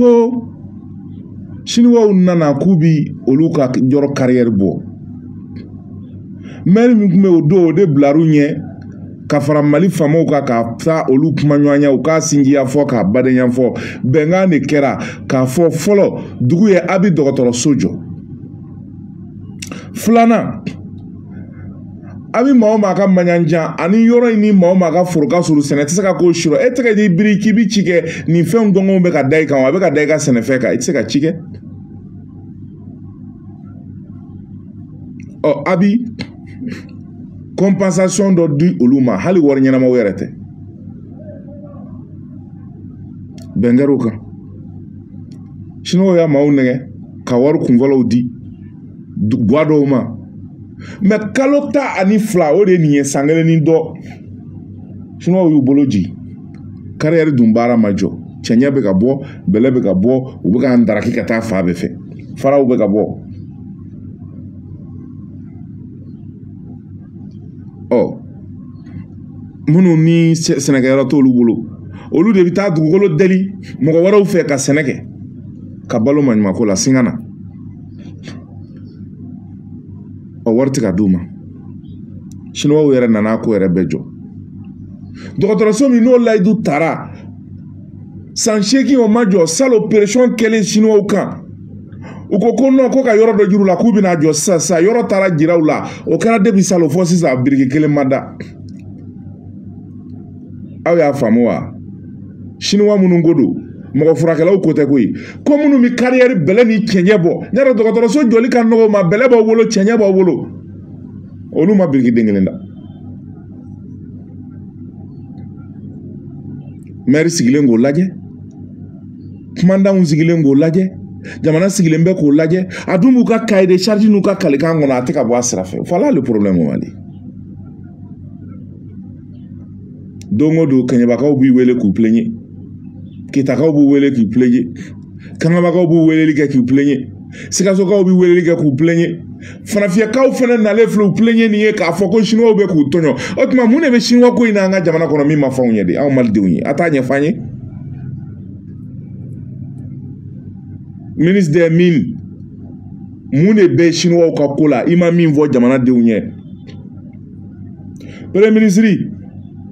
ko siniwaw nana k'u bi olu ka yɔrɔ kariyɛri bɔ mɛri min tun bɛ o don o de bilar'u ɲɛ ka fara mali faamaw kan ka taa olu kumaɲɔgɔnya u k'a sinjiya fɔ k'a badenya fɔ bɛnkan de kɛra k'a fɔ fɔlɔ dugu ye abi dɔgɔtɔrɔso jɔ filanan a bɛ maa o maa ka manyanjan ani yɔrɔ in ni maa o maa ka foro ka surun sɛnɛ tɛ se ka k'o si e tɛgɛ di biri k'i bɛ ci kɛ nin fɛn gɔngɔnw bɛ ka da i kan wa a bɛ ka da i ka sɛnɛfɛn kan i tɛ se ka ci kɛ ɔ a bi kɔnpansasɔn dɔ di olu ma hali wari ɲɛnamaw yɛrɛ tɛ bɛnkɛr'o kan siniwaw y'a maaw nɛgɛ ka wari kunfɔlɔw di gwa dɔw ma mɛ kalo ta ani fila o de ye nin ye san kelen ni dɔ siniwaw y'u bolo jigin kariyɛri dun baara ma jɔ cɛɲɛ bɛ ka bɔ bɛlɛ bɛ ka bɔ u bɛ ka ndaraki ka taa fa bɛɛ fɛ faraw bɛ ka bɔ ɔ minnu ni sɛnɛkɛyɔrɔ t'olu bolo olu de bɛ taa dugukolo deli mɔgɔ wɛrɛw fɛ ka sɛnɛ kɛ ka balo maɲumako la singa na ɔ wari tɛ ka d'u ma siniwaw yɛrɛ nana ko yɛrɛ bɛɛ jɔ dɔgɔtɔrɔso min n'o layidu tara san seegin o ma jɔ salo operation kɛlen siniwaw kan u ko ko nɔ ko ka yɔrɔ dɔ juru la k'u bɛna jɔ sisan sisan yɔrɔ taara jiraw la o kɛra depi salo fɔ sisan biriki kelen ma da aw y'a faamu wa siniwa minnu ko don mɔgɔ furakɛlaw ko tɛ koyi ko minnu bɛ kariyɛri bɛlɛ ni cɛncɛn bɔ ne yɛrɛ dɔgɔtɔrɔso jɔli ka nɔgɔ ma bɛlɛ b'aw bolo cɛncɛn b'aw bolo olu ma biriki den kelen da mɛri sigilen k'o lajɛ kumandanw sigilen k'o lajɛ jamana sigilen bɛ k'o lajɛ a dun b'u ka kaye de charge n'u ka kalikan kɔnɔ a tɛ ka bɔ a sira fɛ fala le problème mali don o don kɛɲɛbagaw b'i wele k'u plɛɲe kitagaw b'u wele k'i plɛɲe kanbagaw b'u wele kɛ k'u plɛɲe sikasokaw bɛ weleli kɛ k'u plɛɲe farafiyɛkaw fana nalen filɛ u plɛɲe nin ye k'a fɔ ko siniwaw bɛ k'u tɔɲɔ o tuma mun de bɛ siniwa ko in na an ka jamana kɔnɔ min ma fɔ anw ɲɛ de anw malidenw ye a t'a ɲɛfɔ an ye ministre des mines mun de bɛ siniwaw ka ko la i ma min fɔ jamanadenw ɲɛ premier minisiri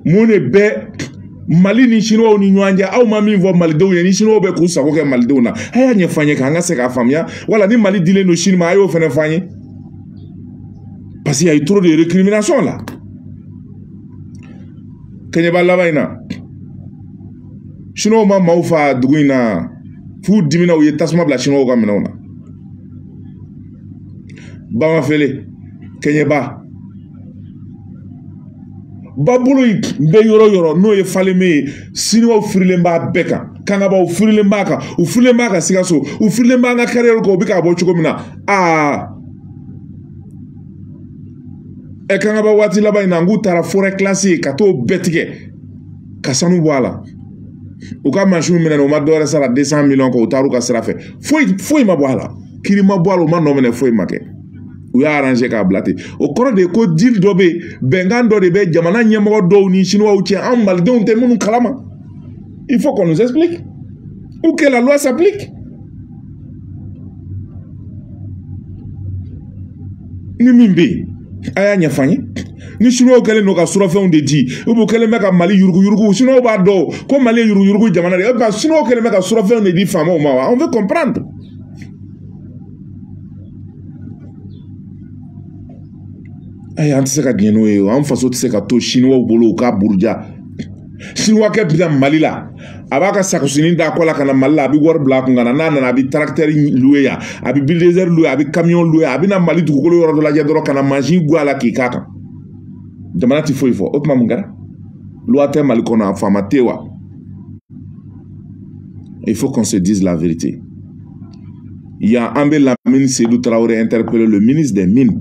mun de bɛ mali ni siniwaw ni ɲɔgɔn cɛ aw ma min fɔ malidenw ye ni siniwaw bɛ k'u sago kɛ malidenw na a y'a ɲɛfɔ an ye k'an ka se k'a faamuya wala ni mali dilen don sini ma a y'o fana fɔ an ye parce qu'il y a eu trop de récriminations là kɛɲɛba laban in na siniwaw ma maaw fa dugu in na f'u diminna u ye tasuma bila siniwaw ka minɛnw na bamafele kɛɲɛba babolo in bɛ yɔrɔ yɔrɔ n'o ye falenme ye siniwaw firilen b'a bɛɛ kan kangabaw firilen b'a kan u firilen b'a kan sikaso u firilen b'an ka kariyɛriw kan u bɛ k'a bɔ cogo min na aa ɛ kangaba waati laban in na n k'u taara forɛ kilasi ye ka t'o bɛɛ tigɛ ka sanu bɔ a la u ka mansinw minɛ u ma dɔwɛrɛ sara desan miliyɔn kɔ u taar'u ka sira fɛ foyi foyi ma bɔ a la kiri ma bɔ a la u ma nɔ minɛ foyi ma kɛ u y'a aranze k'a bila ten o kɔrɔ de ye ko dili dɔ bɛ yen bɛnkan dɔ de bɛ jamana ɲɛmɔgɔ dɔw ni siniwaw cɛ anw malidenw tɛ minnu kalama il faut qu'on nous explique ou que la loi s'applique ni min bɛ yen a y'a ɲɛfɔ an ye ni siniwaw kɛlen don ka surafɛnw de di u b'u kɛlen bɛ ka mali yuruguyurugu siniwaw b'a dɔn ko mali ye yuruguyurugu jamana de ye nka siniwaw kɛlen bɛ ka surafɛnw de di faamaw ma wa on veut comprendre ayi an tɛ se ka diɲɛ n'o ye an faso tɛ se ka to siniwaw bolo u k'a buruja siniwakɛ bɛ na mali la a b'a ka sagosini da kɔ la ka na mali la a bɛ wari bila a kun ka na n'a nana a bɛ tarakitɛri luwe yan a bɛ bilidezɛri luwe a bɛ kamiyɔn luwe a bɛna mali dugukolo yɔrɔ dɔ lajɛ dɔrɔn ka na mansin gu a la k'i k'a kan jamana tɛ foyi fɔ o tuma mun kɛra luwa tɛ mali kɔnɔ a faama tɛ wa il faut qu'on se dise la vérité yan an bɛ lamini sedu tarawele interpellé le ministre des mines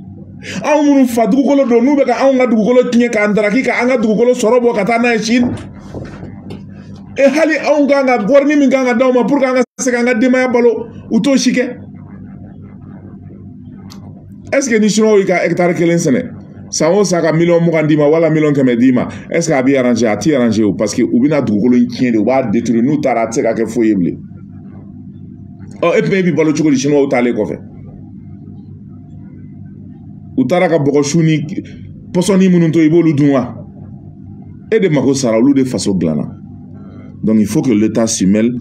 anw minnu fa dugukolo don n'u bɛ ka anw ka dugukolo tiɲɛ k'an daraki ka an ka dugukolo sɔrɔ bɔ ka taa n'a ye sini e hali anw kan ka gɔrɔni min kan ka d'aw ma puruke an ka se k'an ka denbaya balo u t'o si kɛ ɛseke ni siniwaw y'i ka hɛkitari kelen sɛnɛ san o san ka miliyɔn mugan d'i ma wala miliyɔn kɛmɛ d'i ma ɛseke a b'i aranze a t'i aranze o paseke u bɛna dugukolo in tiɲɛ de u b'a deturu n'u taara a tɛ se ka kɛ foyi ye bilen ɔ e tun bɛ e bi balo cogo di siniwaw taalen kɔfɛ u taara ka bɔgɔ su ni pɔsɔni minnu to i b'olu dun wa e de mako sara olu de faso dilanna donc il faut que l'état s'y mêle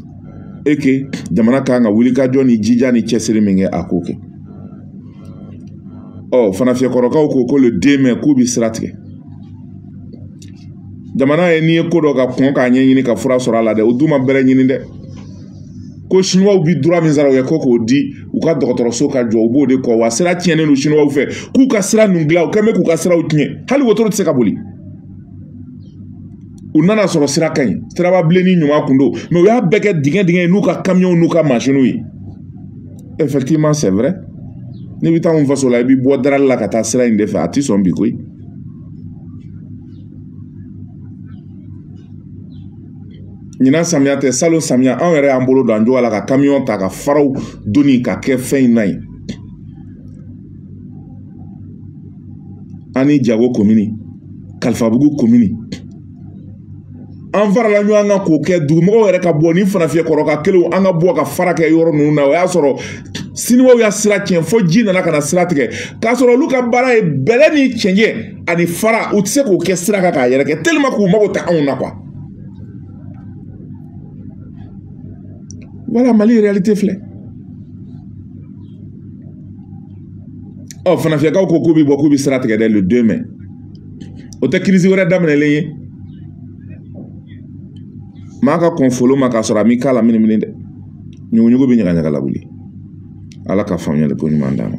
et que jamana ka kan ka wulikajɔ ni jija ni cɛsiri min kɛ a k'o kɛ ɔ fanafiyɛkɔrɔkaw ko ko le demɛ k'u bɛ sira tigɛ jamana ye n'i ye ko dɔ ka kɔn k'a ɲɛɲini ka fura sɔrɔ a la dɛ o dun ma bɛrɛ ɲini dɛ ko siniwaw bi dura min sara u ye ko k'o di u ka dɔgɔtɔrɔso ka jɔ u b'o de kɔ wa sira tiɲɛnen don siniwaw fɛ k'u ka sira ninnu dilan u kɛn bɛ k'u ka siraw tiɲɛ hali wotoro tɛ se ka boli u nana sɔrɔ sira ka ɲi siraba bilenni ɲuman kun don mɛ u y'a bɛɛ kɛ dingɛ dingɛ ye n'u ka kamiyɔnw n'u ka masiniw ye effectivement c'est vrai n'i bɛ taa mun faso la i bɛ bɔ darali la ka taa sira in de fɛ a tɛ sɔn bi koyi ɲinan samiya tɛ salon samiya anw yɛrɛ y'an bolo don an jɔ a la ka kamiyɔn ta ka faraw doni ka kɛ fɛn in na yen an ni jago komini kalifabugu komini an farala ɲɔgɔn kan k'o kɛ dugumɔgɔw yɛrɛ ka bɔ ni farafinya kɔrɔ ka kelenw an ka bɔ ka fara kɛ yɔrɔ ninnu na o y'a sɔrɔ siniwaw y'a sira tiɲɛ fo ji nana ka na sira tigɛ k'a sɔrɔ olu ka baara ye bɛlɛ ni cɛncɛn ani fara u tɛ se k'o kɛ sira kan k'a yɛrɛkɛ teliman k'u mago tɛ anw na kuwa wala mali réalité filɛ ɔ fanafiyɛkaw ko k'u bɛ bɔ k'u bɛ sira tigɛ dɛ le 2 mai o tɛ kirisi wɛrɛ daminɛlen ye maa ka kɔn folo ma k'a sɔrɔ a m'i k'a la minimini dɛ ɲuguɲugu bɛ ɲagaɲaga lawuli ala ka faamuyali ko ɲuman d'a ma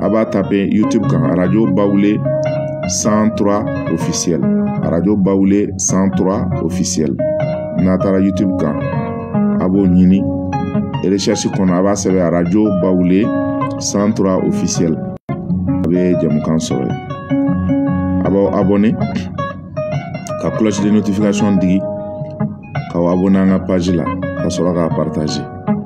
a b'a ta bɛn youtube kan arajo bawule san tura ofisiyɛli arajo bawule san tura ofisiyɛli n'a taara youtube kan a b'o ɲini eresiasi kɔnɔ a b'a sɛbɛn arajo bawule san tura ofisiyɛli a bɛ jamukan sɔrɔ yen a b'aw abɔne ka cloche de notification digi k'aw abɔne an ka paji la ka sɔrɔ k'a partager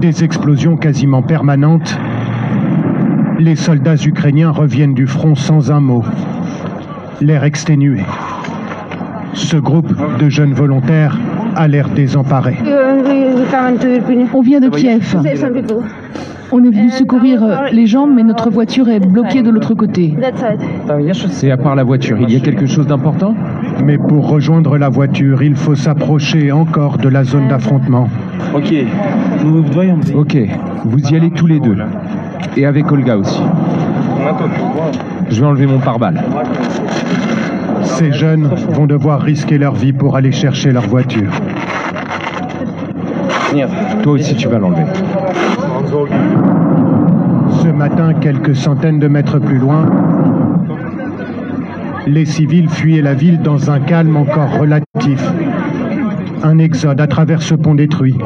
Des explosions quasiment permanentes. Les soldats ukrainiens reviennent du front sans un mot, l'air exténué. Ce groupe de jeunes volontaires a l'air désemparé. Euh, On vient de Kiev. On est venu secourir euh, les jambes, mais notre voiture est bloquée de l'autre côté. C'est à part la voiture, il y a quelque chose d'important Mais pour rejoindre la voiture, il faut s'approcher encore de la zone d'affrontement. Ok. Ok, vous y allez tous les deux. Et avec Olga aussi. Je vais enlever mon pare-balles. Ces jeunes vont devoir risquer leur vie pour aller chercher leur voiture. Toi aussi, tu vas l'enlever matin, quelques centaines de mètres plus loin, les civils fuyaient la ville dans un calme encore relatif. Un exode à travers ce pont détruit.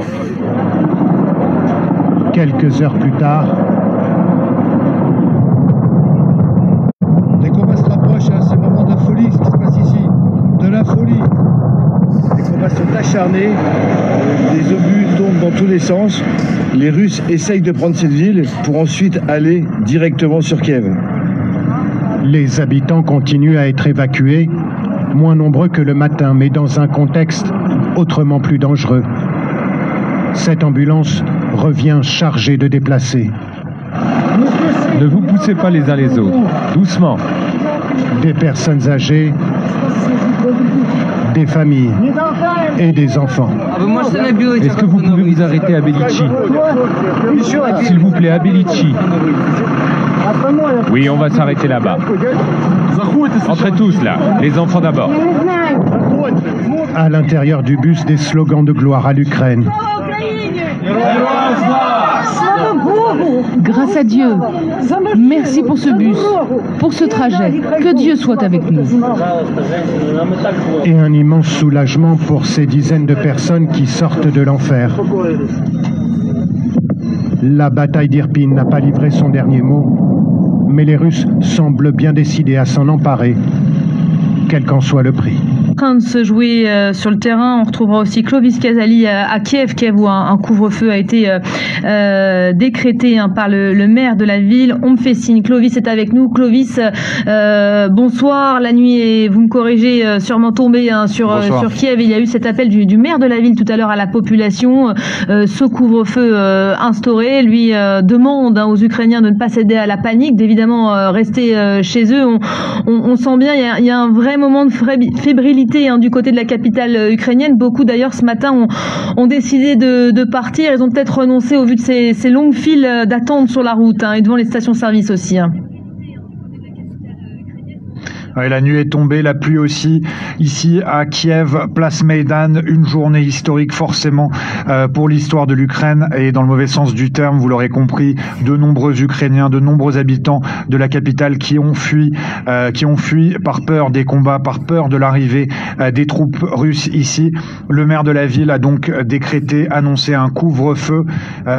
Quelques heures plus tard, hein, de la folie. acharnés, des obus dans tous les sens. Les Russes essayent de prendre cette ville pour ensuite aller directement sur Kiev. Les habitants continuent à être évacués, moins nombreux que le matin, mais dans un contexte autrement plus dangereux. Cette ambulance revient chargée de déplacés. Ne vous poussez pas les uns les autres, doucement. Des personnes âgées, des familles et des enfants. Ah, bah, Est-ce que vous pouvez vous arrêter à Belici ah, bah, S'il vous plaît, à Belici. Oui, on va s'arrêter là-bas. Entrez tous là, les enfants d'abord. À l'intérieur du bus, des slogans de gloire à l'Ukraine. Grâce à Dieu. Merci pour ce bus, pour ce trajet. Que Dieu soit avec nous. Et un immense soulagement pour ces dizaines de personnes qui sortent de l'enfer. La bataille d'Irpin n'a pas livré son dernier mot, mais les Russes semblent bien décidés à s'en emparer, quel qu'en soit le prix en train de se jouer euh, sur le terrain. On retrouvera aussi Clovis Casali euh, à, Kiev, Kiev où un, couvre-feu a été euh, décrété hein, par le, maire de la ville. On me fait signe. Clovis est avec nous. Clovis, bonsoir. La nuit est, vous me corrigez, sûrement tombé hein, sur, sur Kiev. Il y a eu cet appel du, maire de la ville tout à l'heure à la population. ce couvre-feu instauré, lui demande hein, aux Ukrainiens de ne pas céder à la panique, d'évidemment rester chez eux. On, sent bien, il y, il y a un vrai moment de fébrilité Hein, du côté de la capitale euh, ukrainienne. Beaucoup d'ailleurs ce matin ont, décidé de, partir. Ils ont peut-être renoncé au vu de ces, longues files euh, d'attente sur la route hein, et devant les stations-service aussi. Hein la nuit est tombée, la pluie aussi. Ici à Kiev, place Maidan, une journée historique forcément euh, pour l'histoire de l'Ukraine et dans le mauvais sens du terme, vous l'aurez compris, de nombreux Ukrainiens, de nombreux habitants de la capitale qui ont fui, euh, qui ont fui par peur des combats, par peur de l'arrivée euh, des troupes russes ici. Le maire de la ville a donc décrété, annoncé un couvre-feu.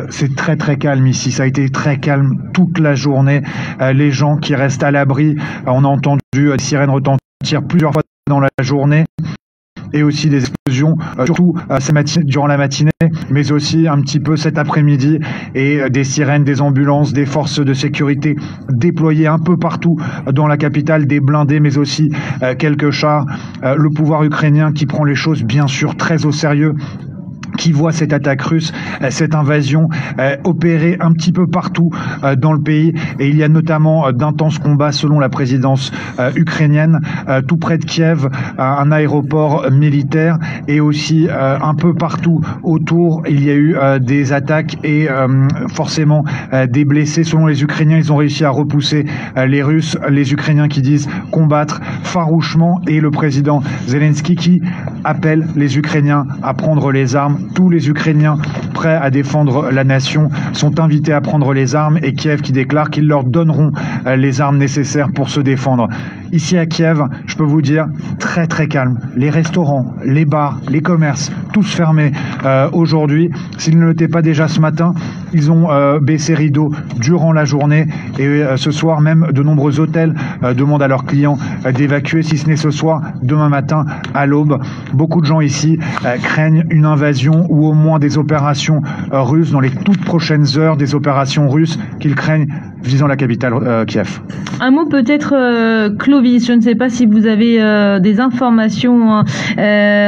C'est très très calme ici. Ça a été très calme toute la journée. les gens qui restent à l'abri, on a entendu sirènes retentirent plusieurs fois dans la journée et aussi des explosions, euh, surtout euh, durant la matinée, mais aussi un petit peu cet après-midi, et euh, des sirènes, des ambulances, des forces de sécurité déployées un peu partout dans la capitale, des blindés, mais aussi quelques chars. le pouvoir ukrainien qui prend les choses bien sûr très au sérieux qui voit cette attaque russe, euh, cette invasion euh, opérer un petit peu partout euh, dans le pays. Et il y a notamment d'intenses combats selon la présidence ukrainienne, tout près de Kiev, un aéroport militaire et aussi un peu partout autour. Il y a eu des attaques et forcément des blessés. Selon les Ukrainiens, ils ont réussi à repousser les Russes, les Ukrainiens qui disent combattre farouchement et le président Zelensky qui appelle les Ukrainiens à prendre les armes tous les Ukrainiens prêts à défendre la nation sont invités à prendre les armes et Kiev qui déclare qu'ils leur donneront euh, les armes nécessaires pour se défendre. Ici à Kiev, je peux vous dire, très très calme. Les restaurants, les bars, les commerces, tous fermés euh, aujourd'hui. S'ils ne l'étaient pas déjà ce matin, ils ont euh, baissé rideau durant la journée et ce soir même, de nombreux hôtels demandent à leurs clients d'évacuer, si ce n'est ce soir, demain matin à l'aube. Beaucoup de gens ici craignent une invasion ou au moins des opérations euh, russes dans les toutes prochaines heures, des opérations russes qu'ils craignent visant la capitale euh, Kiev. Un mot peut-être, euh, Clovis, je ne sais pas si vous avez euh, des informations. Hein.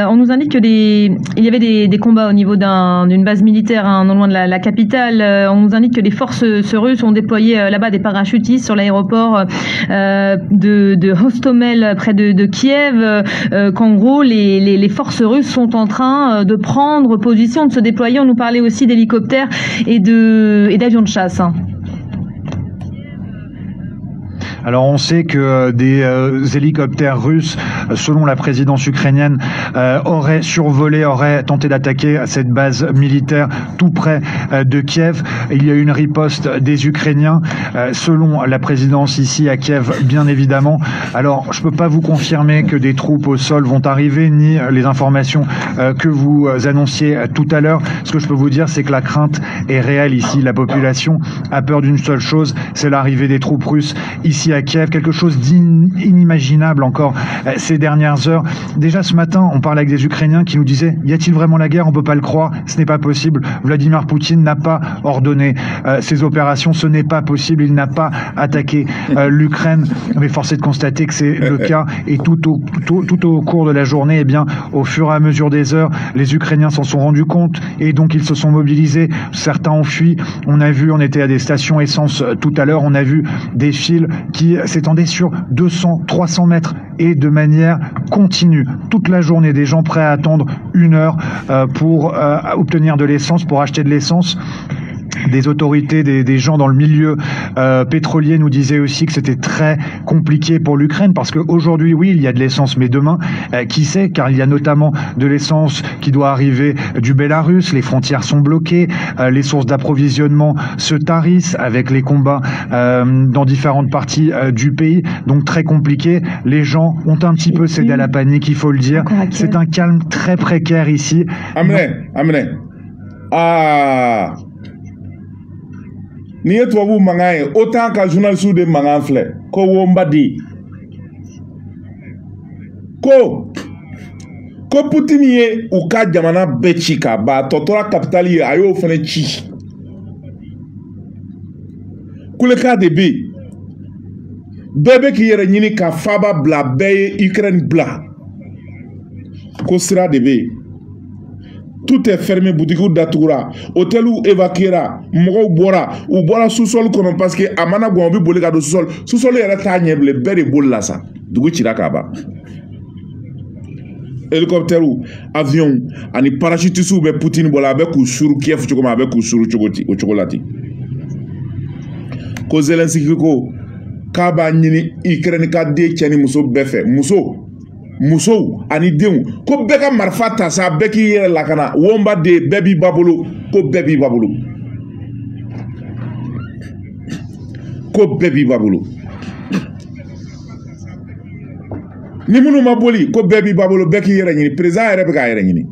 on nous indique que il y avait des, combats au niveau d'une base militaire hein, non loin de la, capitale. on nous indique que les forces russes ont déployé là-bas des parachutistes sur l'aéroport de, de, Hostomel près de, Kiev, qu'en gros les, forces russes sont en train de prendre position, de se déployer. On nous parlait aussi d'hélicoptères et d'avions de, et de chasse. Hein. Alors on sait que euh, des euh, hélicoptères russes, euh, selon la présidence ukrainienne, auraient survolé, auraient tenté d'attaquer cette base militaire tout près de Kiev. Il y a eu une riposte des Ukrainiens, selon la présidence ici à Kiev, bien évidemment. Alors je ne peux pas vous confirmer que des troupes au sol vont arriver, ni les informations que vous annonciez tout à l'heure. Ce que je peux vous dire, c'est que la crainte est réelle ici. La population a peur d'une seule chose, c'est l'arrivée des troupes russes ici à quelque chose d'inimaginable encore euh, ces dernières heures. Déjà ce matin, on parlait avec des Ukrainiens qui nous disaient y a-t-il vraiment la guerre On peut pas le croire, ce n'est pas possible. Vladimir Poutine n'a pas ordonné euh, ces opérations, ce n'est pas possible. Il n'a pas attaqué euh, l'Ukraine, mais force est de constater que c'est le cas. Et tout au, tout, au cours de la journée, et eh bien, au fur et à mesure des heures, les Ukrainiens s'en sont rendus compte et donc ils se sont mobilisés. Certains ont fui. On a vu, on était à des stations essence tout à l'heure, on a vu des fils qui s'étendait sur 200, 300 mètres et de manière continue toute la journée. Des gens prêts à attendre une heure euh, pour euh, obtenir de l'essence, pour acheter de l'essence des autorités, des, gens dans le milieu euh, pétrolier nous disaient aussi que c'était très compliqué pour l'Ukraine parce qu'aujourd'hui, oui, il y a de l'essence, mais demain, euh, qui sait Car il y a notamment de l'essence qui doit arriver du Bélarus, les frontières sont bloquées, euh, les sources d'approvisionnement se tarissent avec les combats dans différentes parties du pays, donc très compliqué. Les gens ont un petit peu cédé à la panique, il faut le dire. C'est un calme très précaire ici. Amenez, amenez. Ah n'i ye tubabuw mankan ye otan ka journalisiw de mankan filɛ ko wonba di ko ko putin ye u ka jamana bɛɛ ci ka ban tɔtɔra kapitali ye a y'o fana ci kulekan de bɛ yen bɛɛ bɛ k'i yɛrɛ ɲini ka faaba bila bɛɛ ye ukraine bila ko sira de bɛ yen tout est fermé butikiw datugura hôteliw évacuera mɔgɔw bɔra u bɔra sous-sol kɔnɔ parce que a mana gan u bɛ boli ka don sous-sol sous-sol yɛrɛ t'a ɲɛ bilen bɛɛ de boli la sa dugu cira ka ban hélicoptères avions ani parachutistes bɛ Poutine bɔla a bɛ k'u suru Kiev cogo min a bɛ k'u suru cogo ti o cogo la ten ko Zelensky ko k'a b'a ɲini Ukraine ka den cɛ ni muso bɛɛ fɛ muso musow ani denw ko bɛɛ ka marifa ta sa bɛɛ k'i yɛrɛ lakana wonba de bɛɛ b'i ba bolo ko bɛɛ b'i ba bolo ko bɛɛ b'i ba bolo ni minnu ma boli ko bɛɛ b'i ba bolo bɛɛ k'i yɛrɛ ɲini perezan yɛrɛ bɛ k'a yɛrɛ ɲini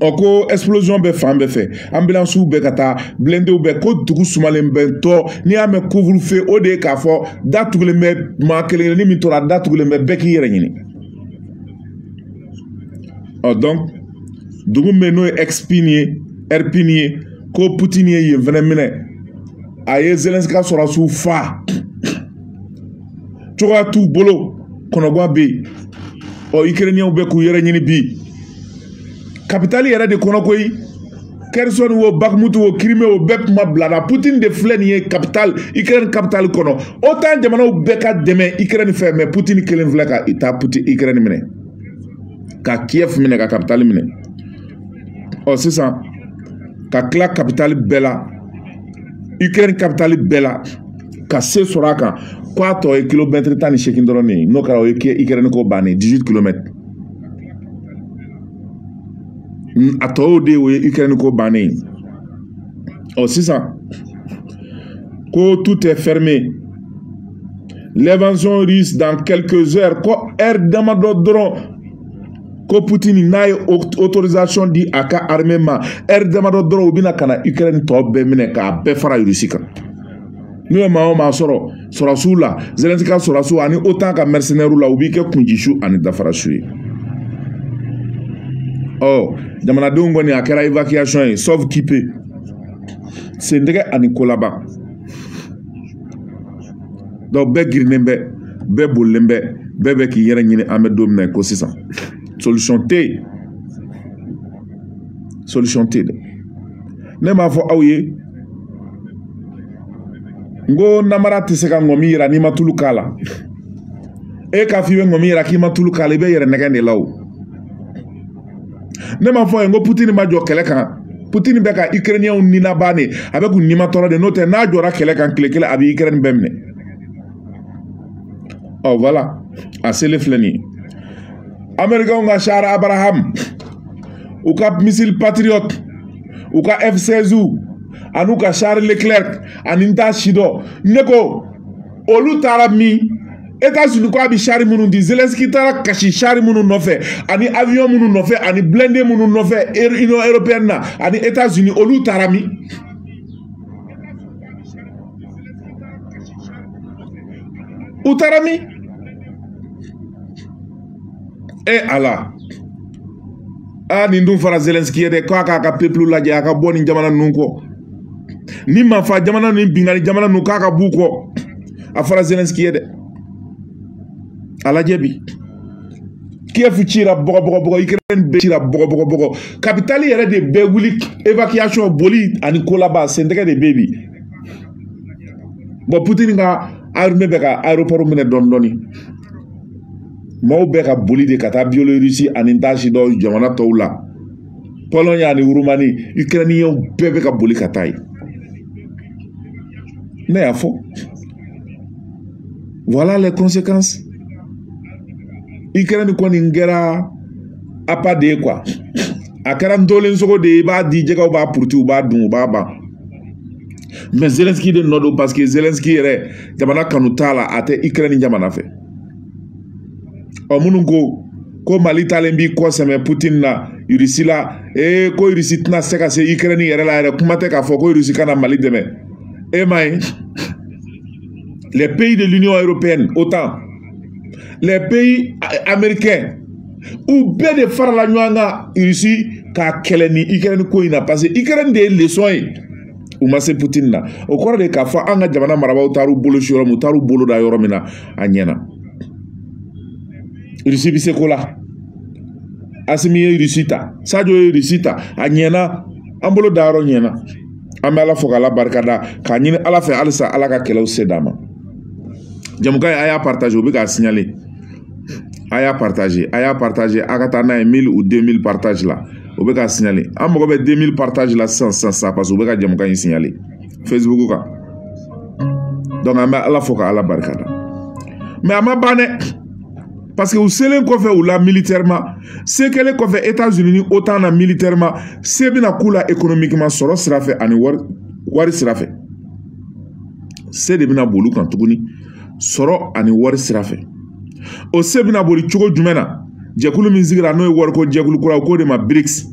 ɔ ko explosion bɛ fan bɛɛ fɛ ambulansiw bɛ ka taa bilendenw bɛ ko dugu sumalen bɛ tɔ n'i y'a mɛn couvre-feu o de ye k'a fɔ da tugulen bɛ maa kelen kelen ni min tora da tugulen bɛ bɛɛ k'i yɛrɛ ɲini ɔ donc dugu min bɛ yen n'o ye expin ye rpin ye ko putin ye yen fɛnɛ minɛ a ye zelenska sɔrɔsiw fa cogoya t'u bolo kɔnɔguwa bɛ yen ɔ ikiriniyaw bɛ k'u yɛrɛ ɲini bi kapitali yɛrɛ de kɔnɔ koyi kɛrisɔni wo bakumutu wo kirime wo bɛɛ kuma bilala putin de filɛ nin ye kapitali ikirɛni kapitali kɔnɔ otan jamanaw bɛɛ ka dɛmɛ ikirɛni fɛ mɛ putin kelen filɛ ka taa putin ikirɛni minɛ ka kiyɛf minɛ ka kapitali minɛ ɔ sisan ka tila kapitali bɛɛ la ikirɛni kapitali bɛɛ la ka se sɔrɔ a kan ko a tɔ ye kilomɛtiri tan ni seegin dɔrɔn de ye n'o kɛra o ye ikɛrɛni ko bannen 18 kilomɛtiri a tɔw de o ye ikɛrɛni ko bannen ye ɔ sisan ko tout est fermé l'invasion russe dans quelques heures ko heure damadɔ dɔrɔn ko Poutine n'a ye autorisation di a ka armée ma heure damadɔ dɔrɔn u bɛna ka na Ukraine tɔ bɛɛ minɛ k'a bɛɛ fara Russie kan n'u ye maa o maa sɔrɔ sɔrɔsiw la zelɛnsi ka sɔrɔsiw ani otan ka mɛrisinɛriw la u b'i kɛ kunjisu ani dafarasu ye ɔ jamanadenw kɔni a kɛra evacuation ye sauf kipe sentɛgɛ ani kolaba dɔw bɛɛ girinnen bɛ bɛɛ bolilen bɛ bɛɛ bɛ k'i yɛrɛ ɲini an bɛ don min na ko sisan solution tɛ yen solution tɛ yen dɛ ne m'a fɔ aw ye n ko namara tɛ se ka ŋɔmi yira n'i ma tulu k'a la e k'a fɔ i bɛ ŋɔmi yira k'i ma tulu k'a la i bɛ yɛrɛ nɛgɛn de la o ne ma fɔ a ye n ko putini ma jɔ kɛlɛ kan putini bɛ ka ikirɛniyɛnw ninaba de a bɛ k'u nimatɔrɔ de n'o tɛ n'a jɔra kɛlɛ kan tile kelen a bɛ ikirɛni bɛɛ minɛ ɔ wala a selen filɛ nin ye amerikɛnw ka sara abaraham u ka missile patriote u ka f 16 u an'u ka charles leclerc ani n t'a si dɔ ne ko olu taara min etats-unis ko a bɛ sari minnu di zelenski taara kasi sari minnu nɔfɛ ani avion minnu nɔfɛ ani blende minnu nɔfɛ union européenne na ani etats-unis olu taara min u taara min e ala a nin dun fara zelensiki ye dɛ k'a k'a ka pepulu lajɛ a ka bɔ nin jamana ninnu kɔ ni mafa jamana ni binkanni jamana ninnu k'a ka b'u kɔ a fara zelensiki ye dɛ a lajɛ bi kiefu cira bɔgɔbɔgɔbɔgɔ ukraine bɛɛ cira bɔgɔbɔgɔbɔgɔ kapitali yɛrɛ de bɛɛ wuli évacuation boli ani kolaba sentɛgɛ de bɛ bi bɔn putin ka armée bɛ ka aéroport minɛ dɔɔni dɔɔni maaw bɛ ka boli de ka taa biolorisi ani taasi dɔw jamana tɔw la pɔlɔnya ani wurumani ikirɛniyɛnw bɛɛ bɛ ka boli ka taa yen ne y'a fɔ voilà les conséquences ikirɛni kɔni kɛra apa de ye quoi a kɛra ntolen sogo de ye i b'a di jɛgɛw b'a puruti u b'a dun u b'a ban mɛ zelenski de nɔ don parce que zelenski yɛrɛ jamana kanu t'a la a tɛ ikirɛni jamana fɛ ɔ minnu ko ko mali talen b'i kɔ sɛmɛ putin na irisi la ee ko irisi tɛna se ka se ikrɛni yɛrɛ la yɛrɛ kuma tɛ k'a fɔ ko irisi kana mali dɛmɛ e ma ye les pays de l'union européenne otan les pays américains u bɛɛ de farala ɲɔgɔn kan irisi k'a kɛlɛ ni ikrɛni ko in na parce que ikrɛni de ye leçon ye u ma se putin na o kɔrɔ de k'a fɔ an ka jamana marabaaw taar'u bolo si yɔrɔ min u taar'u bolo da yɔrɔ min na a ɲɛna irisi bɛ se ko la asimi ye irisi ta sajo ye irisi ta a ɲɛna an bolo da yɔrɔ ɲɛna an bɛ ala fo k'ala barikada k'a ɲini ala fɛ halisa ala ka kɛlɛw se d'a ma jamukan ye a y'a partage o bɛ k'a signale a y'a partage a y'a partage a ka taa n'a ye mille ou deux mille partage la o bɛ k'a signale an mago bɛ deux mille partage la sisan sisan sisan parce que u bɛ ka jamukan in signale fesibuku kan donc an bɛ ala fo ka ala barika da mɛ a ma ban dɛ parce que u selen kɔfɛ u la militairement se kɛlen kɔfɛ états unis ni otan na militairement se bɛna k'u la économiquement sɔrɔ sira fɛ ani wari wari sira fɛ se de bɛna boli kan tuguni sɔrɔ ani wari sira fɛ o se bɛna boli cogo jumɛn na jɛkulu min sigira n'o ye wariko jɛkulu kura o k'o de ma brics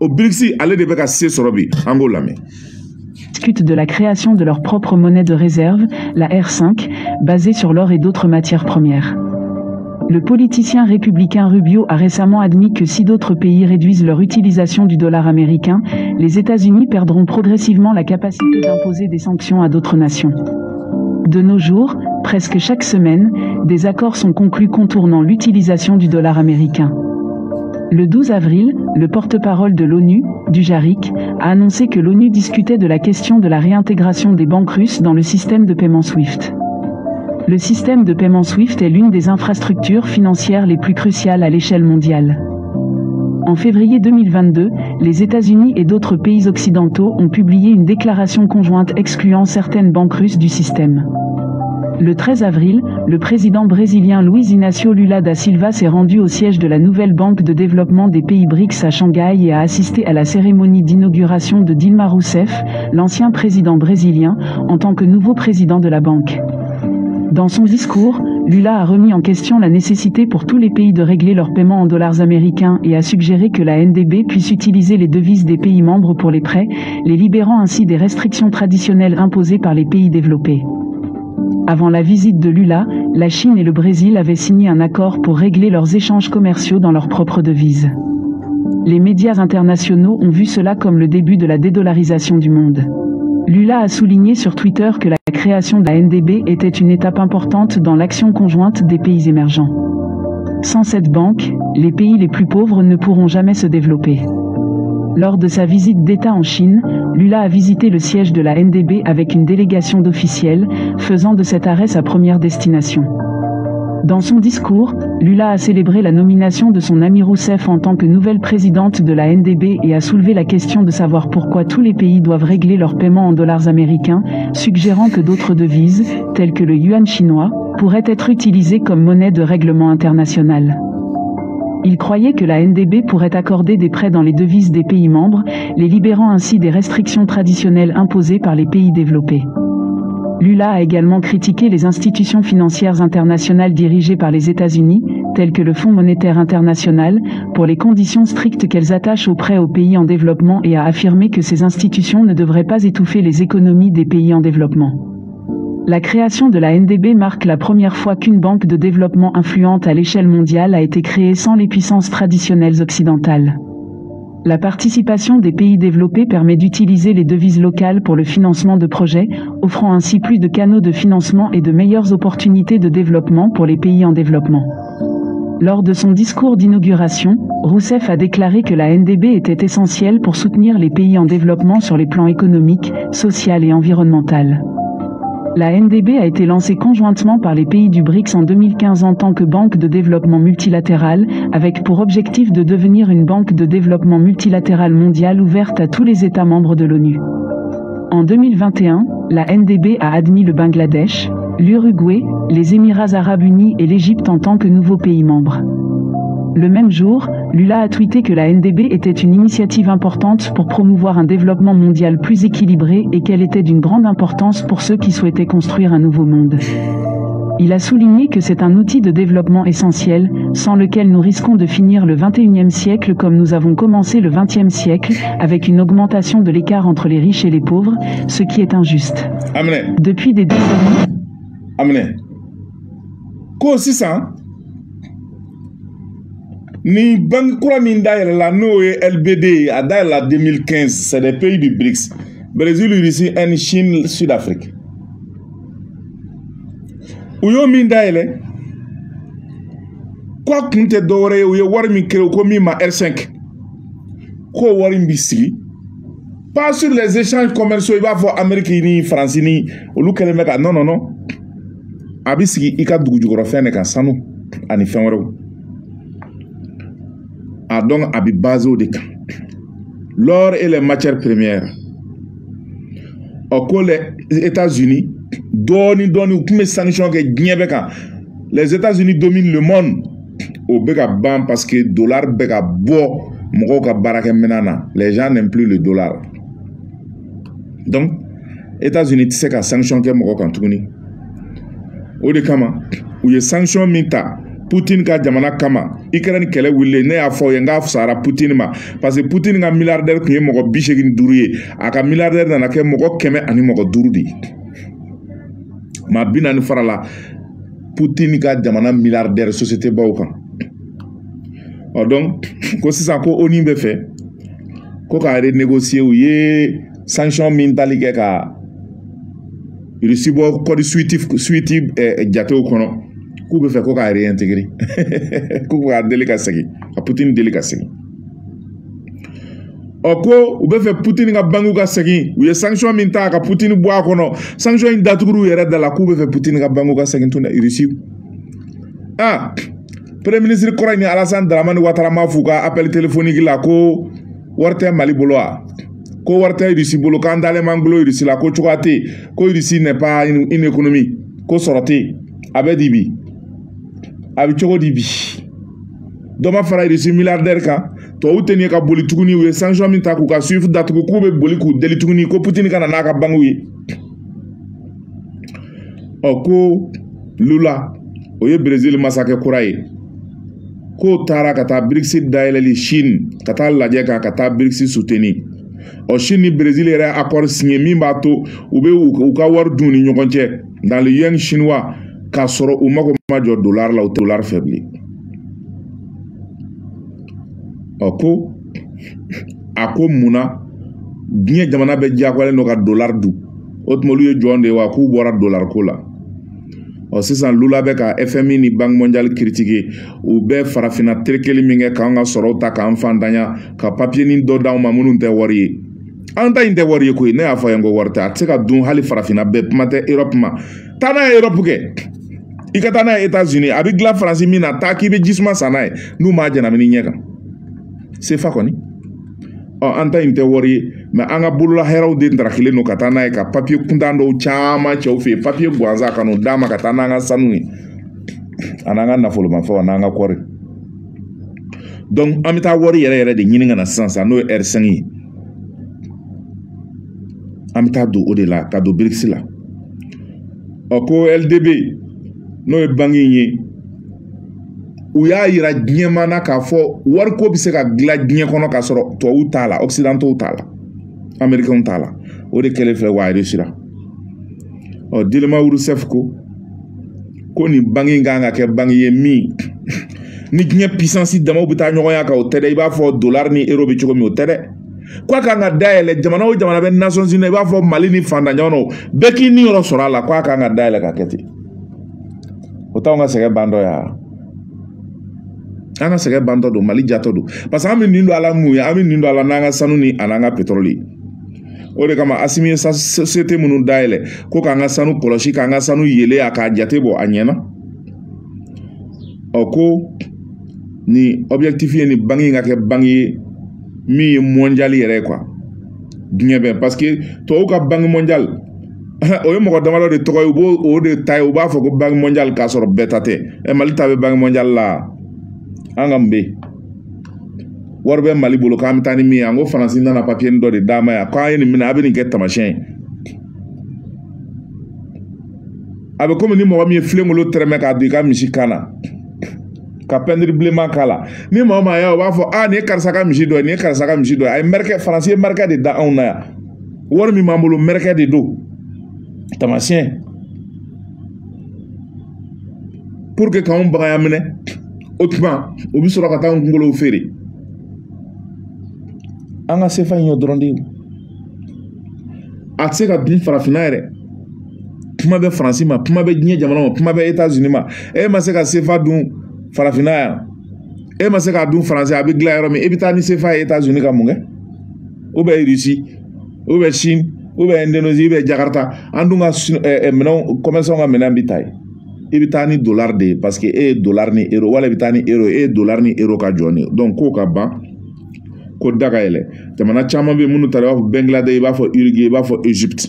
o brics ale de bɛ ka se sɔrɔ bi an k'o lamɛn discutent de la création de leur propre monnaie de réserve, la R5, basée sur l'or et d'autres matières premières. Le politicien républicain Rubio a récemment admis que si d'autres pays réduisent leur utilisation du dollar américain, les États-Unis perdront progressivement la capacité d'imposer des sanctions à d'autres nations. De nos jours, presque chaque semaine, des accords sont conclus contournant l'utilisation du dollar américain. Le 12 avril, le porte-parole de l'ONU, Dujarik, a annoncé que l'ONU discutait de la question de la réintégration des banques russes dans le système de paiement SWIFT. Le système de paiement SWIFT est l'une des infrastructures financières les plus cruciales à l'échelle mondiale. En février 2022, les États-Unis et d'autres pays occidentaux ont publié une déclaration conjointe excluant certaines banques russes du système. Le 13 avril, le président brésilien Luiz Inácio Lula da Silva s'est rendu au siège de la nouvelle Banque de développement des pays BRICS à Shanghai et a assisté à la cérémonie d'inauguration de Dilma Rousseff, l'ancien président brésilien, en tant que nouveau président de la banque. Dans son discours, Lula a remis en question la nécessité pour tous les pays de régler leurs paiements en dollars américains et a suggéré que la NDB puisse utiliser les devises des pays membres pour les prêts, les libérant ainsi des restrictions traditionnelles imposées par les pays développés. Avant la visite de Lula, la Chine et le Brésil avaient signé un accord pour régler leurs échanges commerciaux dans leurs propres devises. Les médias internationaux ont vu cela comme le début de la dédollarisation du monde. Lula a souligné sur Twitter que la création de la NDB était une étape importante dans l'action conjointe des pays émergents. Sans cette banque, les pays les plus pauvres ne pourront jamais se développer. Lors de sa visite d'État en Chine, Lula a visité le siège de la NDB avec une délégation d'officiels, faisant de cet arrêt sa première destination. Dans son discours, Lula a célébré la nomination de son ami Rousseff en tant que nouvelle présidente de la NDB et a soulevé la question de savoir pourquoi tous les pays doivent régler leurs paiements en dollars américains, suggérant que d'autres devises, telles que le yuan chinois, pourraient être utilisées comme monnaie de règlement international. Il croyait que la NDB pourrait accorder des prêts dans les devises des pays membres, les libérant ainsi des restrictions traditionnelles imposées par les pays développés. Lula a également critiqué les institutions financières internationales dirigées par les États-Unis, telles que le Fonds monétaire international, pour les conditions strictes qu'elles attachent aux prêts aux pays en développement et a affirmé que ces institutions ne devraient pas étouffer les économies des pays en développement. La création de la NDB marque la première fois qu'une banque de développement influente à l'échelle mondiale a été créée sans les puissances traditionnelles occidentales. La participation des pays développés permet d'utiliser les devises locales pour le financement de projets, offrant ainsi plus de canaux de financement et de meilleures opportunités de développement pour les pays en développement. Lors de son discours d'inauguration, Rousseff a déclaré que la NDB était essentielle pour soutenir les pays en développement sur les plans économiques, social et environnemental. La NDB a été lancée conjointement par les pays du BRICS en 2015 en tant que banque de développement multilatéral, avec pour objectif de devenir une banque de développement multilatéral mondiale ouverte à tous les États membres de l'ONU. En 2021, la NDB a admis le Bangladesh, l'Uruguay, les Émirats arabes unis et l'Égypte en tant que nouveaux pays membres. Le même jour, Lula a tweeté que la NDB était une initiative importante pour promouvoir un développement mondial plus équilibré et qu'elle était d'une grande importance pour ceux qui souhaitaient construire un nouveau monde. Il a souligné que c'est un outil de développement essentiel, sans lequel nous risquons de finir le 21e siècle comme nous avons commencé le 20e siècle, avec une augmentation de l'écart entre les riches et les pauvres, ce qui est injuste. Amen. Depuis des décennies. Amen. Ko sisan ni banque kura min dayɛlɛla n'o ye LBD ye a dayɛlɛla 2015 c'est des pays du BRICS Brésil Russie and Chine Sud Afrique u y'o min dayɛlɛ ko a kun tɛ dɔwɛrɛ ye u ye wari min kere ko min ma R5 k'o wari in bi sigi pas sur les échanges commerciaux i b'a fɔ amérique ni faransi ni olu kɛlen bɛ ka non non non a bi sigi i ka dugu jukɔrɔfɛn de kan sanu ani fɛn wɛrɛw a dɔn a bi base o de kan l'or et les matières premières ɔ ko les états unis dɔɔni dɔɔni u tun bɛ sanction kɛ diɲɛ bɛɛ kan les états unis domine le monde o bɛ ka ban parce que dollar bɛ ka bɔ mɔgɔw ka baarakɛminɛn na les gens n'aiment plus le dollar donc états unis tɛ se ka sanction kɛ mɔgɔ kan tuguni o de kama u ye sanction min ta putin ka jamana kama ukraine kɛlɛ wulilen ne y'a fɔ aw ye n k'a fisayara putin ma parce que putin ka milliardaire tun ye mɔgɔ bi seegin duuru ye a ka milliardaire nana kɛ mɔgɔ kɛmɛ ani mɔgɔ duuru de ye maa bi naani fara la Putin ka jamana milliardaire société baw kan ɔ donc ko sisan ko ONU bɛ fɛ ko ka renégocier u ye sanction min tali kɛ ka Russie bɔ code suite suite eh, jatew kɔnɔ k'u bɛ fɛ ko k'a réintégrer k'u ka deli ka segin ka Putin deli ka segin. ɔ ko u bɛ fɛ putini ka bangew ka segin u ye sansɔn min ta ka putini bɔ a kɔnɔ sansɔn in datugu yɛrɛ da la k'u bɛ fɛ putini ka bangew ka segin tun na irisi aa premier ministre kɔrɔ in ni alasan daramani watara ma f'u ka appel téléphonique la ko wari tɛ mali bolo wa ko wari tɛ irisi bolo k'an dalen b'an bolo irisi la ko cogoya tɛ ko irisi n'est pas une économie ko sɔrɔ tɛ a bɛ di bi a bɛ cogo di bi dɔ ma fara irisi miliyardɛri kan tubabu tɛ nin ye ka boli tuguni u ye sansɔn min ta k'u ka suifu datugu k'u bɛ boli k'u deli tuguni ko putini kana n'a ka bangew ye ɔ ko lula o ye berezili masakɛ kura ye k'o taara ka taa birikisi dayɛlɛli sini ka taa lajɛ kan ka taa birikisi suteni ɔ sini ni berezili yɛrɛ akɔri siɲɛ min b'a to u bɛ u ka wari dun ni ɲɔgɔn cɛ dans le yuan chinois k'a sɔrɔ u mago ma jɔ dolari la u tɛ dolari fɛ bilen ɔ ko a ko mun na diɲɛ jamana bɛɛ diyagoyalen don ka dolari dun o tuma olu ye jɔn de ye wa k'u bɔra dolari ko la ɔ sisan lula bɛ ka fmi ni banki mondial kiritike u bɛ farafinna terekeli min kɛ k'an ka sɔrɔw ta k'an fantanya ka papiyeni dɔ d'anw ma minnu tɛ wari ye an ta in tɛ wari ye koyi ne y'a fɔ a ye ko wari tɛ a tɛ se ka dun hali farafinna bɛɛ kuma tɛ erɔpu ma taa n'a ye yɔrɔ bugɛ i ka taa n'a ye etats unis a bɛ dilan faransi min na taa k'i bɛ jisuma san n'a ye n'u m'a ɲɛnamini ɲɛ kan sefa kɔni ɔ an ta in tɛ wari ye mɛ an ka bolola hɛrɛw de ntarakilen don ka taa n'a ye ka papiye kuntan dɔw caman cɛw fɛ yen papiye gansan ka n'o d'a ma ka taa n'an ka sanu ye a n'an ka nafolomafɛnw a n'an ka kɔɔri donc an bɛ taa wari yɛrɛ yɛrɛ de ɲini ka na sisan sisan n'o ye ɛri sɛngi ye an bɛ taa don o de la ka don birikisi la ɔ ko LDB n'o ye bange in ye u y'a yira diɲɛ mana k'a fɔ wariko bɛ se ka dilan diɲɛ kɔnɔ k'a sɔrɔ tubabuw t'a la ɔkisidantow t'a la amerikɛnw t'a la o de kɛlen filɛ wa resira ɔ delima wurusɛf ko ko nin bange in kan ka kɛ bange ye min ni diɲɛ pisansi damaw bɛ taa ɲɔgɔn ya kan o tɛ dɛ i b'a fɔ dolari ni ero bɛ cogo min o tɛ dɛ ko a kan ka dayɛlɛ jamana o jamana bɛ nations unies i b'a fɔ mali ni fantan ɲɔgɔnnaw bɛɛ k'i ni yɔrɔ sɔrɔ a la ko a kan ka dayɛlɛ ka kɛ ten o t'anw ka sɛgɛn bantɔ ya an ka sɛgɛn bantɔ don mali jatɔ don parce que an bɛ nin don a la mun ye an bɛ nin don a la n'an ka sanu ni an'an ka pétrole ye o de kama asimi ye société minnu dayɛlɛ ko k'an ka sanu kɔlɔsi k'an ka sanu yele a k'a jate bɔ a ɲɛ na ɔ ko nin objectif ye nin bange in ka kɛ bange ye min ye mɔndiyali yɛrɛ ye kuwa diɲɛ bɛɛ paseke tubabu ka bange mɔndiyali o ye mɔgɔ damadɔ de tɔgɔ ye u b'o o de ta ye u b'a fɔ ko bange mɔndiyali k'a sɔrɔ bɛɛ ta tɛ ɛ mali ta bɛ bange mɔndiyali la an ka mun bɛ yen wari bɛ mali bolo k'an bɛ taa ni min ye an ko faransi nana papiye dɔ de d'a ma yan k'an ye nin minɛ a bɛ nin kɛ tamasiyɛn ye a bɛ komi ni mɔgɔ min ye filenkolon tɛrɛmɛ k'a don i ka misi kan na ka pɛntiri bilenman k'a la ni maa maa y'a o b'a fɔ a nin ye karisa ka misi dɔ ye nin ye karisa ka misi dɔ ye a ye mɛrɛkɛ faransi ye mɛrɛkɛ de da anw na yan wari min b'an bolo mɛrɛkɛ de don tamasiyɛn pour que k'anw bagaya minɛ o tuma o bɛ sɔrɔ ka taa an kunkolo feere an ka sefa in y'o dɔrɔn de ye a tɛ se ka bin farafinna yɛrɛ kuma bɛ faransi ma kuma bɛ diɲɛ jamana ma kuma bɛ etazini ma e ma se ka sefa dun farafinna yan e ma se k'a dun faransi a bɛ dilan yɔrɔ min e bɛ taa ni sefa ye etazini ka mun kɛ u bɛ irisi u bɛ sini u bɛ indonesie u bɛ jakarta an dun ka minɛnw kɔmɛsɔn ka minɛn bɛ ta ye i bɛ taa ni dollar de ye paseke e ye dollar ni euro wala i bɛ taa ni euro e ye dollar ni euro ka jɔn de ye k'o ka ban ko da ka yɛlɛ jamana caman bɛ yen minnu taara i b'a fɔ bɛngilade i b'a fɔ irige i b'a fɔ egypte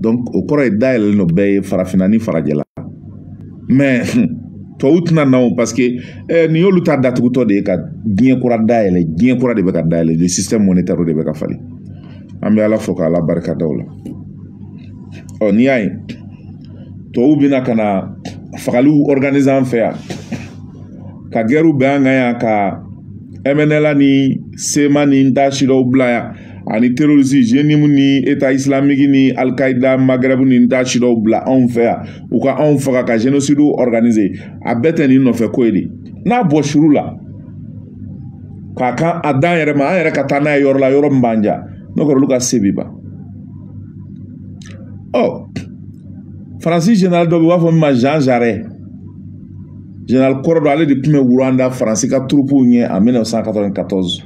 donc o kɔrɔ ye dayɛlɛlen don bɛɛ ye farafinna ni farajɛla mais tubabu tɛna na o parce que eh, nin y'olu ta datugutɔ de ye ka diɲɛ kura dayɛlɛ diɲɛ kura de bɛ ka dayɛlɛ le système monétaire de bɛ ka falen an bɛ ala fo ka ala barika da o la ɔ n'i y'a ye tubabu bɛna ka na fagaliw organiser an fɛ yan ka gɛrɛw bɛn an kan yan ka mnla ni sema ni n ta sidɔw bila yan ani terorisi zenimu ni eta isilamiki ni alikaida magrɛbu ni n ta sidɔw bila anw fɛ yan u ka anw faga ka genosidiw organise a bɛɛ tɛ nin nɔfɛ ko ye de n'a bɔ suru la k'a kan a dan yɛrɛ ma an yɛrɛ ka taa n'a ye yɔrɔ la yɔrɔ min b'an ja n'o kɛra olu ka se bi ban ɔ faransi general dɔ bɛ yen u b'a fɔ min ma jean jarret General kɔrɔ dɔ ale de tun bɛ Rwanda Faransi ka turupuw ɲɛ en 1994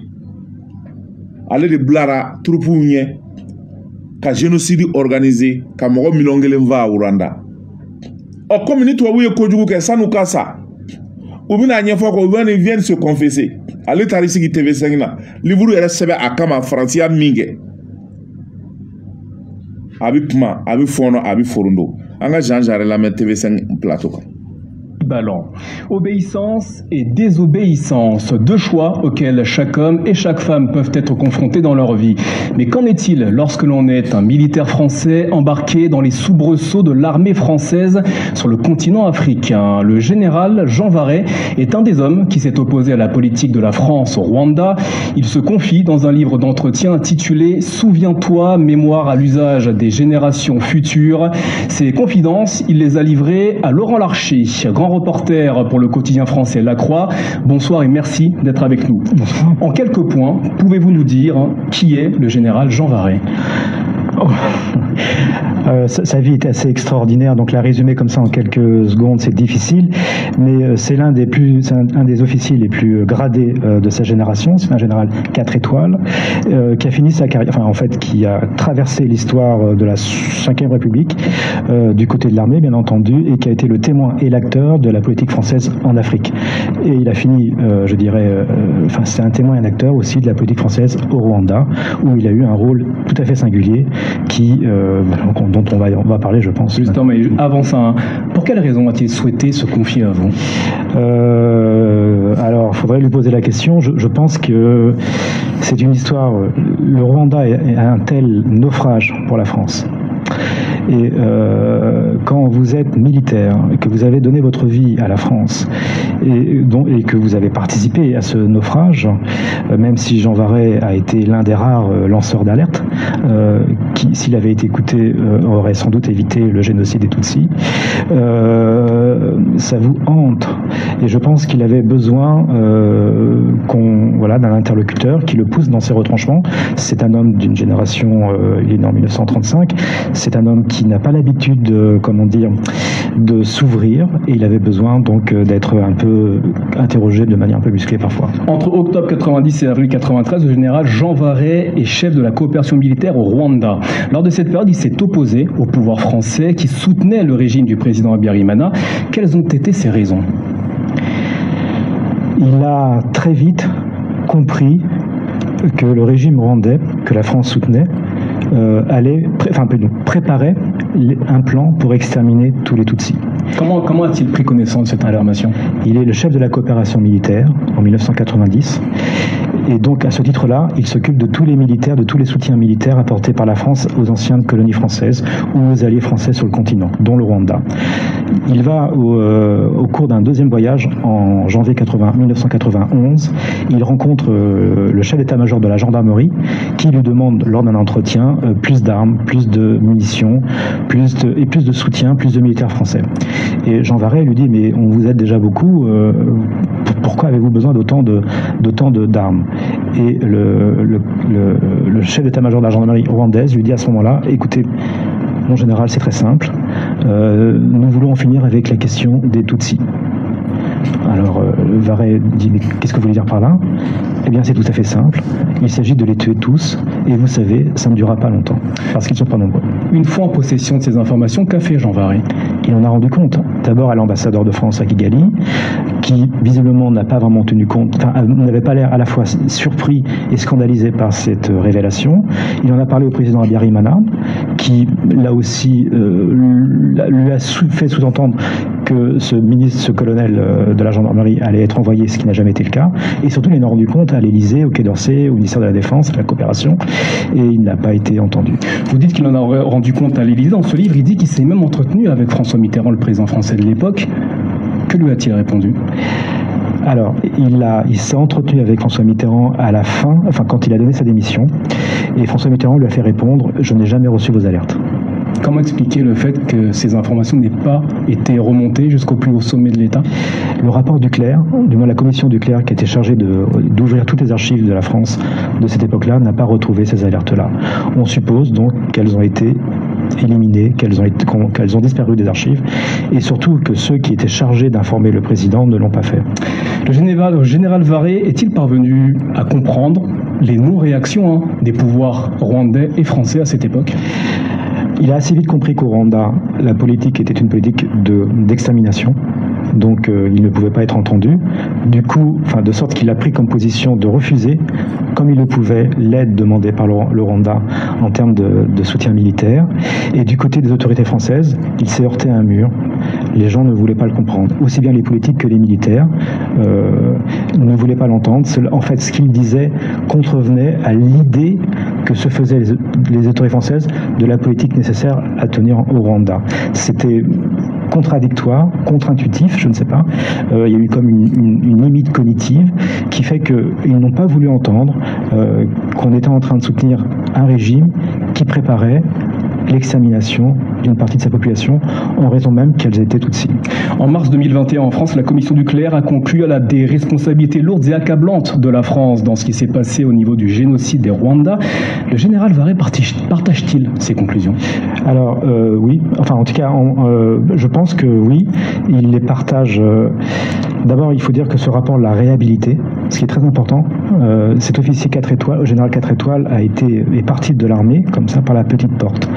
ale de bilara turupuw ɲɛ ka génocide organiser ka mɔgɔ miliyɔn kelen fa Rwanda ɔ komi ni tubabuw ye kojugu kɛ san'u ka sa u bɛna ɲɛfɔ ko wɛni vienne se confesser ale taara i sigi TV5 na livre yɛrɛ sɛbɛn a kama Faransi y'a min kɛ a bɛ kuma a bɛ fɔɔnɔ a bɛ foronto an ka jean jean yɛrɛ lamɛn tv5 plateau kan. Obéissance et désobéissance, deux choix auxquels chaque homme et chaque femme peuvent être confrontés dans leur vie. Mais qu'en est-il lorsque l'on est un militaire français embarqué dans les soubresauts de l'armée française sur le continent africain Le général Jean Varret est un des hommes qui s'est opposé à la politique de la France au Rwanda. Il se confie dans un livre d'entretien intitulé Souviens-toi, mémoire à l'usage des générations futures. Ces confidences, il les a livrées à Laurent Larcher, grand reporter pour le quotidien français La Croix. Bonsoir et merci d'être avec nous. En quelques points, pouvez-vous nous dire qui est le général Jean Varet? Euh, sa, vie est assez extraordinaire, donc la résumer comme ça en quelques secondes, c'est difficile, mais euh, c'est l'un des plus, un, des officiers les plus euh, gradés de sa génération. C'est un général 4 étoiles qui a fini sa carrière, enfin en fait qui a traversé l'histoire de la 5ème République du côté de l'armée, bien entendu, et qui a été le témoin et l'acteur de la politique française en Afrique. Et il a fini, je dirais, enfin c'est un témoin et un acteur aussi de la politique française au Rwanda, où il a eu un rôle tout à fait singulier qui, euh, bah, dont on va, on va parler, je pense. Justement, mais avant ça, hein, pour quelle raison a-t-il souhaité se confier à vous euh, Alors, il faudrait lui poser la question. Je, je pense que c'est une histoire. Le Rwanda est un tel naufrage pour la France et euh, quand vous êtes militaire, que vous avez donné votre vie à la France et, et que vous avez participé à ce naufrage, euh, même si Jean Varret a été l'un des rares euh, lanceurs d'alerte, euh, qui, s'il avait été écouté, euh, aurait sans doute évité le génocide des Tutsis, ça vous hante. Et je pense qu'il avait besoin qu'on, voilà, d'un interlocuteur qui le pousse dans ses retranchements. C'est un homme d'une génération, il est né en 1935, c'est un homme qui il n'a pas l'habitude, comment dire, de s'ouvrir. Et il avait besoin donc euh, d'être un peu interrogé de manière un peu musclée parfois. Entre octobre 90 et avril 93, le général Jean Varret est chef de la coopération militaire au Rwanda. Lors de cette période, il s'est opposé au pouvoir français qui soutenait le régime du président Habyarimana. Quelles ont été ses raisons Il a très vite compris que le régime rwandais, que la France soutenait, euh, aller, préparer un plan pour exterminer tous les Tutsis. Comment, comment a-t-il pris connaissance de cette information Il est le chef de la coopération militaire en 1990 et donc, à ce titre-là, il s'occupe de tous les militaires, de tous les soutiens militaires apportés par la France aux anciennes colonies françaises ou aux alliés français sur le continent, dont le Rwanda. Il va, au, euh, cours d'un deuxième voyage, en janvier 1991, il rencontre euh, le chef d'état-major de la gendarmerie qui lui demande, lors d'un entretien, euh, plus d'armes, plus de munitions, plus de, et plus de soutien, plus de militaires français. Et Jean Varret lui dit, mais on vous aide déjà beaucoup, pourquoi avez-vous besoin d'autant d'armes et le, chef d'état-major de la gendarmerie rwandaise lui dit à ce moment-là, écoutez, mon général, c'est très simple. Euh, nous voulons en finir avec la question des Tutsis. Alors, euh, Varé dit Mais qu'est-ce que vous voulez dire par là Eh bien, c'est tout à fait simple. Il s'agit de les tuer tous, et vous savez, ça ne durera pas longtemps, parce qu'ils ne sont pas nombreux. Une fois en possession de ces informations, qu'a fait Jean Varé Il en a rendu compte. D'abord à l'ambassadeur de France à Kigali, qui visiblement n'a pas vraiment tenu compte, euh, n'avait pas l'air à la fois surpris et scandalisé par cette euh, révélation. Il en a parlé au président Abiyarimana, qui, là aussi, lui a fait sous-entendre que ce ministre, ce colonel euh, de la gendarmerie allait être envoyé, ce qui n'a jamais été le cas. Et surtout, il a rendu compte à l'Élysée, au Quai d'Orsay, au ministère de la Défense, à la coopération, et il n'a pas été entendu. Vous dites qu'il en a rendu compte à l'Élysée. Dans ce livre, il dit qu'il s'est même entretenu avec François Mitterrand, le président français de l'époque. Que lui a-t-il répondu alors, il, il s'est entretenu avec François Mitterrand à la fin, enfin quand il a donné sa démission, et François Mitterrand lui a fait répondre Je n'ai jamais reçu vos alertes. Comment expliquer le fait que ces informations n'aient pas été remontées jusqu'au plus haut sommet de l'État Le rapport du clerc, du moins la commission du Duclerc qui était chargée d'ouvrir toutes les archives de la France de cette époque-là, n'a pas retrouvé ces alertes-là. On suppose donc qu'elles ont été éliminées, qu'elles ont, qu'elles ont, disparu des archives, et surtout que ceux qui étaient chargés d'informer le président ne l'ont pas fait. Le général, général Varé est-il parvenu à comprendre les non-réactions hein, des pouvoirs rwandais et français à cette époque il a assez vite compris qu'au Rwanda, la politique était une politique d'extermination donc euh, il ne pouvait pas être entendu. Du coup, enfin, de sorte qu'il a pris comme position de refuser, comme il le pouvait, l'aide demandée par le Rwanda en termes de, soutien militaire. Et du côté des autorités françaises, il s'est heurté à un mur. Les gens ne voulaient pas le comprendre, aussi bien les politiques que les militaires euh, ne voulaient pas l'entendre. En fait, ce qu'il disait contrevenait à l'idée que se faisaient les, les autorités françaises de la politique nécessaire à tenir au Rwanda. C'était contradictoire, contre-intuitif, je ne sais pas. Euh, il y a eu comme une, limite cognitive qui fait qu'ils n'ont pas voulu entendre euh, qu'on était en train de soutenir un régime qui préparait l'examination d'une partie de sa population, en raison même qu'elles étaient Tutsis. En mars 2021, en France, la commission nucléaire a conclu à la des responsabilités lourdes et accablantes de la France dans ce qui s'est passé au niveau du génocide des Rwandais. Le général Varé partage-t-il ses conclusions Alors euh, oui, enfin en tout cas, euh, je pense que oui, il les partage. Euh, D'abord, il faut dire que ce rapport l'a réhabilité, ce qui est très important. Euh, cet officier 4 étoiles, général 4 étoiles, a été, est parti de l'armée, comme ça, par la petite porte.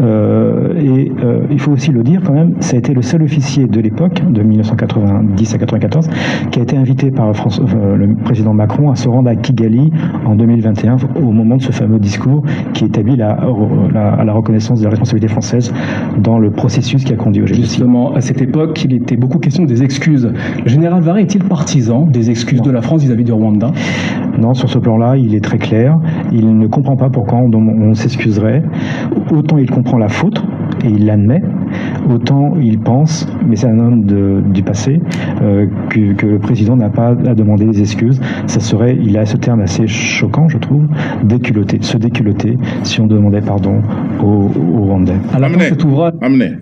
Euh, et euh, il faut aussi le dire quand même, ça a été le seul officier de l'époque, de 1990 à 94, qui a été invité par le président Macron à se rendre à Kigali en 2021, au moment de ce fameux discours qui établit la, la, la reconnaissance de la responsabilité française dans le processus qui a conduit au génocide. Justement, à cette époque, il était beaucoup question des excuses général Varé est-il partisan des excuses de la France vis-à-vis du Rwanda Non, sur ce plan-là, il est très clair. Il ne comprend pas pourquoi on, s'excuserait. Autant il comprend la faute et il l'admet, autant il pense, mais c'est un homme du passé, euh, que, le président n'a pas à demander des excuses. Ça serait, il a ce terme assez choquant, je trouve, déculoter, se déculoter si on demandait pardon aux, Rwandais. amenez,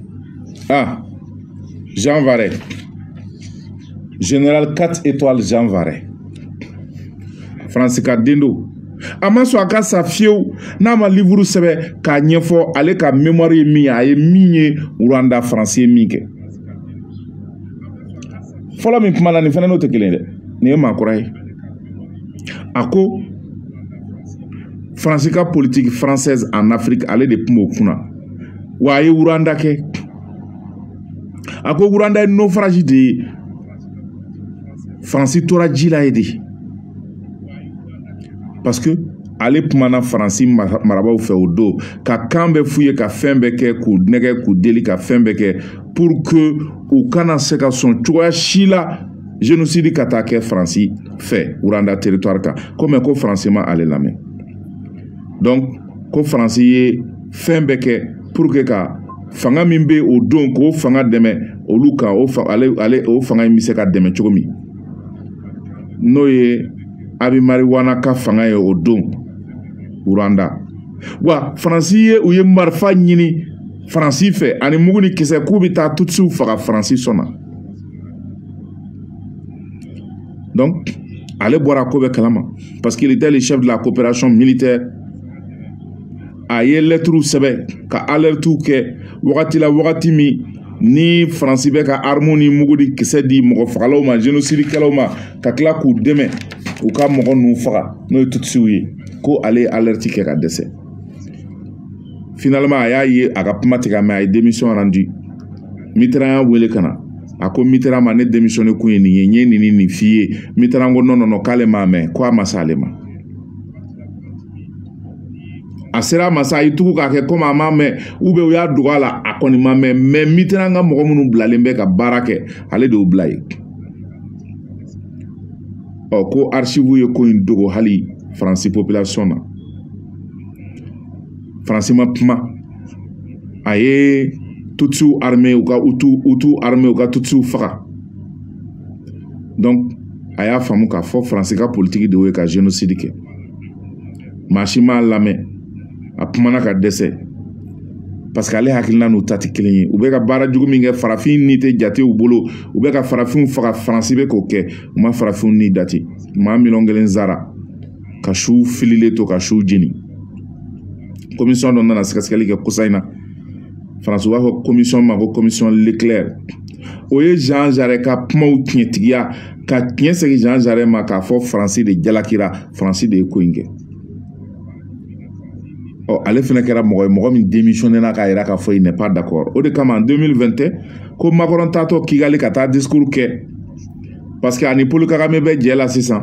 Ah, Jean Varret. Général 4 étoiles Jean Varret. Fransika den don a ma sɔn a ka sa fiyewu n'a ma livuru sɛbɛn k'a ɲɛfɔ ale ka mémoire ye min ye a ye min ye rwanda faransi ye min kɛ fɔlɔ min kuma na nin fana n'o tɛ kelen dɛ nin ye maakɔrɔ ye a ko faransi ka politiki française en afrique ale de tun b'o kunna wa a ye rwanda kɛ a ko wuranda ye nofaraji de ye faransi tora ji la ye de parce que ale kumana faransi marabaaw fɛ o don ka kan bɛ f'u ye ka fɛn bɛɛ kɛ k'u nɛgɛ k'u deli ka fɛn bɛɛ kɛ pour que u kana se ka sɔn cogoya si la génocide ka taa kɛ faransi fɛ wuranda territoire kan ko mɛ ko faransi ma ale lamɛn donc ko faransi ye fɛn bɛɛ kɛ pour que ka fanga min bɛ o don k'o fanga dɛmɛ olu kan o ale ale o fanga in bɛ se ka dɛmɛ cogo min n'o ye abimariwana ka fanga ye o don uranda wa faransi ye u ye marifa ɲini faransi fɛ ani mugu ni kisɛ k'u bɛ taa tutisiw faga faransi sɔnna donc ale bɔra ko bɛɛ kalama parce qu'il était le chef de la coopération militaire a ye lɛtiriw sɛbɛn ka alɛritiw kɛ wagati la wagati min ni faransi bɛ ka armu ni mugu ni kisɛ di mɔgɔ fagalaw ma genosidikɛlaw ma ka tila k'u dɛmɛ u ka mɔgɔ ninnu faga n'o ye tutisiw ye ko ale ye alɛriti kɛ ka dɛsɛ finalima a y'a ye a ka kuma tigɛ mɛ a ye denmisɛn randi mitara y'a wele ka na a ko mitara ma ne denmisɛnnin kun ye nin ye n ye nin ni nin f'i ye mitara ko nɔnɔ k'ale m'a mɛn ko a ma s'ale ma a sera a ma sa a y'i tugu k'a kɛ komi a ma mɛn u bɛ u y'a dogo a la a kɔni ma mɛn mɛ mitara ka mɔgɔ minnu bilalen bɛ ka baara kɛ ale de y'u bila ye ɔ ko arisibu ye ko in dogo hali faransi population na faransi ma kuma a ye tutuw armée u ka utu utu armée u ka tutuw faga donc a y'a faamu k'a fɔ faransi ka politiki de y'o ye ka génocide kɛ maa si m'a lamɛn a kumana ka dɛsɛ parce que ale hakilina n'u ta tɛ kelen ye u bɛ ka baara jugu min kɛ farafin ni tɛ jate u bolo u bɛ ka farafinw faga faransi bɛ k'o kɛ u ma farafinw ni dati maa miliyɔn kelen zara ka su fililen to ka su jeni komisɔn dɔ nana sɛgɛsɛgɛli kɛ kosa in na faransi b'a fɔ komisɔn ma ko komisɔn leclerc o ye jean jarɛ ka kumaw tiɲɛtigiya ka tiɲɛ segin jean jarɛ ma k'a fɔ faransi de jalakira faransi de ye ko in kɛ ɔ ale fana kɛra mɔgɔ ye mɔgɔ min denmisɛnnin na k'a yira k'a fɔ il n'est pas d'accord o de kama en 2021 ko makɔrɔn taatɔ kigali ka taa discours kɛ parce que ani polu kagame bɛ jɛ la sisan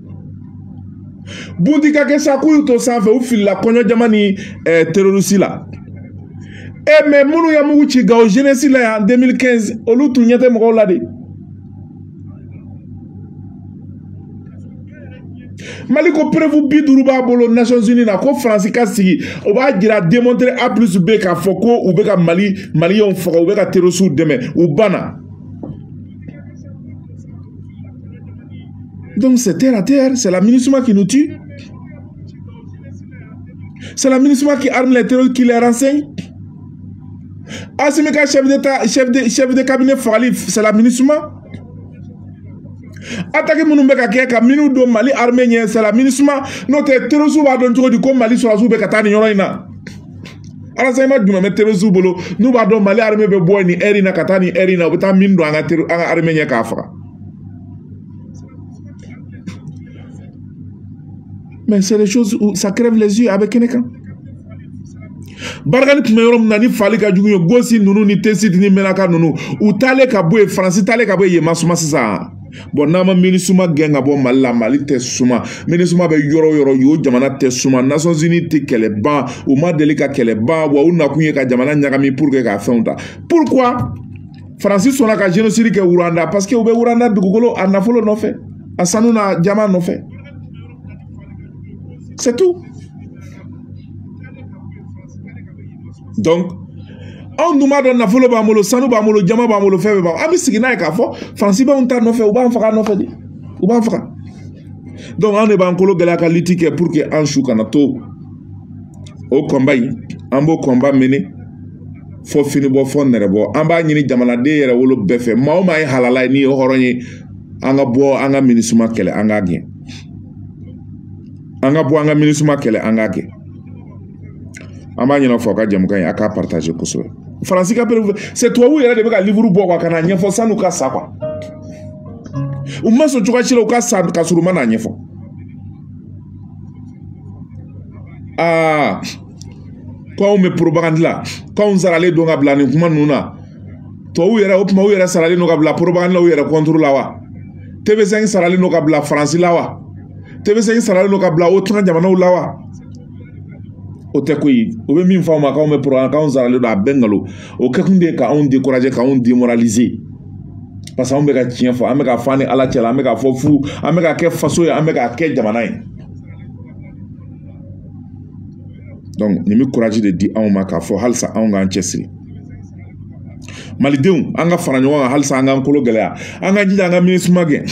bunti ka kɛ sa k'u y'u to sanfɛ u filila kɔɲɔjama ni eh, terorisi la e eh, mɛ minnu ye mugu ci gawo jeunesse la yan 2015 olu tun ɲɛ tɛ mɔgɔw la de mali ko preuve bi duuru b'a bolo nations unis na ko faransi ka sigi o b'a jira démontré a plus b k'a fɔ ko u bɛ ka mali maliyɛnw faga u bɛ ka terosiw dɛmɛ u banna Donc c'est terre à terre, c'est la MINUSMA qui nous tue. C'est la MINUSMA qui arme les terroristes, qui les renseigne. Asimika, chef, chef, de, chef de cabinet Fali, c'est la MINUSMA. Attaquer minnu bɛ ka kɛ ka minnu don mali armée ɲɛ c'est la minusma n'o tɛ terrorisiw b'a dɔn cogo di ko mali sɔrɔdasiw bɛ ka taa nin yɔrɔ in na alasayima jumɛn bɛ terrorisiw bolo n'u b'a dɔn mali armée bɛ bɔ nin heure in na ka taa nin heure in na u bɛ taa min don an ka an ka armée ɲɛ k'a faga Mais c'est les choses où ça crève les yeux avec quelqu'un. barikali tun bɛ yɔrɔ min na ni fali ka jugu ye gosi ninnu ni tesiti ni mɛnaka ninnu u taalen ka bɔ yen faransi taalen ka bɔ yen ma suma sisan bɔn n'an ma minisuma gɛn ka bɔ mali la mali tɛ suma minisuma bɛ yɔrɔ o yɔrɔ y'o jamana tɛ suma nations unies tɛ kɛlɛ ban u ma deli ka kɛlɛ ban wa u nakun ye ka jamana ɲagami pour que ka fɛnw ta pourquoi faransi sɔnna ka génocide kɛ wuranda parce que u bɛ wuranda dugukolo a nafolo nɔfɛ a sanu n'a jama nɔfɛ c'est tout donc anw dun b'a dɔn nafolo b'an bolo sanu b'an bolo jama b'an bolo fɛn bɛɛ b'an bolo an bɛ sigi n'a ye k'a fɔ faransi b'anw ta nɔfɛ u b'an faga nɔfɛ de u b'an faga donc anw de b'an kolo gɛlɛya ka liti kɛ pour que an su kana to o kɔnba in an b'o kɔnba mene fɔ finibɔ fɔ nɛrɛbɔ an b'a ɲini jamanaden yɛrɛ wolo bɛɛ fɛ maa o maa ye halala ye n'i ye hɔrɔn ye an ka bɔ an ka minisuma kɛlɛ an k'a gɛn an ka bɔ an ka minisuma kɛlɛ an k'a gɛn an b'a ɲɛna fɔ a ka jamukan ye a k'a partager kosɛbɛ faransi ka pere se tubabu yɛrɛ de bɛ ka livuru bɔ kuwa ka n'a ɲɛfɔ sanu ka sa kuwa u ma sɔn cogoya si la u ka sa ka sɔrɔ u ma n'a ɲɛfɔ aa ko anw bɛ porobagandi la ko anw saralen don ka bila nin kuma ninnu na tubabuw yɛrɛ o tuma u yɛrɛ saralen don ka bila porobagandi la u yɛrɛ kɔntoro la wa tebesɛn saralen don ka bila faransi la wa tebesɛn saralen don ka bila o tanga jamanaw la wa o tɛ ko ye o bɛ min fɔ anw ma k'anw bɛ porobagandi k'anw saralen don a bɛɛ nkalon o kɛkun de ye k'anw dekuraje k'anw demoralize parce que anw bɛ ka tiɲɛ fɔ an bɛ ka fɔ an ni ala cɛla an bɛ ka fɔ fu an bɛ ka kɛ faso ye an bɛ ka kɛ jamana ye nin bɛ kurazi de di anw ma k'a fɔ halisa anw k'an cɛ siri malidenw an ka fara ɲɔgɔn kan halisa an k'an kolo gɛlɛya an ka jija an ka minisuma gɛn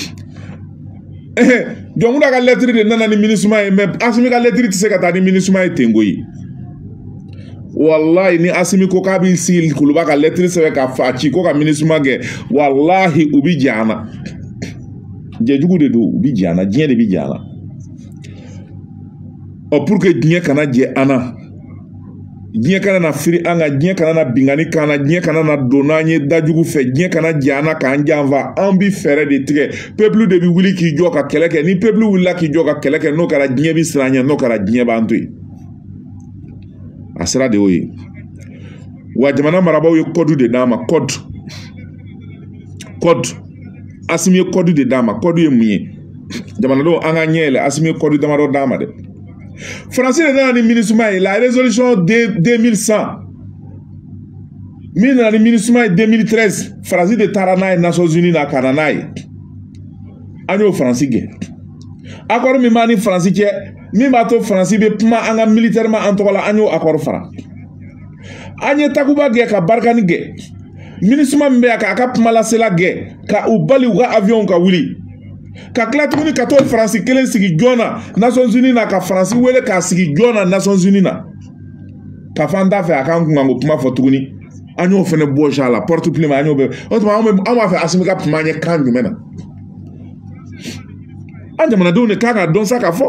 jɔnkun ka lɛtiri de nana ni minisuma ye mɛ asimi ka lɛtiri tɛ se ka taa ni minisuma ye ten koyi walayi ni asimi ko k'a b'i sigi kuluba ka lɛtiri sɛbɛn ka fa ci ko ka minisuma kɛ walahi u bi jɛ an na jɛjugu de don u bi jɛ an na diɲɛ de bi jɛ an na ɔ pour que diɲɛ kana jɛ an na diɲɛ kana na firi an ka diɲɛ kana na bingani k'an na diɲɛ kana na don n'an ye dajugu fɛ diɲɛ kana jɛ an na k'an janfa an bi fɛɛrɛ de tigɛ pepulu de bi wuli k'i jɔ ka kɛlɛ kɛ ni pepulu wulila k'i jɔ ka kɛlɛ kɛ n'o kɛra diɲɛ bi siran ɲɛ n'o kɛra diɲɛ b'an to yen a sira de y'o ye wa jamana marabaaw ye kɔdu de d'an ma kɔdu kɔdu asimi ye kɔdu de d'an ma kɔdu ye mun ye jamanadenw an ka ɲɛ yɛlɛ asimi kɔdi damadɔ d'a ma dɛ faransi de nana ni minisuma ye la résolution 2100 min nana ni minisuma ye 2013 faransi de taara n'a ye nations unies na ka na n'a ye an y'o faransi gɛn akɔri min b'a ni faransi cɛ min b'a to faransi bɛ kuma an ka militɛrima an tɔgɔ la an y'o akɔri fara an ye takuba gɛn ka barikani gɛn minisuma min bɛ yan k'a ka kumalasela gɛn ka u bali u ka aviɔnw ka wuli ka tila tuguni ka t'o faransi kelen sigi jɔn na nations unies na ka faransi wele k'a sigi jɔn na nations unies na ka fɔ an t'a fɛ a k'an kunkan ko kuma fɔ tuguni an y'o fana bɔ sa la porte pile ma an y'o bɛɛ o tuma anw bɛ anw b'a fɛ asimi ka kuma ɲɛ kan jumɛn na an jamanadenw de kan ka dɔn sa ka fɔ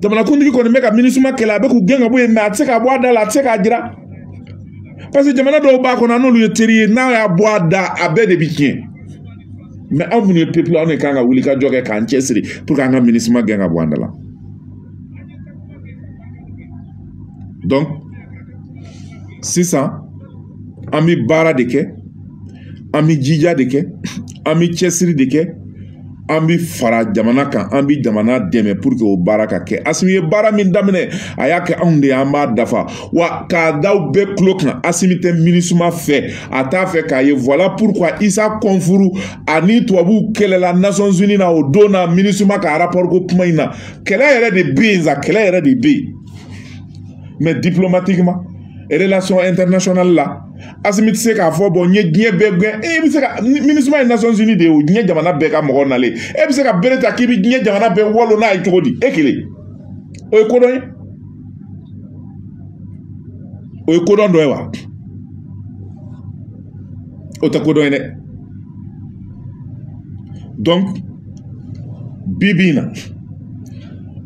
jamanakuntigi kɔni bɛ ka minisuma kɛlɛ a bɛ k'u gɛn ka bɔ yen mɛ a tɛ se ka bɔ a da la a tɛ se k'a jira parce que jamana dɔw b'a kɔnɔ n'olu ye teri ye n'a y'a bɔ a da a bɛɛ de bi tiɲɛ mɛ aw minnu ye pepulu anw de kan ka wuli ka jɔ kɛ k'an cɛsiri pour que an ka minisima gɛn ka bɔ an da la donc sisan an bɛ baara de kɛ an bɛ jija de kɛ an bɛ cɛsiri de kɛ an bi fara jamana kan an bi jamana dɛmɛ pour que o baara ka kɛ asimi ye baara min daminɛ a y'a kɛ anw de ye an b'a dafa wa k'a daw bɛɛ tulo kan asimi tɛ minisuma fɛ a t'a fɛ k'a ye voilà pourquoi isa kɔnfuru ani tubabuw kɛlɛla nations unies na o don na minisuma ka rapport ko kuma in na kɛlɛ yɛrɛ de bɛ yen sa kɛlɛ yɛrɛ de bɛ yen mais diplomatiquement relation internationale la asimi tɛ se k'a fɔ bɔn n ye diɲɛ bɛɛ gɛn e bɛ se ka minisima ye nations unies de ye o diɲɛ jamana bɛɛ ka mɔgɔ nalen e bɛ se ka bere ta k'i bɛ diɲɛ jamana bɛɛ walo n'a ye cogo di e kelen o ye kodɔn ye o ye kodɔn dɔ ye wa o tɛ kodɔn ye dɛ donc bi bi in na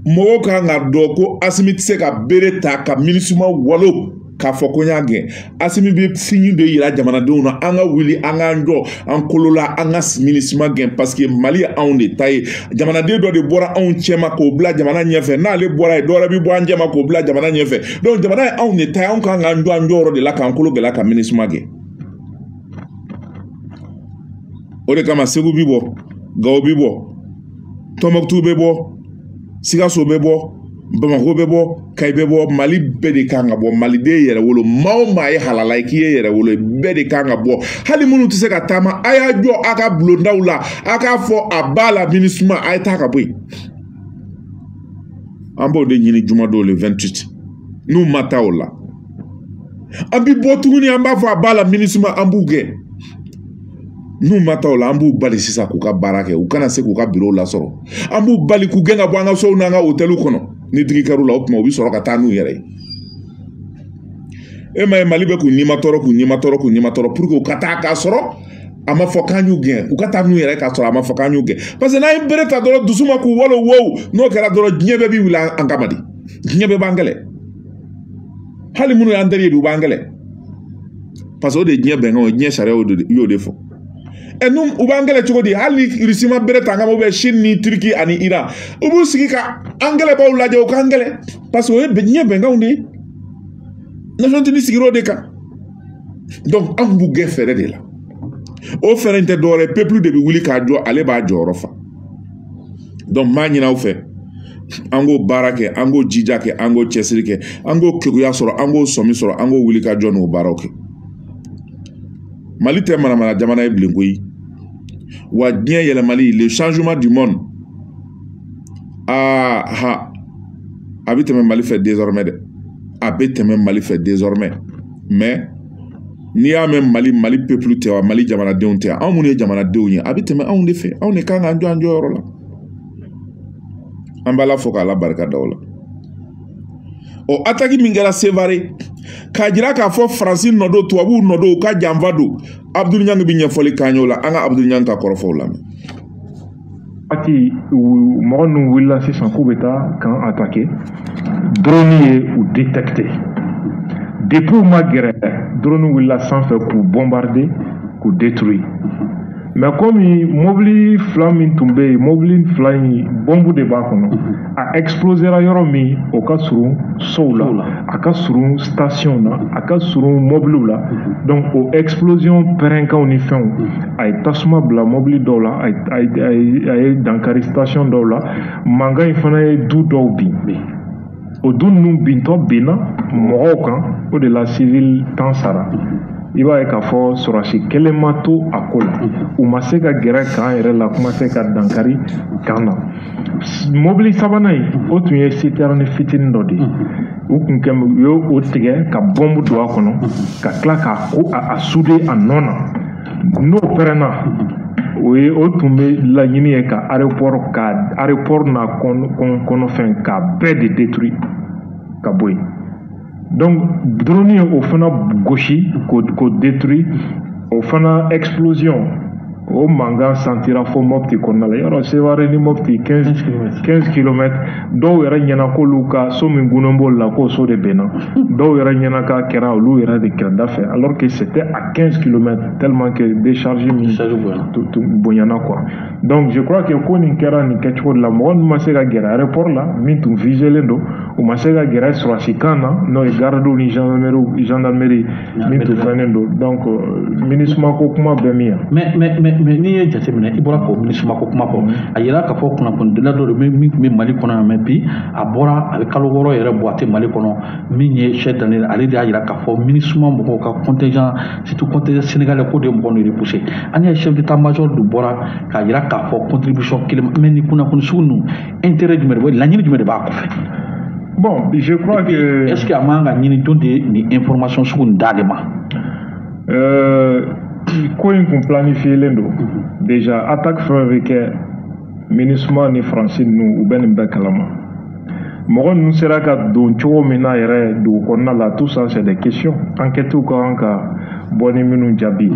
mɔgɔw kan ka dɔn ko asimi tɛ se ka bere ta ka minisimaw walo k'a fɔ ko n y'a gɛn asimi bɛ sinji de yira jamanadenw na an ka wuli an k'an jɔ an kolo la an ka simini sima gɛn paseke mali anw de ta ye jamanaden dɔ de bɔra anw cɛma k'o bila jamana ɲɛfɛ n'ale bɔra ye dɔwɛrɛ bɛ bɔ an cɛma k'o bila jamana ɲɛfɛ donc jamana ye anw de ta ye anw kan k'an jɔ an jɔyɔrɔ de la k'an kolo gɛlɛya ka minisima gɛn o de kama segu bi bɔ gawo bi bɔ tɔnbɔkutu bɛ bɔ sikaso bɛ bɔ bamako bɛ bɔ kayi bɛ bɔ mali bɛɛ de kan ka bɔ maliden yɛrɛ wolo maa o maa ye halala ye k'i ye yɛrɛ wolo bɛɛ de kan ka bɔ hali minnu tɛ se ka taama a y'a jɔ a ka bulondaw la a k'a fɔ a b'a la minisuma a ye taa ka bɔ yen an b'o de ɲini jumadon le 28 n'u ma taa o la an bi bɔ tuguni an b'a fɔ a b'a la minisima an b'u gɛn n'u ma taa o la an b'u bali sisan k'u ka baara kɛ u kana se k'u ka birow lasɔrɔ an b'u bali k'u gɛn ka bɔ an ka sow n'an ka otɛliw kɔnɔ ni digi kɛr'u la o tuma u bɛ sɔrɔ ka taa n'u yɛrɛ ye e ma ye mali bɛ k'u nima tɔɔrɔ k'u nima tɔɔrɔ k'u nima tɔɔrɔ puruke u ka taa k'a sɔrɔ a ma fɔ k'an y'u gɛn u ka taa n'u yɛrɛ k'a sɔrɔ a ma fɔ k'an y'u gɛn parce que n'an ye bere ta dɔrɔn dusu ma k'u walo wow n'o kɛra dɔrɔn diɲɛ bɛɛ bɛ wuli an kama de diɲɛ bɛɛ b'an kɛlɛ hali minnu y'an teri ye u b'an kɛlɛ parce que o de ye diɲɛ bɛnkanw ye diɲɛ sariyaw de y'o de fɔ ɛ n'u u b'an kɛlɛ cogo di hali ni irisi ma bere ta an kama sini ni turiki ani iran u b'u sigi ka an kɛlɛbaw lajɛ u k'an kɛlɛ parce que o ye diɲɛ bɛnkanw de ye nasɔn tini sigir'o de kan donc an b'u gɛn fɛɛrɛ de la o fɛɛrɛ in tɛ dɔwɛrɛ ye pepulu de bɛ wuli k'a jɔ ale b'a jɔyɔrɔ fa n b'a ɲini aw fɛ an k'o baara kɛ an k'o jija kɛ an k'o cɛsiri kɛ an k'o keguya sɔrɔ an k'o sɔmi sɔrɔ an k'o wuli ka jɔ n'o baaraw kɛ mali tɛ manamana jamana ye bilen koyi wa diɲɛ yɛlɛmali le changement du monde aa ha a bɛ tɛmɛ mali fɛ désormais dɛ a bɛ tɛmɛ mali fɛ désormais mais n'i y'a mɛn mali mali pepulu tɛ wa mali jamanadenw tɛ anw minnu ye jamanadenw ye a bɛ tɛmɛ anw de fɛ anw de kan k'an jɔ an jɔyɔrɔ la an b'a la fɔ k'a la barika da o la ɔ ataki min kɛra sevare k'a jira k'a fɔ faransi nɔ don tubabuw nɔ don u ka janfa don abudulu ɲangi bɛ ɲɛfɔli k'an y'o la an ka abudulu ɲangi ka kɔrɔfɔw lamɛn Pati mɔgɔ ninnu wulila sisan k'u bɛ taa kan atake drone ye u detɛkite depuis u ma gɛrɛ drone wulila sanfɛ k'u bombarde k'u detruit mɛ komi mobili fila min tun bɛ yen mobili fila in bɔnbu de b'a kɔnɔ a explosera yɔrɔ min o ka surun sow la a ka surun station na a ka surun mobiliw la donc o explosion pɛrɛnkanw ni fɛnw a ye tasuma bila mɔbili dɔw la a ye dankari station dɔw la mankan in fana ye du dɔw bin o du ninnu bintɔ binna mɔgɔw kan o de la civil tan sara i b'a ye k'a fɔ sɔrɔsi kelen ma to a ko la u ma se ka gɛrɛ k'an yɛrɛ la kuma se ka dankari kan na mobili sabanan in o tun ye sitɛrɛni fitinin dɔ de ye u tun kɛ u y'o tigɛ ka bɔnbu don a kɔnɔ ka tila k'a ko a sude a nɔ na n'o pɛrɛnna o ye o tun bɛ laɲini ye ka aéroport ka aéroport n'a kɔnɔfɛn k'a bɛɛ de détruit ka bɔ yen donc drone ye o fana gosi k'o k'o détruit o fana explosion o mankan santira fo mɔpti kɔnɔna la yɔrɔ seware ni mɔpti 15 kilomɛtɛ dɔw yɛrɛ ɲɛna k'olu ka so min gunnen b'olu la k'o so de benna dɔw yɛrɛ ɲɛna k'a kɛra olu yɛrɛ de kɛrɛda fɛ alors que c'était à 15 km tellement que décharge min bonyana quoi donc je crois que ko nin kɛra nin kɛcogo de la mɔgɔ min ma se ka gɛrɛ aéroport la min tun viselen don u ma se ka gɛrɛ sɔrɔsikan na n'o ye gardiw ni gendarmerie gendarmerie min tun fɛnnen don donc minisuma ko kuma bɛ min yan mais mais mais mais n'i ye jateminɛ i bɔra k'o minisuma ko kuma fɔ a yira k'a fɔ kunnafonidila dɔ de bɛ min tun bɛ mali kɔnɔ yan mais bi a bɔra a bɛ kalo wɔɔrɔ yɛrɛ bɔ a tɛ mali kɔnɔ min ye chef d'année ale de y'a yira k'a fɔ minisuma mɔgɔw ka contingent surtout contingent sénégalais ko de ye mɔgɔ ninnu repousser an y'a ye chef d'état major de bɔra k'a yira k'a fɔ contribution kelen mais nin kunnafoni sugu ninnu intérêt jumɛn de b'o laɲini jumɛn de b'a kɔfɛ bon je crois que est ce que a man kan ka ɲini don de nin information sugu nin d'ale ma euh, ko in kun planifiyelen don déjà attaque fɛn o fɛn bɛ kɛ minusma ni faransi ninnu u bɛ nin bɛɛ kalama mɔgɔ ninnu sera ka don cogo min na yɛrɛ dugu kɔnɔna la tout ça c'est des questions enquêtes ka kan ka bɔ ni minnu jaabi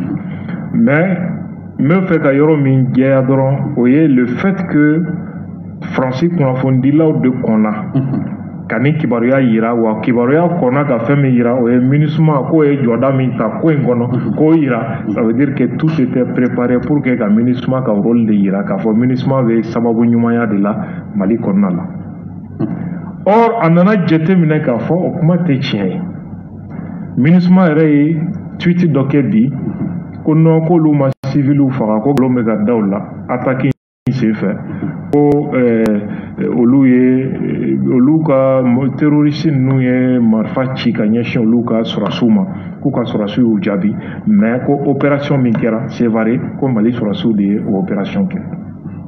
mais n bɛ fɛ ka yɔrɔ min jɛya dɔrɔn o ye le fait que faransi kunnafonidilaw de kɔnna ka ni kibaruya yira wa kibaruya kɔnna ka fɛn min yira o ye minisuma k'o ye jɔda min ta ko in kɔnɔ k'o yira ça veut dire que tout était préparé pour que ka minisuma ka rôle de yira k'a fɔ minisuma bɛ sababu ɲumanya de la mali kɔnɔna la or a nana jate minɛ k'a fɔ o kuma tɛ tiɲɛ ye minisuma yɛrɛ ye twiti dɔ kɛ bi ko nɔn k'olu ma siviliw faga ko gulon bɛ ka da u la ataki sen fɛ ko eh, olu ye eh, olu ka terorisi ninnu ye marifa ci ka ɲɛsin olu ka sɔrɔsiw ma k'u ka sɔrɔsiw y'u jaabi mɛ ko operasiyɔn min kɛra sevare ko mali sɔrɔsiw de ye o operasiyɔn kɛ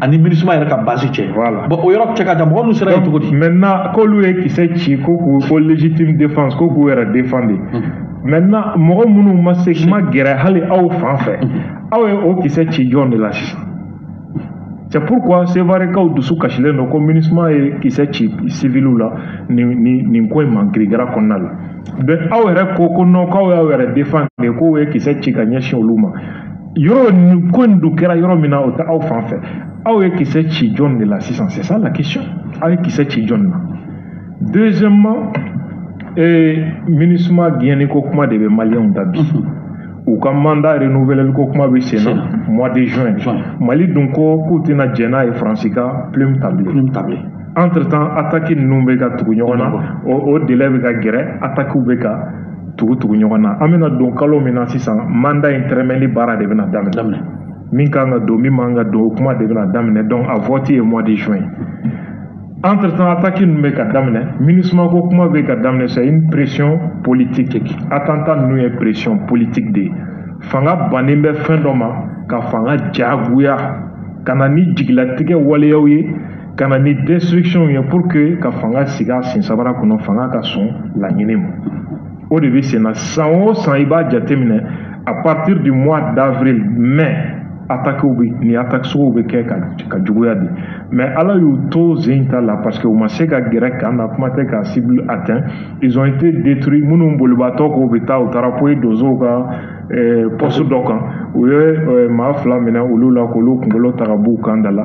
ani minisuma yɛrɛ ka base cɛ voilà. bon o yɔrɔ cɛ ka jan mɔgɔ min sera yen cogo di maintenant k'olu ye kisɛ ci ko k'u ko légitime défense ko k'u yɛrɛ défendre maintenant mɔgɔ minnu ma se ma gɛrɛ hali aw fan fɛ aw ye o kisɛ ci jɔn de la sisan c'est pourquoi sevarekaw dusu kasilen don ko minisuma ye kisɛ ci siviliw la nin nin nin ko in man kirigɛra kɔnɔna la bɛn aw yɛrɛ ko ko non k'aw y'aw yɛrɛ défendre k'o ye kisɛ ci ka ɲɛsin olu ma yɔrɔ nin ko in dun kɛra yɔrɔ min na o tɛ aw fan fɛ aw ye kisɛ ci jɔn de la sisan c'est ça la question aw ye kisɛ ci jɔn na deuxièmement ee minisuma gɛnni ko kuma de bɛ maliyɛnw da bi u ka mandat renouveleli ko kuma bɛ sen na mois de juin mali dun ko k'u tɛna jɛn n'a ye faransi ka plume ta bilen entre temps attaque ninnu bɛ ka tugu ɲɔgɔn na o délai bɛ ka gɛrɛ attaque bɛ ka tugu tugu ɲɔgɔn na an bɛna don kalo min na sisan manda in tɛrɛmɛli baara de bɛna daminɛ daminɛ min kan ka don min man ka don o kuma de bɛna daminɛ donc a vote ye mois de juin entre temps attaque ninnu bɛ ka daminɛ minusima ko kuma bɛ ka daminɛ c'est une pression politique attentat ninnu ye pression politique de ye fanga bannen bɛ fɛn dɔ ma ka fanga jagoya ka na ni jigilatigɛ waleyaw ye ka na ni destruction ye pour que ka fanga sigi a sen sabara kɔnɔ fanga ka sɔn laɲini ma o de bɛ sen na san o san i b'a jateminɛ à partir du mois d'avril mai atakew bɛ ni atake suguw bɛ kɛ ka ka juguya de mais ala y'u to zen ta la parce que u ma se ka gɛrɛ kan na kuma tɛ ka cible atteint ils ont été détruits minnu bolibaatɔ k'u bɛ taa u taara poyi donsow ka eh, poste dɔ kan u ye eh, maa fila minɛ olu la k'olu kunkolo ta ka b'u kan da la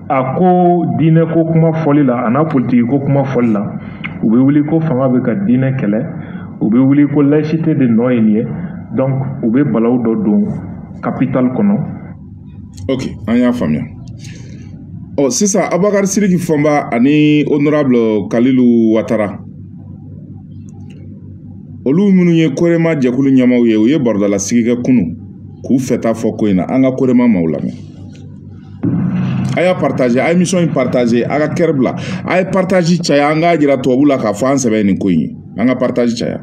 a ko diinɛ ko kuma fɔli la a n'a politiki ko kuma fɔli la u bɛ wuli ko fanga bɛ ka diinɛ kɛlɛ u bɛ wuli ko laïcité de nɔ ye nin ye donc u bɛ balaw dɔ don capital kɔnɔ. ok an y'a faamuya ɔ sisan abubakari siriki fɔnba ani honorable kalilu watara olu minnu ye korema jɛkulu ɲɛmaaw ye u ye barodalasigi kɛ kunu k'u fɛta fɔ ko in na an ka korema maaw lamɛn. a y'a partaze a ye misɔn in partaze a ka kɛrɛ bila a ye partazi caya an k'a jira tubabu la k'a fɔ an sɛbɛn nin ko in ye an ka partazi caya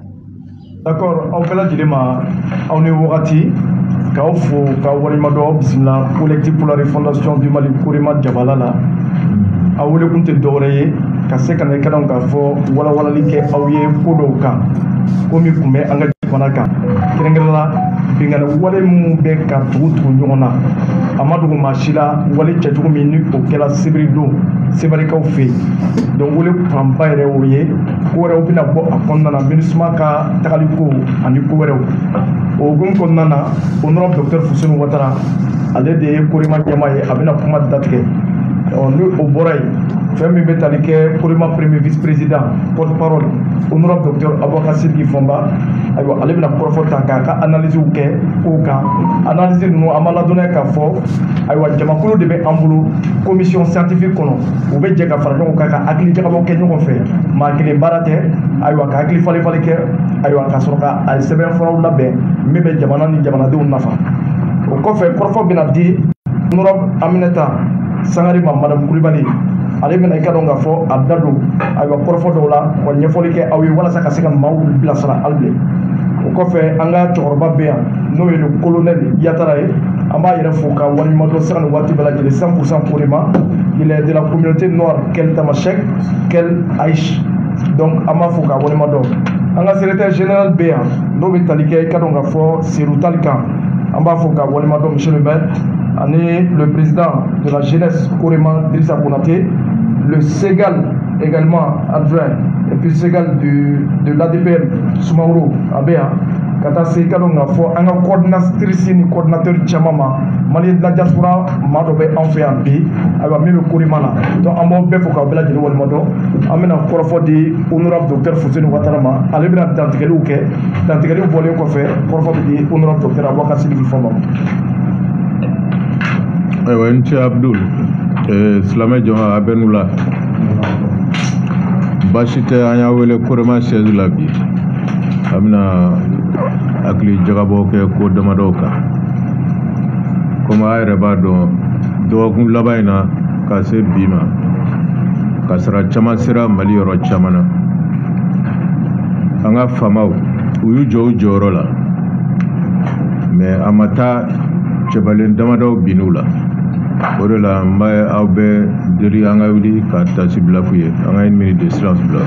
d'accord aw bɛɛ lajɛlen ma aw ni wagati k'aw fo k'aw waleɲumandɔn bisimila collectif pour la refondation du mali korema jabala la a welekun tɛ dɔwɛrɛ ye ka se ka na i kɛnɛw k'a fɔ walawalali kɛ aw ye ko dɔw kan komi kun bɛ an ka fana kan kɛrɛnkɛrɛn la bingani wale minnu bɛ ka tugu tugu ɲɔgɔn na a ma dogo maa si la wale cɛcogo min ni o kɛra sibiri don sebarikaw fɛ yen donc wele fanba yɛrɛ o ye ko wɛrɛw bɛna bɔ a kɔnɔna na minisuma ka tagali ko ani ko wɛrɛw o hukumu kɔnɔna na o nɔrɔ dɔkitɛri fuseni watara ale de ye korema ɲɛma ye a bɛna kuma datigɛ ɔ ni o bɔra yen fɛn min bɛ tali kɛ korema premier vice président porte parole honorable docteur abubakar sidiki fɔnba ayiwa ale bɛna kɔrɔfɔ ta k'a ka analysew kɛ kow kan analyse ninnu an b'a ladɔnniya k'a fɔ ayiwa jamakulu de bɛ an bolo commission scientifique kɔnɔ u bɛ jɛ ka fara ɲɔgɔn kan ka hakili jagabɔ kɛ ɲɔgɔn fɛ maa kelen baara tɛ ayiwa ka hakili falen falen kɛ ayiwa ka sɔrɔ ka a sɛbɛn furaw labɛn min bɛ jamana ni jamanadenw nafa o kɔfɛ kɔrɔfɔ bɛna di honorable aminata sangari ma madamu kulibali ale bɛna i ka dɔn k'a fɔ a da don ayiwa kɔrɔfɔ dɔw la wa ɲɛfɔli kɛ aw ye walasa ka se ka maaw bilasira hali bilen o kɔfɛ an ka cɛkɔrɔba bɛ yan n'o ye kolonɛl yatara ye an b'a yɛrɛ fo ka waleɲumandɔn sira ni waati bɛɛ lajɛlen san pour cent korema il est de la communauté noire quel tamashek quel aish donc an b'a fo ka waleɲumandɔn an ka secrétaire général bɛ yan n'o bɛ tali kɛ i ka dɔn k'a fɔ serutali kan an b'a fɔ ka walemadɔ monsieur le maire ani le président de la jeunesse korema dirisa konate le segal également adjoint et puis segal du, de l'adpm sumaworo a bɛ yan ka taa se ka dɔn k'a fɔ an ka coordinatrice ni coordinateur caman ma mali la diaspora maa dɔ bɛ anw fɛ yan bi ayiwa min bɛ korima na donc an b'aw bɛɛ fo k'aw bɛɛ lajɛlen walima dɔn an bɛna kɔrɔfɔ di honorable docteur fuseni watara ma ale bɛna dantigɛliw kɛ dantigɛli bɔlen kɔfɛ kɔrɔfɔ bɛ di onɔrɔ dɔkitɛri abubakar sidiki fɔ ma ayiwa n cɛ abdul eh, silamɛ jama a bɛ n'u la baasi tɛ an y'a wele korema sɛzi la bi a bɛna hakili jagabɔ kɛ ko damadɔw kan komi a yɛrɛ b'a dɔn dɔgɔkun laban in na ka se bi ma kasara caman sera mali yɔrɔ caman na an ka faamaw u y'u jɔ u jɔyɔrɔ la mɛ a ma taa cɛbalen damadɔw bin'u la o de la n bɛ aw bɛɛ deli an ka wuli ka tasi bila f'u ye an ka une minute de silence bila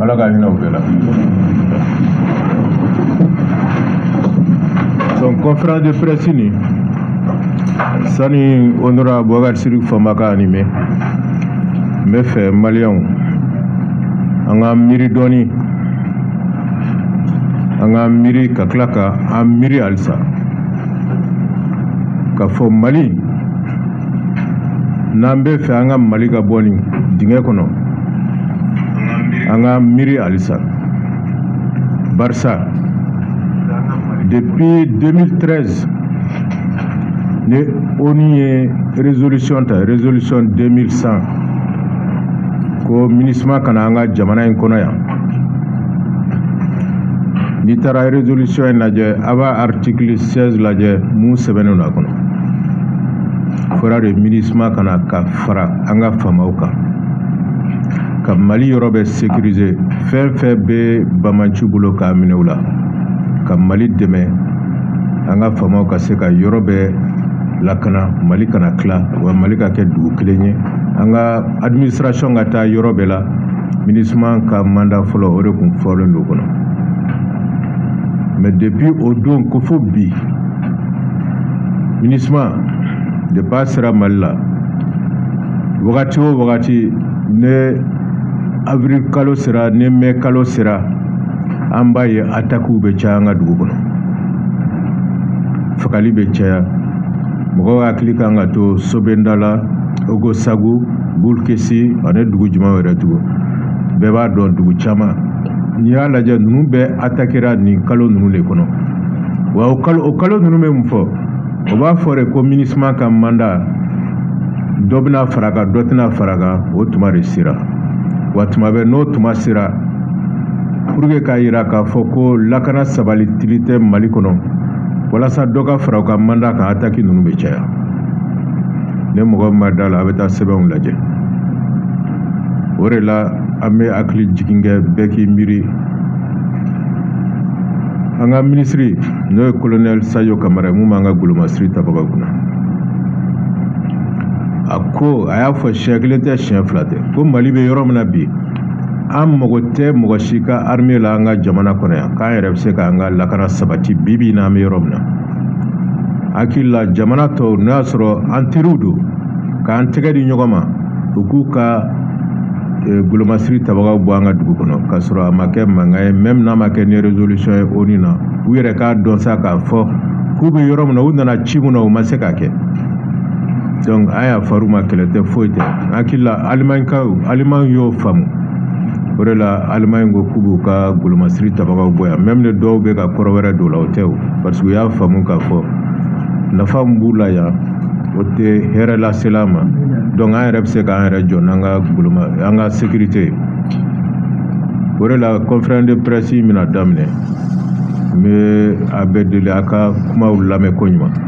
ala ka hinɛ u bɛɛ la donc conférence de presse nin sani onora bubakari siri fanba ka ani mɛn n bɛ fɛ maliyɛnw an ka miiri dɔɔni an ka miiri ka tila ka an miiri halisa ka fɔ mali n'an bɛ fɛ an ka mali ka bɔ nin dingɛ kɔnɔ an ka miiri halisa barisa depuis 2013 ni oni ye resolution ta resolution 2100 ko minisma kana an ka jamana in kɔnɔ yan n'i taara resolution in lajɛ a b'a article 16 lajɛ mun sɛbɛnnen don a kɔnɔ fɔra de minisma kana ka fara an ka faamaw kan ka mali yɔrɔ bɛ sécurisé fɛn fɛn bɛ bamaci bolo k'a minɛ u la ka mali dɛmɛ an ka faamaw ka se ka yɔrɔ bɛɛ lakana mali kana tila wa mali ka kɛ dugu kelen ye an ka administration ka taa yɔrɔ bɛɛ la minisiman ka manda fɔlɔ o de tun fɔlen don kɔnɔ mɛ depuis o don ko fo bi minisiman depuis a sera mali la wagati o wagati ne avril kalo sera ne mai kalo sera an b'a ye atakiw bɛ caya an ka dugu kɔnɔ fagali bɛ caya mɔgɔw hakili kan ka to sobenda la ogo sagu bulkesi ani dugu jumɛn wɛrɛ tugun bɛɛ b'a dɔn dugu caman n'i y'a lajɛ ninnu bɛɛ atakera nin kalo ninnu de kɔnɔ wa o kalo o kalo ninnu bɛ mun fɔ o b'a fɔ de ko minisima ka manda dɔ bɛna fara kan dɔ tɛna fara kan o tuma de sera wa tuma bɛɛ n'o tuma sera Pur que k'a jira k'a fɔ ko lakana sabali tigi tɛ mali kɔnɔ walasa dɔ ka fara ka manda ka taki ninnu bɛ caya ne mɔgɔ ma da la a bɛ taa sɛbɛnw lajɛ o de la an bɛ hakili jigin kɛ bɛɛ k'i miiri an ka minisiri n'o ye kolonɛli sayo kamara ye mun b'an ka golomasiri tabaga kunna a ko a y'a fɔ siɲɛ kelen tɛ siɲɛ fila tɛ ko mali bɛ yɔrɔ min na bi an mago tɛ mɔgɔ si ka armée la an ka jamana kɔnɔ yan k'an yɛrɛ bɛ se k'an ka lakana sabati bi bi in na an bɛ yɔrɔ min na hakili la jamana tɔw n'o y'a sɔrɔ an teriw don k'an tɛgɛ di ɲɔgɔn ma u k'u ka golomasiri tabagaw bɔ an ka dugu kɔnɔ k'a sɔrɔ a ma kɛ mankan ye mɛmi n'a ma kɛ ni resolution ye oni na u yɛrɛ k'a dɔn sa k'a fɔ k'u bɛ yɔrɔ min na u nana ci mun na u ma se k'a kɛ donc an y'a faru ma kɛlɛ tɛ foyi tɛ n hakili la alimaɲi ka alimaɲi y'o faamu o de la alimaɲi ko k'u b'u ka golomasiri tabagaw bɔ yan mɛmi de dɔw bɛ ka kɔrɔ wɛrɛ don o la o tɛ o parce que u y'a faamu k'a fɔ nafa min b'u la yan o tɛ hɛrɛ lasela ma donc an yɛrɛ bɛ se k'an yɛrɛ jɔ n'an ka goloma an ka sécurité ye o de la conférence de presse in bɛna daminɛ n bɛ a bɛɛ deli a ka kumaw lamɛn ko ɲuman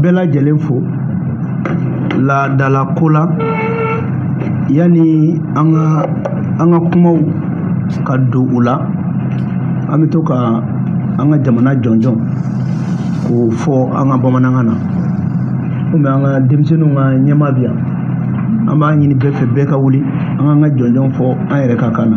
bɛɛ lajɛlen fo laadala ko la yanni an ka an ka kumaw ka don u la an bɛ to ka an ka jamana jɔnjɔn k'o fɔ an ka bamanankan na komi an ka denmisɛnninw ka ɲɛma bi yan an b'a ɲini bɛɛ fɛ bɛɛ ka wuli an k'an ka jɔnjɔn fɔ an yɛrɛ ka kan na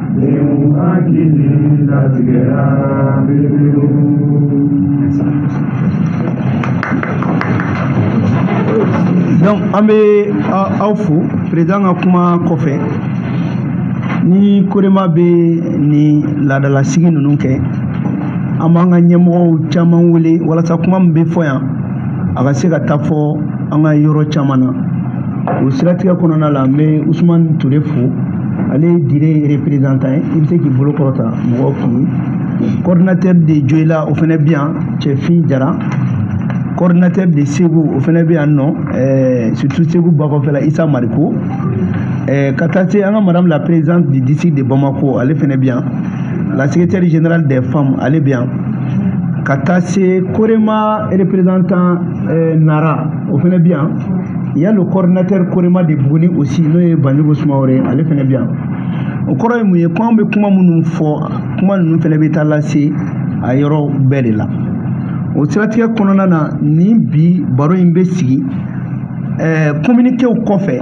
donc an bɛ aw fo perezidan ka kuma kɔfɛ ni korema bɛ nin laadalasigi ninnu kɛ an b'an ka ɲɛmɔgɔw caman wele walasa kuma min bɛ fɔ yan a ka se ka taa fɔ an ka yɔrɔ caman na o siratigɛ kɔnɔna la n bɛ usumani ture fo ale ye dire ye représentant ye i bɛ se k'i bolo kɔrɔta mɔgɔw kun coordinateur de joyila o fana bɛ yan cɛfin jara coordinateur de segu o fana bɛ yan nɔ ɛɛ surtout segu bakɔfɛla isa mariko ɛɛ ka taa se an ka madame la présidente du district de bamako ale fana bɛ yan la secrétaire générale des femmes ale bɛ yan ka taa se korema représentant ɛɛ nara o fana bɛ yan yalo coordinateur korema de buguni aussi n'o ye banjugu sumaworo ye ale fana bɛ yan o kɔrɔ ye mun ye ko an bɛ kuma minnu fɔ kuma ninnu fana bɛ taa lase a yɔrɔ bɛɛ de la o siratigɛ kɔnɔna na nin bi baro in bɛ sigi ɛɛ communiquew kɔfɛ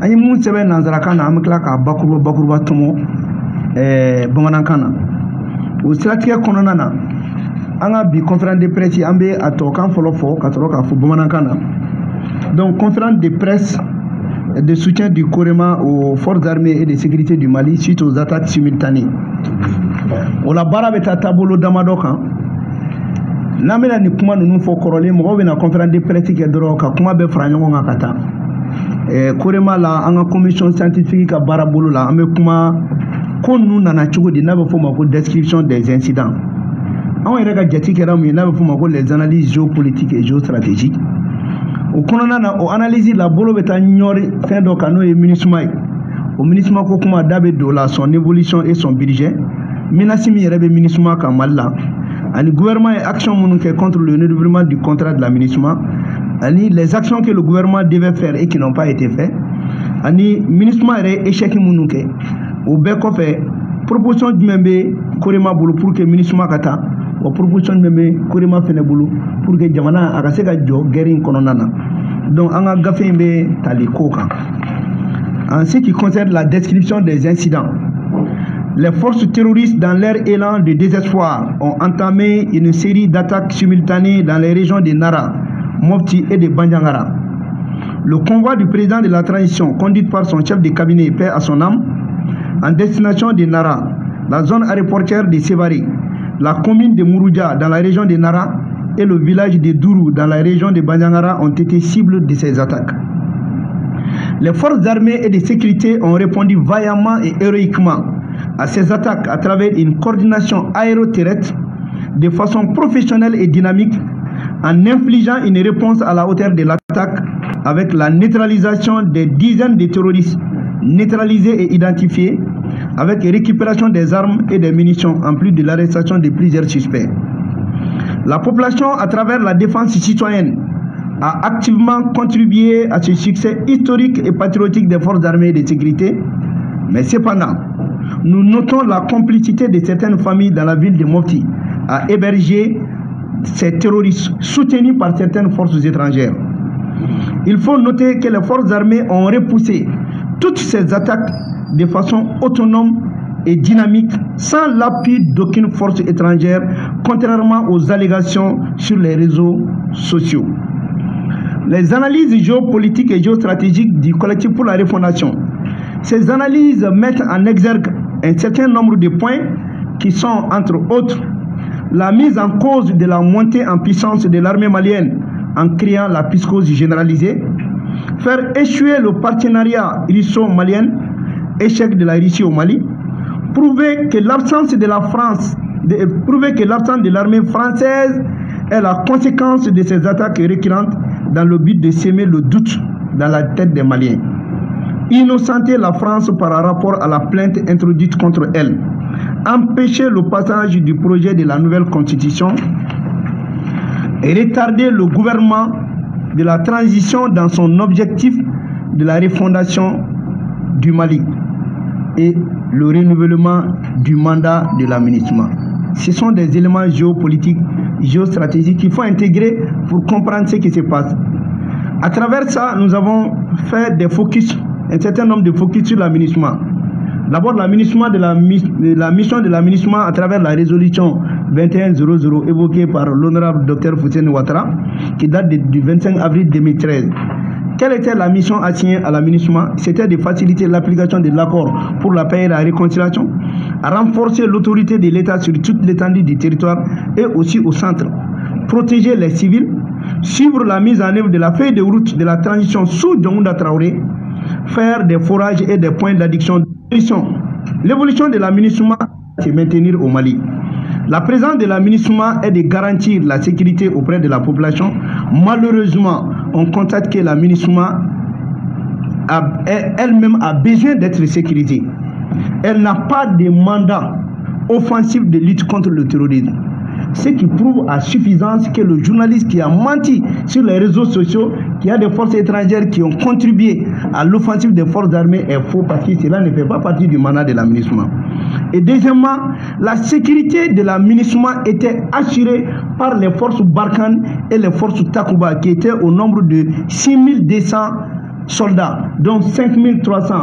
an ye mun sɛbɛn nanzarakan na an bɛ tila k'a bakuruba bakuruba tɔmɔ eh, bamanankan na o siratigɛ kɔnɔna na an ka bi conférence de presse an bɛ a tɔgɔkan fɔlɔ fɔ ka sɔrɔ k'a fɔ bamanankan na donc conférence de presse de soutien du Corema aux forces armées et de sécurité du Mali suite aux attaques simultanées. O la baara bɛ taa taabolo damadɔ kan n'an bɛna nin kuma ninnu fɔ kɔrɔlen mɔgɔw bɛna conférence de presse kɛ dɔrɔn ka kuma bɛɛ fara ɲɔgɔn kan ka taa eh, korema la an ka commission scientifique ka baara bolo la an bɛ kuma ko ninnu nana cogo di n'a bɛ f'o ma ko description des incidents anw yɛrɛ ka jate kɛra mun ye n'a bɛ f'o ma ko les analyses géopolitiques et géostratégiques o kɔnɔna na o analyse la bolo bɛ taa ɲɔri fɛn dɔ kan n'o ye minisuma ye o minisuma ko kuma da bɛ don o la son évolution et son budget menasi min yɛrɛ bɛ minisuma kan mali la ani gouvernement ye action minnu kɛ contre le renouvellement du contrat de la minisuma ani les actions que le gouvernement devait faire et qui n'ont pas été faites ani minisuma yɛrɛ échec minnu kɛ o bɛɛ kɔfɛ proposition jumɛn bɛ korema bolo pour que minisuma ka taa wa proposition jumɛn bɛ korema fɛnɛ bolo pour que jamana a ka se ka jɔ gɛri in kɔnɔna na donc an ka gafe in bɛ tali ko kan ce qui concerne la description des incidents les forces terroristes dans leur élan de désespoir ont entamé une série d'attaques simultanées dans les régions de Nara, Mopti et de Banjangara Le convoi du président de la transition, conduit par son chef de cabinet, paix à son âme, en destination de Nara, la zone aéroportière de Sévaré, la commune de Mouroudia dans la région de Nara et le village de Dourou dans la région de Banyanara ont été cibles de ces attaques. Les forces armées et de sécurité ont répondu vaillamment et héroïquement à ces attaques à travers une coordination aéroterrestre de façon professionnelle et dynamique en infligeant une réponse à la hauteur de l'attaque avec la neutralisation des dizaines de terroristes neutralisés et identifiés, avec récupération des armes et des munitions, en plus de l'arrestation de plusieurs suspects. La population, à travers la défense citoyenne, a activement contribué à ce succès historique et patriotique des forces armées et de sécurités. Mais cependant, nous notons la complicité de certaines familles dans la ville de Mopti à héberger ces terroristes soutenus par certaines forces étrangères. Il faut noter que les forces armées ont repoussé toutes ces attaques de façon autonome et dynamique sans l'appui d'aucune force étrangère, contrairement aux allégations sur les réseaux sociaux. Les analyses géopolitiques et géostratégiques du collectif pour la refondation. Ces analyses mettent en exergue un certain nombre de points qui sont, entre autres, la mise en cause de la montée en puissance de l'armée malienne en créant la piscose généralisée, faire échouer le partenariat russo-malien échec de la Russie au Mali, prouver que l'absence de la France, de, euh, prouver que l'absence de l'armée française est la conséquence de ces attaques récurrentes dans le but de semer le doute dans la tête des Maliens. Innocenter la France par rapport à la plainte introduite contre elle. Empêcher le passage du projet de la nouvelle constitution et retarder le gouvernement de la transition dans son objectif de la refondation du Mali et le renouvellement du mandat de l'aménagement. Ce sont des éléments géopolitiques, géostratégiques qu'il faut intégrer pour comprendre ce qui se passe. À travers ça, nous avons fait des focus, un certain nombre de focus sur l'aménagement. D'abord, de la, la mission de l'aménagement à travers la résolution 2100 évoquée par l'honorable Dr Foussène Ouattara, qui date du 25 avril 2013. Quelle était la mission assignée à la MINUSMA C'était de faciliter l'application de l'accord pour la paix et la réconciliation, renforcer l'autorité de l'État sur toute l'étendue du territoire et aussi au centre, protéger les civils, suivre la mise en œuvre de la feuille de route de la transition sous Dongda Traoré, faire des forages et des points d'addiction. L'évolution de la MINUSMA, c'est maintenir au Mali. La présence de la Souma est de garantir la sécurité auprès de la population. Malheureusement, on constate que la Souma elle-même a besoin d'être sécurisée. Elle n'a pas de mandat offensif de lutte contre le terrorisme ce qui prouve à suffisance que le journaliste qui a menti sur les réseaux sociaux, y a des forces étrangères qui ont contribué à l'offensive des forces armées est faux parce que cela ne fait pas partie du mandat de l'aménagement. Et deuxièmement, la sécurité de l'aménagement était assurée par les forces Barkhane et les forces Takuba qui étaient au nombre de 6200 soldats, dont 5300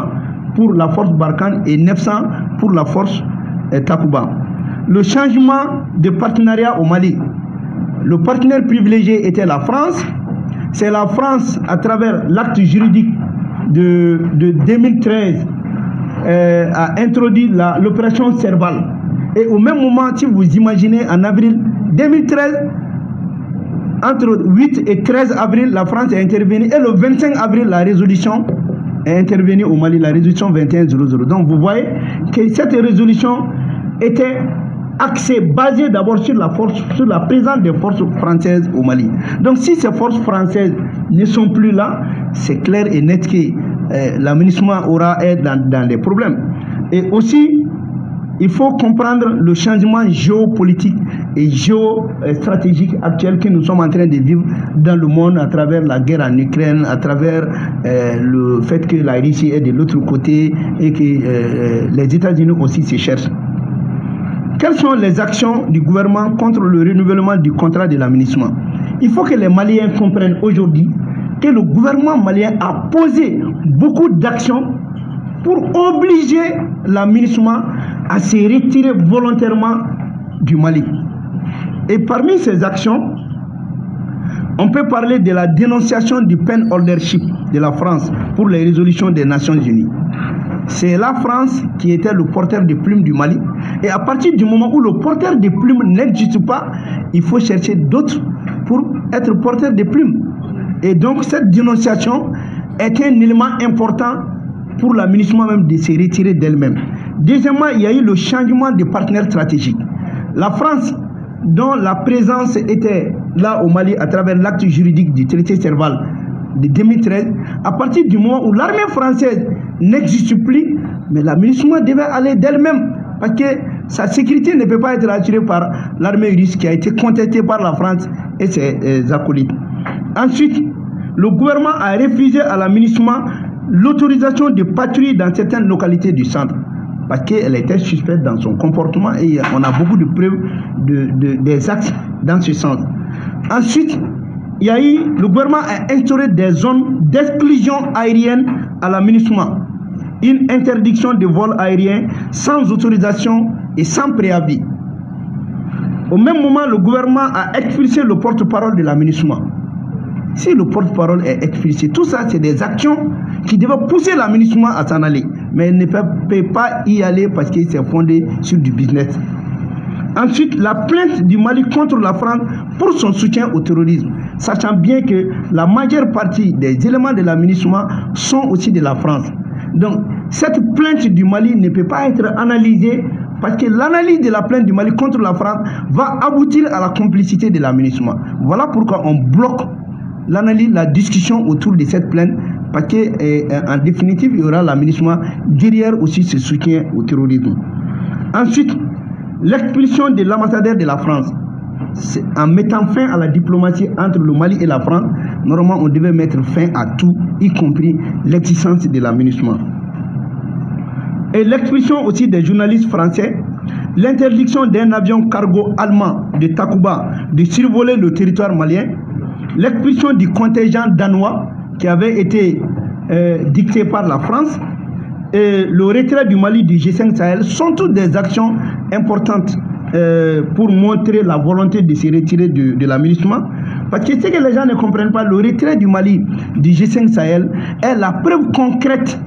pour la force Barkhane et 900 pour la force euh, Takuba le changement de partenariat au Mali. Le partenaire privilégié était la France. C'est la France, à travers l'acte juridique de, 2013, euh, a introduit l'opération Serval. Et au même moment, si vous imaginez, en avril 2013, entre 8 et 13 avril, la France est intervenue. Et le 25 avril, la résolution est intervenue au Mali, la résolution 2100. Donc vous voyez que cette résolution était axé, basé d'abord sur la présence des forces françaises au Mali. Donc si ces forces françaises ne sont plus là, c'est clair et net que euh, l'aménagement aura dans, dans des problèmes. Et aussi, il faut comprendre le changement géopolitique et géostratégique actuel que nous sommes en train de vivre dans le monde à travers la guerre en Ukraine, à travers euh, le fait que la Russie est de l'autre côté et que euh, euh, les États-Unis aussi se cherchent. Quelles sont les actions du gouvernement contre le renouvellement du contrat de l'aménagement Il faut que les Maliens comprennent aujourd'hui que le gouvernement malien a posé beaucoup d'actions pour obliger l'aménagement à se retirer volontairement du Mali. Et parmi ces actions, on peut parler de la dénonciation du pen holdership de la France pour les résolutions des Nations Unies c'est la France qui était le porteur de plumes du Mali. Et à partir du moment où le porteur de plumes n'existe pas, il faut chercher d'autres pour être porteur des plumes. Et donc cette dénonciation est un élément important pour la ministre même de se retirer d'elle-même. Deuxièmement, il y a eu le changement de partenaire stratégique. La France, dont la présence était là au Mali à travers l'acte juridique du traité Serval, de 2013, à partir du moment où l'armée française n'existe plus, mais ministre devait aller d'elle-même, parce que sa sécurité ne peut pas être assurée par l'armée russe qui a été contestée par la France et ses euh, acolytes. Ensuite, le gouvernement a refusé à l'aménagement l'autorisation de patrouiller dans certaines localités du centre parce qu'elle était suspecte dans son comportement et on a beaucoup de preuves de, des actes dans ce centre. Ensuite, il y a eu, le gouvernement a instauré des zones d'exclusion aérienne à la Une interdiction de vol aérien sans autorisation et sans préavis. Au même moment, le gouvernement a expulsé le porte-parole de la Si le porte-parole est expulsé, tout ça, c'est des actions qui devaient pousser la à s'en aller. Mais il ne peut pas y aller parce qu'il s'est fondé sur du business. Ensuite, la plainte du Mali contre la France pour son soutien au terrorisme, sachant bien que la majeure partie des éléments de l'aménagement sont aussi de la France. Donc, cette plainte du Mali ne peut pas être analysée parce que l'analyse de la plainte du Mali contre la France va aboutir à la complicité de l'aménagement. Voilà pourquoi on bloque l'analyse, la discussion autour de cette plainte parce qu'en eh, en définitive, il y aura l'aménagement derrière aussi ce soutien au terrorisme. Ensuite, L'expulsion de l'ambassadeur de la France, en mettant fin à la diplomatie entre le Mali et la France, normalement on devait mettre fin à tout, y compris l'existence de l'aménagement. Et l'expulsion aussi des journalistes français, l'interdiction d'un avion cargo allemand de Takuba de survoler le territoire malien, l'expulsion du contingent danois qui avait été euh, dicté par la France, le retrait du Mali du G5 Sahel sont toutes des actions importantes euh, pour montrer la volonté de se retirer de, de l'aménagement. Parce que ce que les gens ne comprennent pas, le retrait du Mali du G5 Sahel est la preuve concrète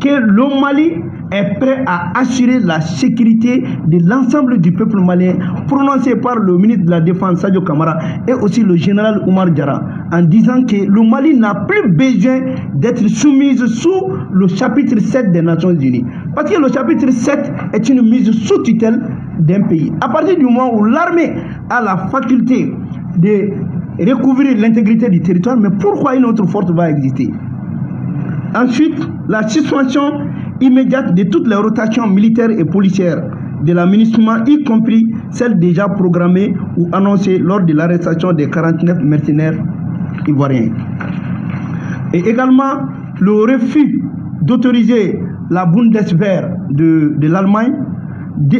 que le Mali est prêt à assurer la sécurité de l'ensemble du peuple malien, prononcé par le ministre de la Défense Sadio Kamara et aussi le général Oumar Djara, en disant que le Mali n'a plus besoin d'être soumise sous le chapitre 7 des Nations Unies. Parce que le chapitre 7 est une mise sous tutelle d'un pays. À partir du moment où l'armée a la faculté de recouvrir l'intégrité du territoire, mais pourquoi une autre force va exister Ensuite, la suspension immédiate de toutes les rotations militaires et policières de l'aménagement, y compris celles déjà programmées ou annoncées lors de l'arrestation des 49 mercenaires ivoiriens. Et également le refus d'autoriser la Bundeswehr de, de l'Allemagne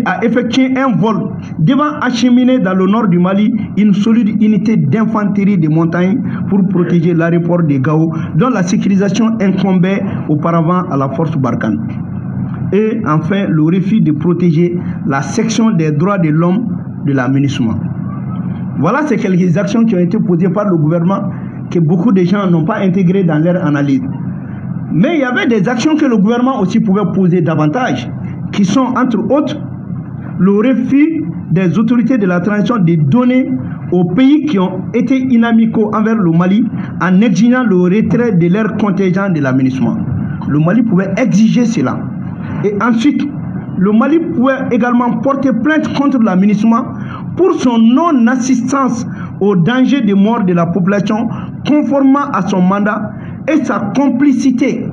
a effectué un vol devant acheminer dans le nord du Mali une solide unité d'infanterie de montagne pour protéger l'aéroport de Gao, dont la sécurisation incombait auparavant à la force Barkhane. Et enfin, le refus de protéger la section des droits de l'homme de l'aménagement. Voilà ces quelques actions qui ont été posées par le gouvernement que beaucoup de gens n'ont pas intégrées dans leur analyse. Mais il y avait des actions que le gouvernement aussi pouvait poser davantage qui sont entre autres le refus des autorités de la transition de donner aux pays qui ont été inamicaux envers le Mali en exigeant le retrait de leur contingent de l'aménagement. Le Mali pouvait exiger cela. Et ensuite, le Mali pouvait également porter plainte contre l'aménagement pour son non-assistance au danger de mort de la population conformément à son mandat et sa complicité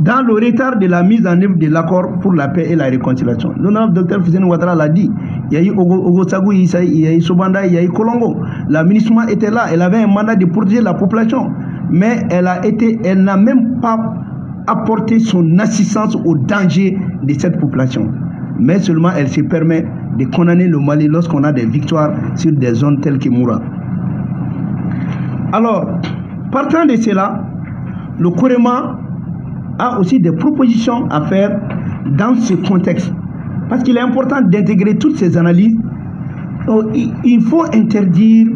dans le retard de la mise en œuvre de l'accord pour la paix et la réconciliation. L'honorable docteur Fuseni Ouattara l'a dit. Il y a eu Ogosagou, il y a eu Sobanda, il y a eu Kolongo. La ministre était là, elle avait un mandat de protéger la population. Mais elle a été, elle n'a même pas apporté son assistance au danger de cette population. Mais seulement elle se permet de condamner le Mali lorsqu'on a des victoires sur des zones telles que Moura. Alors, partant de cela, le couramment a aussi des propositions à faire dans ce contexte. Parce qu'il est important d'intégrer toutes ces analyses. Euh, il faut interdire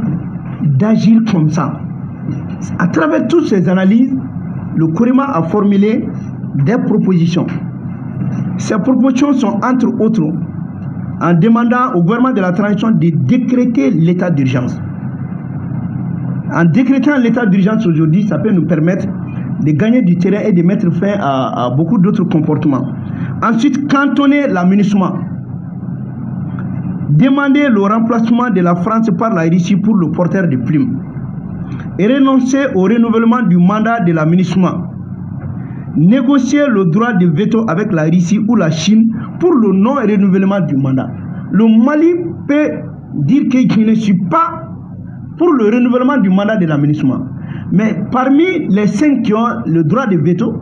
d'agir comme ça. À travers toutes ces analyses, le Corima a formulé des propositions. Ces propositions sont entre autres en demandant au gouvernement de la transition de décréter l'état d'urgence. En décrétant l'état d'urgence aujourd'hui, ça peut nous permettre de gagner du terrain et de mettre fin à, beaucoup d'autres comportements. Ensuite, cantonner l'aménagement. Demander le remplacement de la France par la Russie pour le porteur de plumes. Et renoncer au renouvellement du mandat de l'aménagement. Négocier le droit de veto avec la Russie ou la Chine pour le non-renouvellement du mandat. Le Mali peut dire qu'il ne suit pas pour le renouvellement du mandat de l'aménagement. Mais parmi les cinq qui ont le droit de veto,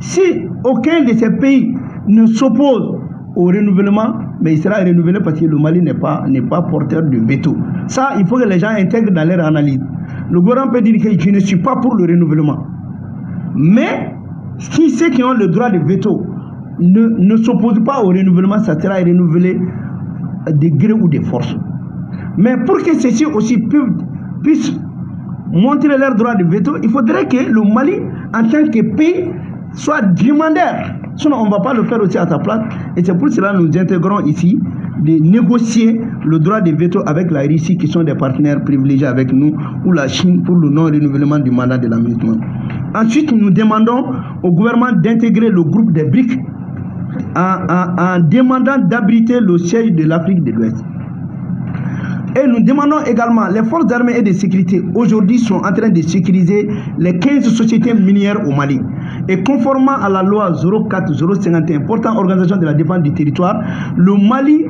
si aucun de ces pays ne s'oppose au renouvellement, mais il sera renouvelé parce que le Mali n'est pas, n'est pas porteur de veto. Ça, il faut que les gens intègrent dans leur analyse. Le gouvernement peut dire que je ne suis pas pour le renouvellement. Mais si ceux qui ont le droit de veto ne, ne s'opposent pas au renouvellement, ça sera renouvelé de gré ou de force. Mais pour que ceux-ci aussi puissent montrer leur droit de veto, il faudrait que le Mali, en tant que pays, soit demandeur. Sinon, on ne va pas le faire aussi à sa place. Et c'est pour cela que nous intégrons ici de négocier le droit de veto avec la Russie, qui sont des partenaires privilégiés avec nous, ou la Chine pour le non-renouvellement du mandat de l'aménagement. Ensuite, nous demandons au gouvernement d'intégrer le groupe des BRICS en, demandant d'abriter le siège de l'Afrique de l'Ouest. Et nous demandons également, les forces armées et de sécurité aujourd'hui sont en train de sécuriser les 15 sociétés minières au Mali. Et conformément à la loi 04051 portant organisation de la défense du territoire, le Mali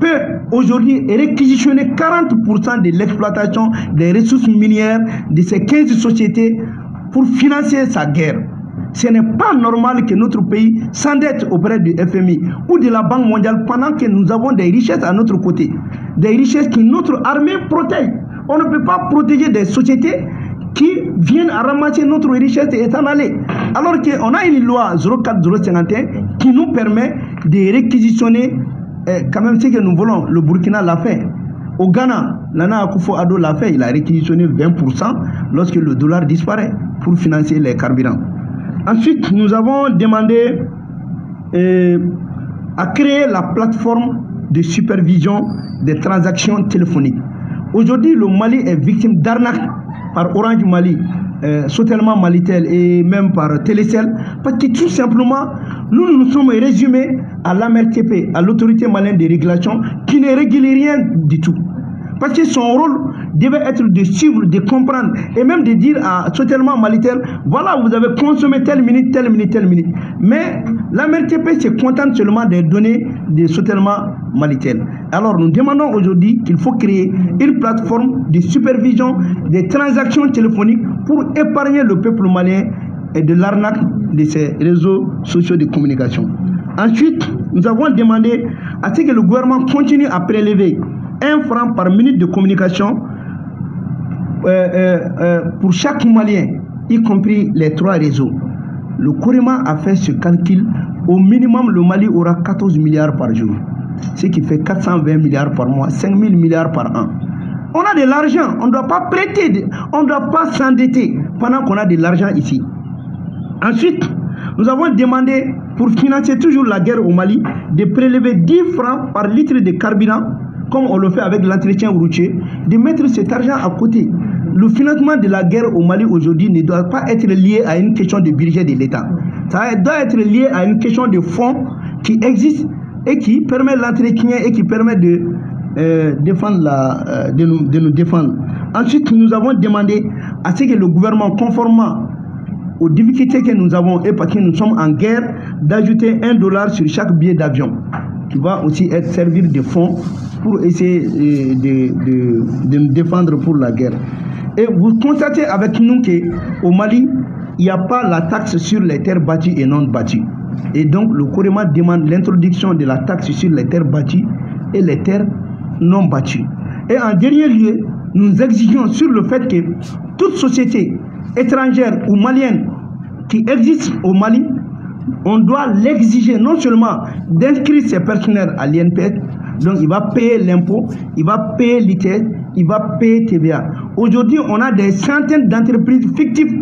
peut aujourd'hui réquisitionner 40% de l'exploitation des ressources minières de ces 15 sociétés pour financer sa guerre. Ce n'est pas normal que notre pays s'endette auprès du FMI ou de la Banque mondiale pendant que nous avons des richesses à notre côté. Des richesses que notre armée protège. On ne peut pas protéger des sociétés qui viennent à ramasser notre richesse et s'en aller. Alors qu'on a une loi 04051 qui nous permet de réquisitionner eh, quand même ce que nous voulons. Le Burkina l'a fait. Au Ghana, Nana Akufo Ado l'a fait. Il a réquisitionné 20% lorsque le dollar disparaît pour financer les carburants. Ensuite, nous avons demandé euh, à créer la plateforme de supervision des transactions téléphoniques. Aujourd'hui, le Mali est victime d'arnaques par Orange Mali, euh, Sotelma Malitel et même par Télécel, parce que tout simplement, nous nous sommes résumés à l'AMRTP, à l'autorité malienne de régulation, qui ne régule rien du tout. Parce que son rôle devait être de suivre, de comprendre et même de dire à totalement Malitaire, voilà, vous avez consommé telle minute, telle minute, telle minute. Mais la MRTP se contente seulement des données de totalement tellement Alors nous demandons aujourd'hui qu'il faut créer une plateforme de supervision des transactions téléphoniques pour épargner le peuple malien et de l'arnaque de ces réseaux sociaux de communication. Ensuite, nous avons demandé à ce que le gouvernement continue à prélever 1 franc par minute de communication euh, euh, euh, pour chaque Malien, y compris les trois réseaux. Le Kourima a fait ce calcul. Au minimum, le Mali aura 14 milliards par jour, ce qui fait 420 milliards par mois, 5000 milliards par an. On a de l'argent, on ne doit pas prêter, on ne doit pas s'endetter pendant qu'on a de l'argent ici. Ensuite, nous avons demandé, pour financer toujours la guerre au Mali, de prélever 10 francs par litre de carburant comme on le fait avec l'entretien routier, de mettre cet argent à côté. Le financement de la guerre au Mali aujourd'hui ne doit pas être lié à une question de budget de l'État. Ça doit être lié à une question de fonds qui existe et qui permet l'entretien et qui permet de, euh, défendre euh, de, nous, de nous défendre. Ensuite, nous avons demandé à ce que le gouvernement, conformément aux difficultés que nous avons et parce que nous sommes en guerre, d'ajouter un dollar sur chaque billet d'avion qui va aussi être, servir de fond pour essayer euh, de, me défendre pour la guerre. Et vous constatez avec nous qu'au Mali, il n'y a pas la taxe sur les terres bâties et non bâties. Et donc, le gouvernement demande l'introduction de la taxe sur les terres bâties et les terres non bâties. Et en dernier lieu, nous exigeons sur le fait que toute société étrangère ou malienne qui existe au Mali on doit l'exiger non seulement d'inscrire ses partenaires à l'INPS, donc il va payer l'impôt, il va payer l'ITS, il va payer TVA. Aujourd'hui, on a des centaines d'entreprises fictives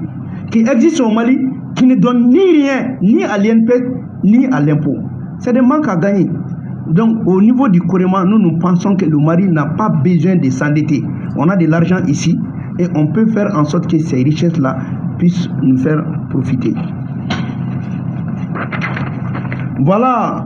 qui existent au Mali qui ne donnent ni rien, ni à l'INPS, ni à l'impôt. C'est des manques à gagner. Donc, au niveau du Coréma, nous, nous pensons que le mari n'a pas besoin de s'endetter. On a de l'argent ici et on peut faire en sorte que ces richesses-là puissent nous faire profiter. Voilà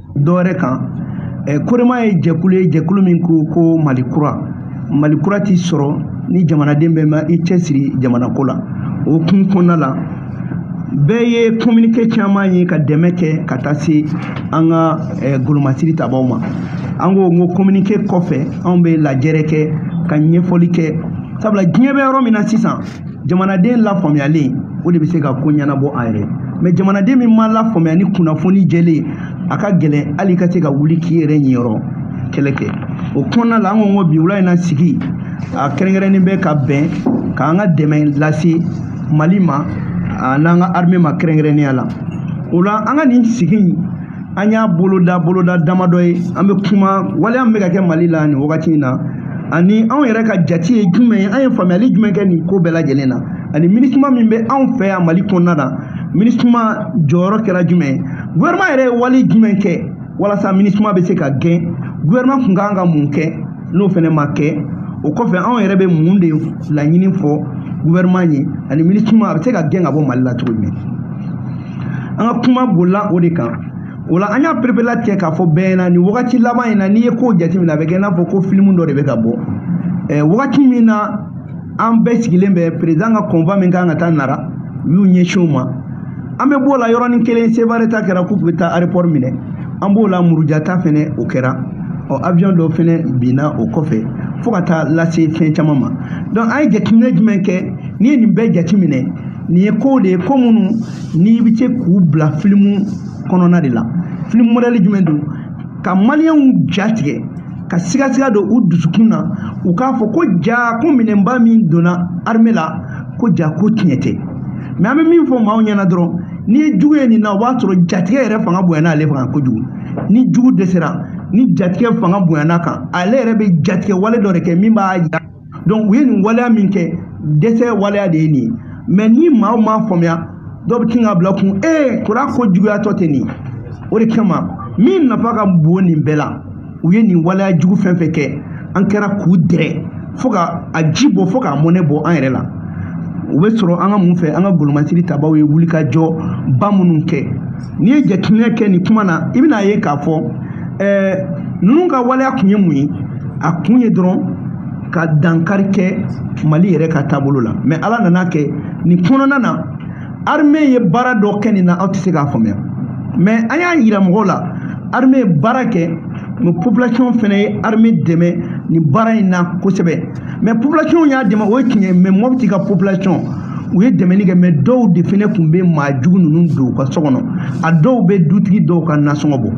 dɔwɛrɛ kan eh, korema ye jɛkulu ye jɛkulu min ko ko mali kura mali kura t'i sɔrɔ ni jamanaden bɛɛ ma i cɛsiri jamanako la o kun kɔnɔna la bɛɛ ye kominike caman ye ka dɛmɛ kɛ ka taa se an ka eh, golomasiri tabaw ma an ko n ko kominike kɔfɛ anw bɛ lajɛrɛ kɛ ka ɲɛfɔli kɛ sabula diɲɛ bɛ yɔrɔ min na sisan jamanaden lafaamuyalen o de bɛ se ka ko ɲɛnabɔ a yɛrɛ mɛ jamanaden min ma lafaamuya ni kunnafoni jɛlen a ka gɛlɛn hali ka se ka wuli k'i yɛrɛ ɲiyɔrɔ kɛlɛ kɛ o kɔnɔna la an ko ko bi wula in na sigi a kɛrɛnkɛrɛnnen bɛ ka bɛn k'an ka dɛmɛ lase mali ma an'an ka arime ma kɛrɛnkɛrɛnnenya la o la an ka nin sigi an y'a boloda boloda damadɔ ye an bɛ kuma waleya min bɛ ka kɛ mali la nin wagati in na ani anw yɛrɛ ka jate ye jumɛn ye an ye faamuyali jumɛn kɛ nin ko bɛɛ lajɛlen na ani minisuma min bɛ anw fɛ yan mali kɔnɔna na minisuma jɔyɔrɔ kɛra jumɛn ye gouvernement yɛrɛ ye wale jumɛn kɛ walasa minisuma bɛ se ka gɛn gouvernement tun ka kan ka mun kɛ n'o fana ma kɛ o kɔfɛ anw yɛrɛ bɛ mun de laɲini fɔ gouvernement ye ani minisuma a bɛ se ka gɛn ka bɔ mali la cogo jumɛn an ka kuma bolila o de kan o la an y'a perepela tigɛ k'a fɔ bɛɛ ɲɛna nin wagati laban in na n'i ye kow jateminɛ a bɛ kɛ i n'a fɔ ko filimu dɔ de bɛ ka bɔ ɛɛ wagati min na an bɛɛ sigilen bɛ perezan ka kɔnfa min kan ka taa nara u y'u ɲɛsin o ma an bɛ b'o la yɔrɔnin kelen sebare ta kɛra k'u bɛ taa arepɔri minɛ an b'o la murujata fɛnɛ o kɛra ɔ avion dɔ fɛnɛ binna o kɔfɛ fo ka taa lase fɛn caman ma donc an ye jateminɛ jumɛn kɛ n'i ye nin bɛɛ jateminɛ nin ye kow de ye ko minnu n'i bɛ se k'u bila filimu kɔnɔna de la filimu mɔdɛli jumɛn don ka maliyɛnw jatigɛ ka sigasiga don u dusukun na u k'a fɔ ko ja ko minɛnba min donna arime la ko ja ko tiɲɛ tɛ mɛ an bɛ min fɔ maaw ɲɛna dɔrɔn n'i ye jugu ye nin na o b'a sɔrɔ jatigɛ yɛrɛ fanga bonyana ale fanga kojugu ni jugu dɛsɛra ni jatigɛ fanga bonyana kan ale yɛrɛ bɛ jatigɛ wale dɔ de kɛ min b'a jira donc u ye nin waleya min kɛ dɛsɛ waleya de ye nin ye mɛ ni maaw m'a faamuya dɔw bɛ tin ka bila kun ee kora ko juguyatɔ tɛ nin o de kama min nafa ka bon nin bɛɛ la u ye nin waleya jugu fɛn fɛn kɛ an kɛra k'u dɛrɛ fo ka a ji bɔ fo k'a mɔnɛ bɔ an yɛrɛ la u bɛ sɔrɔ an ka mun fɛ an ka golomasiri tabaw ye wulikajɔ ba minnu kɛ n'i ye jateminɛ kɛ nin kuma na i bɛna ye k'a fɔ ɛɛ ninnu ka waleya kun ye mun ye a kun ye dɔrɔn ka dankari kɛ mali yɛrɛ ka taabolo la mɛ ala nana kɛ nin kɔnɔna na armée ye baara dɔ kɛ nin na aw tɛ se k'a faamuya mɛ an y'a yira mɔgɔw la armée ye baara kɛ mɛ population fana ye armée dɛmɛ nin baara in na kosɛbɛ mɛ population y'a dɛmɛ o ye tiɲɛ ye mɛ mɔbiti ka population u ye dɛmɛni kɛ mɛ dɔw de fɛnɛ tun bɛ maa jugu ninnu don u ka so kɔnɔ a dɔw bɛ dutigi dɔw ka nasɔngɔ bɔ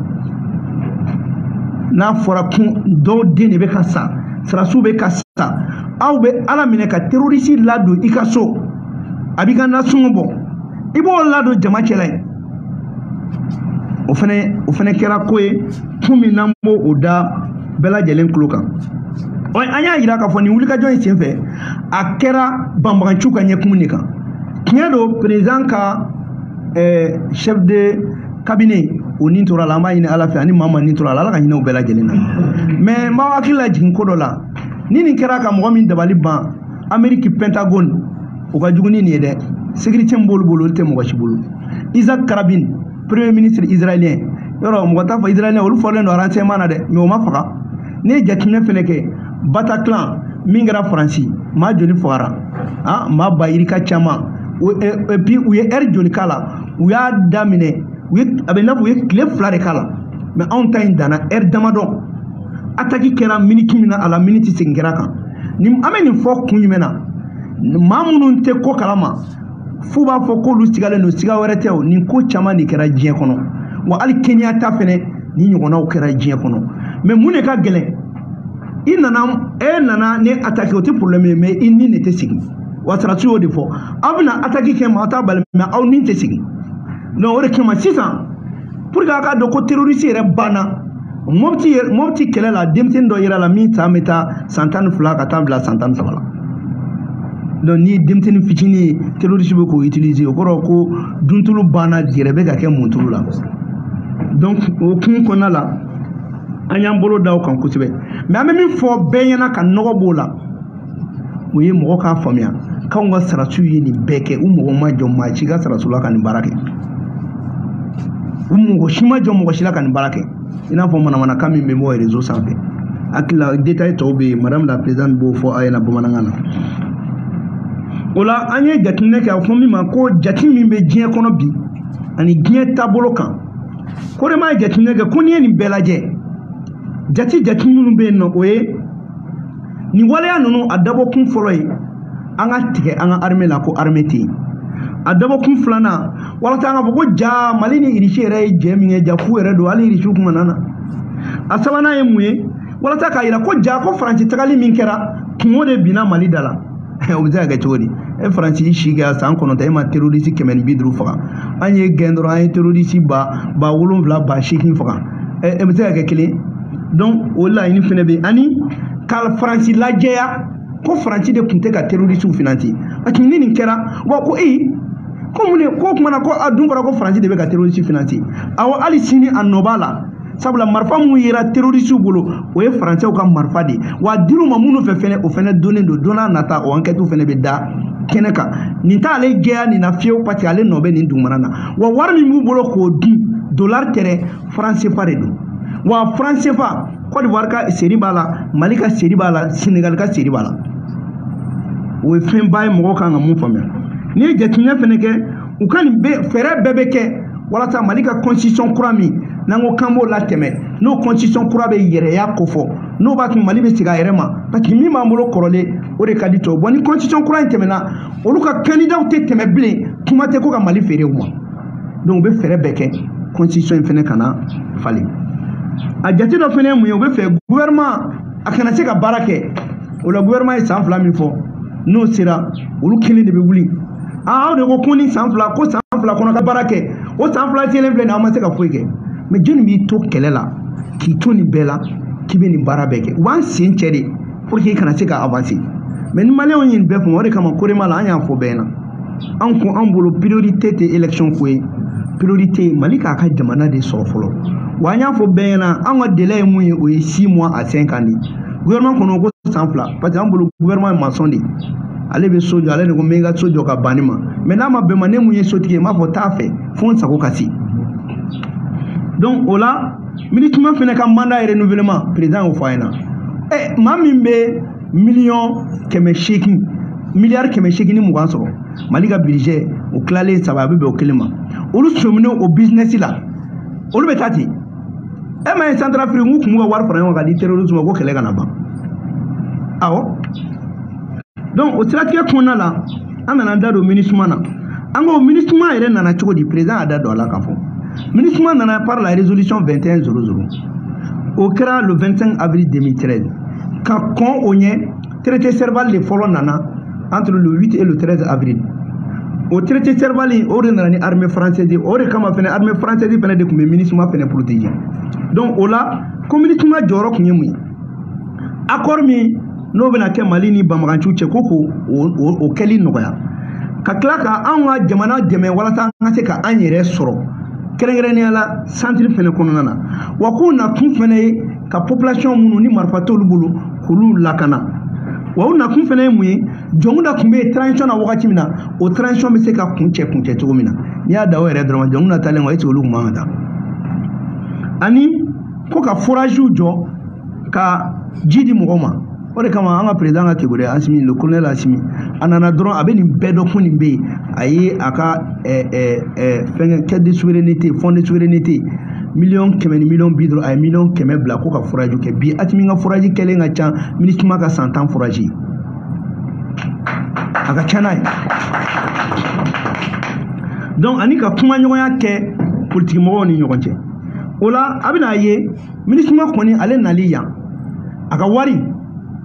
n'a fɔra kun dɔw den de bɛ ka sa sirasiw bɛ ka sa aw bɛ ala minɛ ka terorisi ladon i ka so a b'i ka nasɔngɔ bɔ i b'o ladon jama cɛla ye o fana o fana kɛra ko ye kun min n'an b'o o da bɛɛ lajɛlen tulo kan an y'a yira k'a fɔ nin wulikajɔ in senfɛ a kɛra banbaganciw ka ɲɛkumu de kan tiɲɛ don perezan ka eh, chef de cabinet o ni tora la an b'a ɲini ala fɛ ani maa ma ni tora la ala ka ɲinɛ u bɛɛ lajɛlen na mɛ n b'aw hakili lajigin ko dɔ la ni nin kɛra ka mɔgɔ min dabali ban ameriki pentagone u ka jugu ni nin ye dɛ sécurité min b'olu bolo olu tɛ mɔgɔ si bolo isaac karabin premier ministre israélien yɔrɔ mɔgɔ t'a fɔ israélien olu fɔlen don renseignement na dɛ mais u ma faga ne ye jateminɛ fɛnɛ kɛ bataclan min kɛra faransi maa joli fagara a maa ba yirika caman et puis u ye ɛri joli k'a la u y'a daminɛ u ye a bɛ i n'a fɔ u ye tile fila de k'a la mais anw ta in danna ɛri damadɔ ataki kɛra miniti min na a la miniti segin kɛra kan nin an bɛ nin fɔ kun jumɛn na maa minnu tɛ ko kalama f'u b'a fɔ k'olu sigalen don siga wɛrɛ tɛ o nin ko caman de kɛra diɲɛ kɔnɔ wa hali kɛnɛya ta fɛnɛ ni ɲɔgɔnnaw kɛra diɲɛ kɔnɔ mɛ mun de ka gɛlɛn i nana e nana ni ataki o tɛ problème ye mɛ i ni de tɛ sigi wa sarasi y'o de fɔ aw bɛna ataki kɛ maa t'a bali mɛ aw ni tɛ sigi donc o de kama sisan pour que aw k'a dɔn ko terroriste yɛrɛ banna mɔpti mɔpti kɛlɛ la denmisɛnnin dɔ yera la min san bɛ taa san tan ni fila ka taa bila san tan ni saba la donc ni denmisɛnnin fitinin ye terroriste bɛ k'o utiliser o kɔrɔ ko duntulu banna gɛrɛ bɛ ka kɛ mun tulu la donc o kun kɔnɔna la an y'an bolo da o kan kosɛbɛ mɛ an bɛ min fɔ bɛɛ ɲɛna ka nɔgɔ b'o la o ye mɔgɔ k'a faamuya k'anw ka sarasiw ye nin bɛɛ kɛ u mɔgɔ ma jɔ maa si ka sarasiw la ka nin baara kɛ u mɔgɔ si ma jɔ mɔgɔ si la ka nin baara kɛ i n'a fɔ manamanakan min bɛ bɔ rezo sanfɛ hakili la detaye tɔw bɛ yen madame la présidente b'o fɔ a ɲɛna bamanankan na o la an ye jateminɛ kɛ a fɔ min ma ko jate min bɛ diɲɛ kɔnɔ bi ani diɲɛ taabolo kan ko de m'a jateminɛ kɛ ko n'i ye nin bɛɛ lajɛ jate jate minnu bɛ yen nɔ o ye nin waleya ninnu a dabɔkun fɔlɔ ye an ka tigɛ an ka armée la ko armée tɛ yen a dabɔkun filanan walasa an ka fɔ ko ja mali ni irisi yɛrɛ ye jɛ min kɛ ja fu yɛrɛ don hali irisiw tun kana na a sabanan ye mun ye walasa k'a jira ko ja ko faransi tagali min kɛra kungo de binna mali da la o bɛ se ka kɛ cogo di e faransi si kɛ san kɔnɔntɔn e ma terorisi kɛmɛ ni bi duuru faga an ye gɛn dɔrɔn an ye terorisi ba ba wolonwula ba seegin faga e bɛ se ka kɛ kelen donc o laɲini fana bɛ yen ani ka faransi lajɛya ko faransi de tun tɛ ka terorisiw finanse parce que ni nin kɛra wa ko ee ko mun de ko o kumana ko a dun fɔra ko faransi de bɛ ka terorisi finanse awɔ hali sini a nɔ b'a la sabula marifa minnu yera terorisiw bolo o ye faransɛw ka marifa de ye wa dir'u ma minnu fɛ fɛnɛ o fɛnɛ donnen don don n'a nata o ankɛtiw fɛnɛ bɛ da kɛnɛ kan nin t'ale jɛya nin na fiyewu paseke ale nɔ bɛ nin dugumana na wa wari min b'u bolo k'o di dolari tɛrɛ faransefa de don wa faransefa kɔdiwari ka seri b'a la mali ka seri b'a la senegali ka seri b'a la o ye fɛnba ye mɔgɔw kan ka mun faamuya n'i ye jateminɛ fɛnɛ kɛ u ka nin fɛɛrɛ bɛɛ bɛ kɛ walasa mali ka constitution kura min n'an ko k'an b'o latɛmɛ n'o constitution kura bɛ yɛrɛya ko fɔ n'o b'a kun mali bɛ segin a yɛrɛ ma parce que min b'an bolo kɔrɔlen o de ka di tɔw bɔn ni constitution kura in tɛmɛna olu ka kandidaw tɛ tɛmɛ bilen kuma tɛ ko ka mali feere u ma donc u bɛ fɛɛrɛ bɛɛ kɛ constitution in fana kana falen a jate dɔ fana ye mun ye u bɛ fɛ gouvernement a kana se ka baara kɛ o la gouvernement ye san fila min fɔ n'o sera olu kelen de bɛ wuli aw de ko ko ni san fila ko san fila kɔnɔ ka baara kɛ o san fila selen filɛ nin aw ma se ka foyi kɛ mɛ jɔnni b'i to kɛlɛ la k'i to nin bɛɛ la k'i bɛ nin baara bɛɛ kɛ u b'an sen cɛ de pour que i kana se ka avancer mɛ ni maliyɛnw ye nin bɛɛ kun o de kama korema la an y'a fɔ bɛɛ ɲɛna an ko an bolo priorité tɛ élection ko ye priorité ye mali k'a ka jamana de sɔrɔ fɔlɔ wa an y'a fɔ bɛɛ ɲɛna an ka délai ye mun ye o ye six mois à cinq ans de gouvernement kɔnɔ ko san fila parce que an bolo gouvernement ye masɔn de ye ale bɛ so jɔ ale de ko n bɛ n ka so jɔ ka banni ma mɛ n'a ma bɛn ma ne mun ye sotigi ye n b'a fɔ t'a fɛ fo n sago ka se donc o la minisuma fana ka mandat renouvelement président y'o fɔ a ɲɛna ɛ maa min bɛ miliyɔn kɛmɛ seegin miliyari kɛmɛ seegin ni mugan sɔrɔ mali ka bilijɛ o tilalen saba a bɛ bɛn o kelen ma olu sɔminen o bizinɛsi la olu bɛ taa ten e ma ye santara firi n kun ka wari fara ɲɔgɔn kan ka di terrorisme ma ko kɛlɛ kana ban awɔ donc o siratigɛ kɔnɔna la an nana da don minisuma na an ko minisuma yɛrɛ nana cogo di perezan y'a da don a la k'a fɔ minisuma nana par la résolution 21 zorozoro o kɛra le 25 avril 2013 ka kɔn o ɲɛ traité serval de fɔlɔ nana entre le 8 et le 13 avril o traité serval in o de nana ni armée française ye o de kama fɛnɛ armée française fɛnɛ de tun bɛ minisuma fɛnɛ protéger donc o la ko minisuma jɔyɔrɔ tun ye mun ye accord min n'o bɛna kɛ mali ni banbaganciw cɛ ko k'o o kɛli nɔgɔya ka tila ka anw ka jamana dɛmɛ walasa an ka se ka an yɛrɛ sɔrɔ kɛrɛnkɛrɛnnenya la santiri fɛnɛ kɔnɔna na wa k'o nakun fɛnɛ ye ka population minnu ni marifa t'olu bolo k'olu lakana wa u nakun fɛnɛ ye mun ye jɔngu da tun bɛ yen transition na wagati min na o transition bɛ se ka kuncɛ kuncɛ cogo min na n'i y'a da o yɛrɛ dɔrɔn jɔngu na taalen kɔ ese olu kun man ka taa ani ko ka foraziw jɔ ka ji di mɔgɔw ma o de kama an ka perezidan ka kebore asimi le kolonɛli asimi a nana dɔrɔn a bɛ nin bɛɛ dɔn ko nin bɛ yen a ye a ka fɛnkɛ kɛ de souveraineté fond de souveraineté miliyɔn kɛmɛ ni miliyɔn bi duuru a ye miliyɔn kɛmɛ bila ko ka furaji kɛ bi atimi ka furaji kɛlen ka ca minisuma ka san tan furaji a ka ca n'a ye donc ani ka kumaɲɔgɔnya kɛ politikimɔgɔw ni ɲɔgɔn cɛ o la a bɛna ye minisuma kɔni ale nali yan a ka wari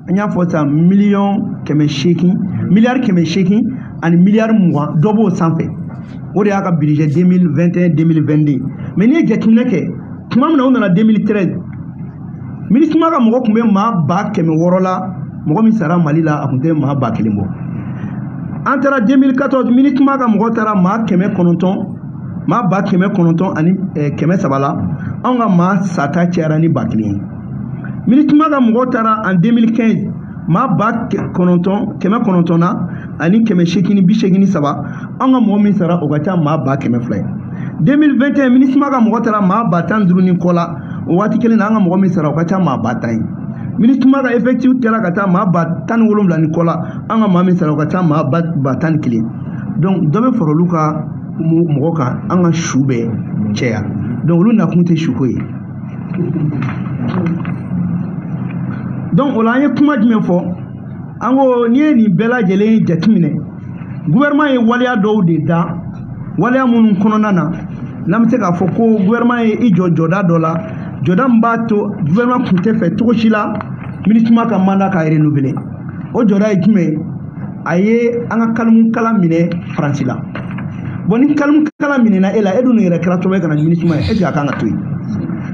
an y'a fɔ sisan miliyɔn kɛmɛ seegin miliyari kɛmɛ seegin ani miliyari mugan dɔ b'o sanfɛ o de y'a ka birijɛ 2021 2022 mɛ n'i ye jateminɛ kɛ tuma min na u nana 2013 minisuma ka mɔgɔ tun bɛ maa ba kɛmɛ wɔɔrɔ la mɔgɔ min sara mali la a tun tɛ maa ba kelen bɔ an taara 2014 minisuma ka mɔgɔ taara maa kɛmɛ kɔnɔntɔn maa ba kɛmɛ kɔnɔntɔn ani eh, kɛmɛ saba la anw ka maa sata cayara ni ba kelen ye minituma ka mɔgɔw taara en 2015 maa ba kɔnɔntɔn kɛmɛ kɔnɔntɔn na ani kɛmɛ seegin bi seegin saba anw ka mɔgɔ min sara o ka ca maa ba kɛmɛ fila ye 2021 minisuma ka mɔgɔ taara maa ba tan duuru ni kɔ la o waati kelen na an ka mɔgɔ min sara o ka ca maa ba tan ye minisuma ka effectif kɛra ka taa maa ba tan ni wolonwula ni kɔ la an ka maa min sara o ka ca maa ba tan ni kelen donc dɔ bɛ fara olu ka kumu mɔgɔ kan an ka su bɛ cɛya donc olu nakun tɛ suko ye donc o la an ye kuma jumɛn fɔ an ko n'i ye nin bɛɛ lajɛlen jateminɛ gouvernement ye waleya dɔw de da waleya minnu kɔnɔna na n'an bɛ se k'a fɔ ko gouvernement ye i jɔ jɔda dɔ la jɔda min b'a to gouvernement kun tɛ fɛ cogo si la minituma ka mandat ka renouveler o jɔda ye jumɛn ye a ye an ka kalimu kalan minɛ faransi la bɔn ni kalimu kalan minɛna e la e dun yɛrɛ kɛra cogo ye ka na minisuma ye eseke a kan ka to yen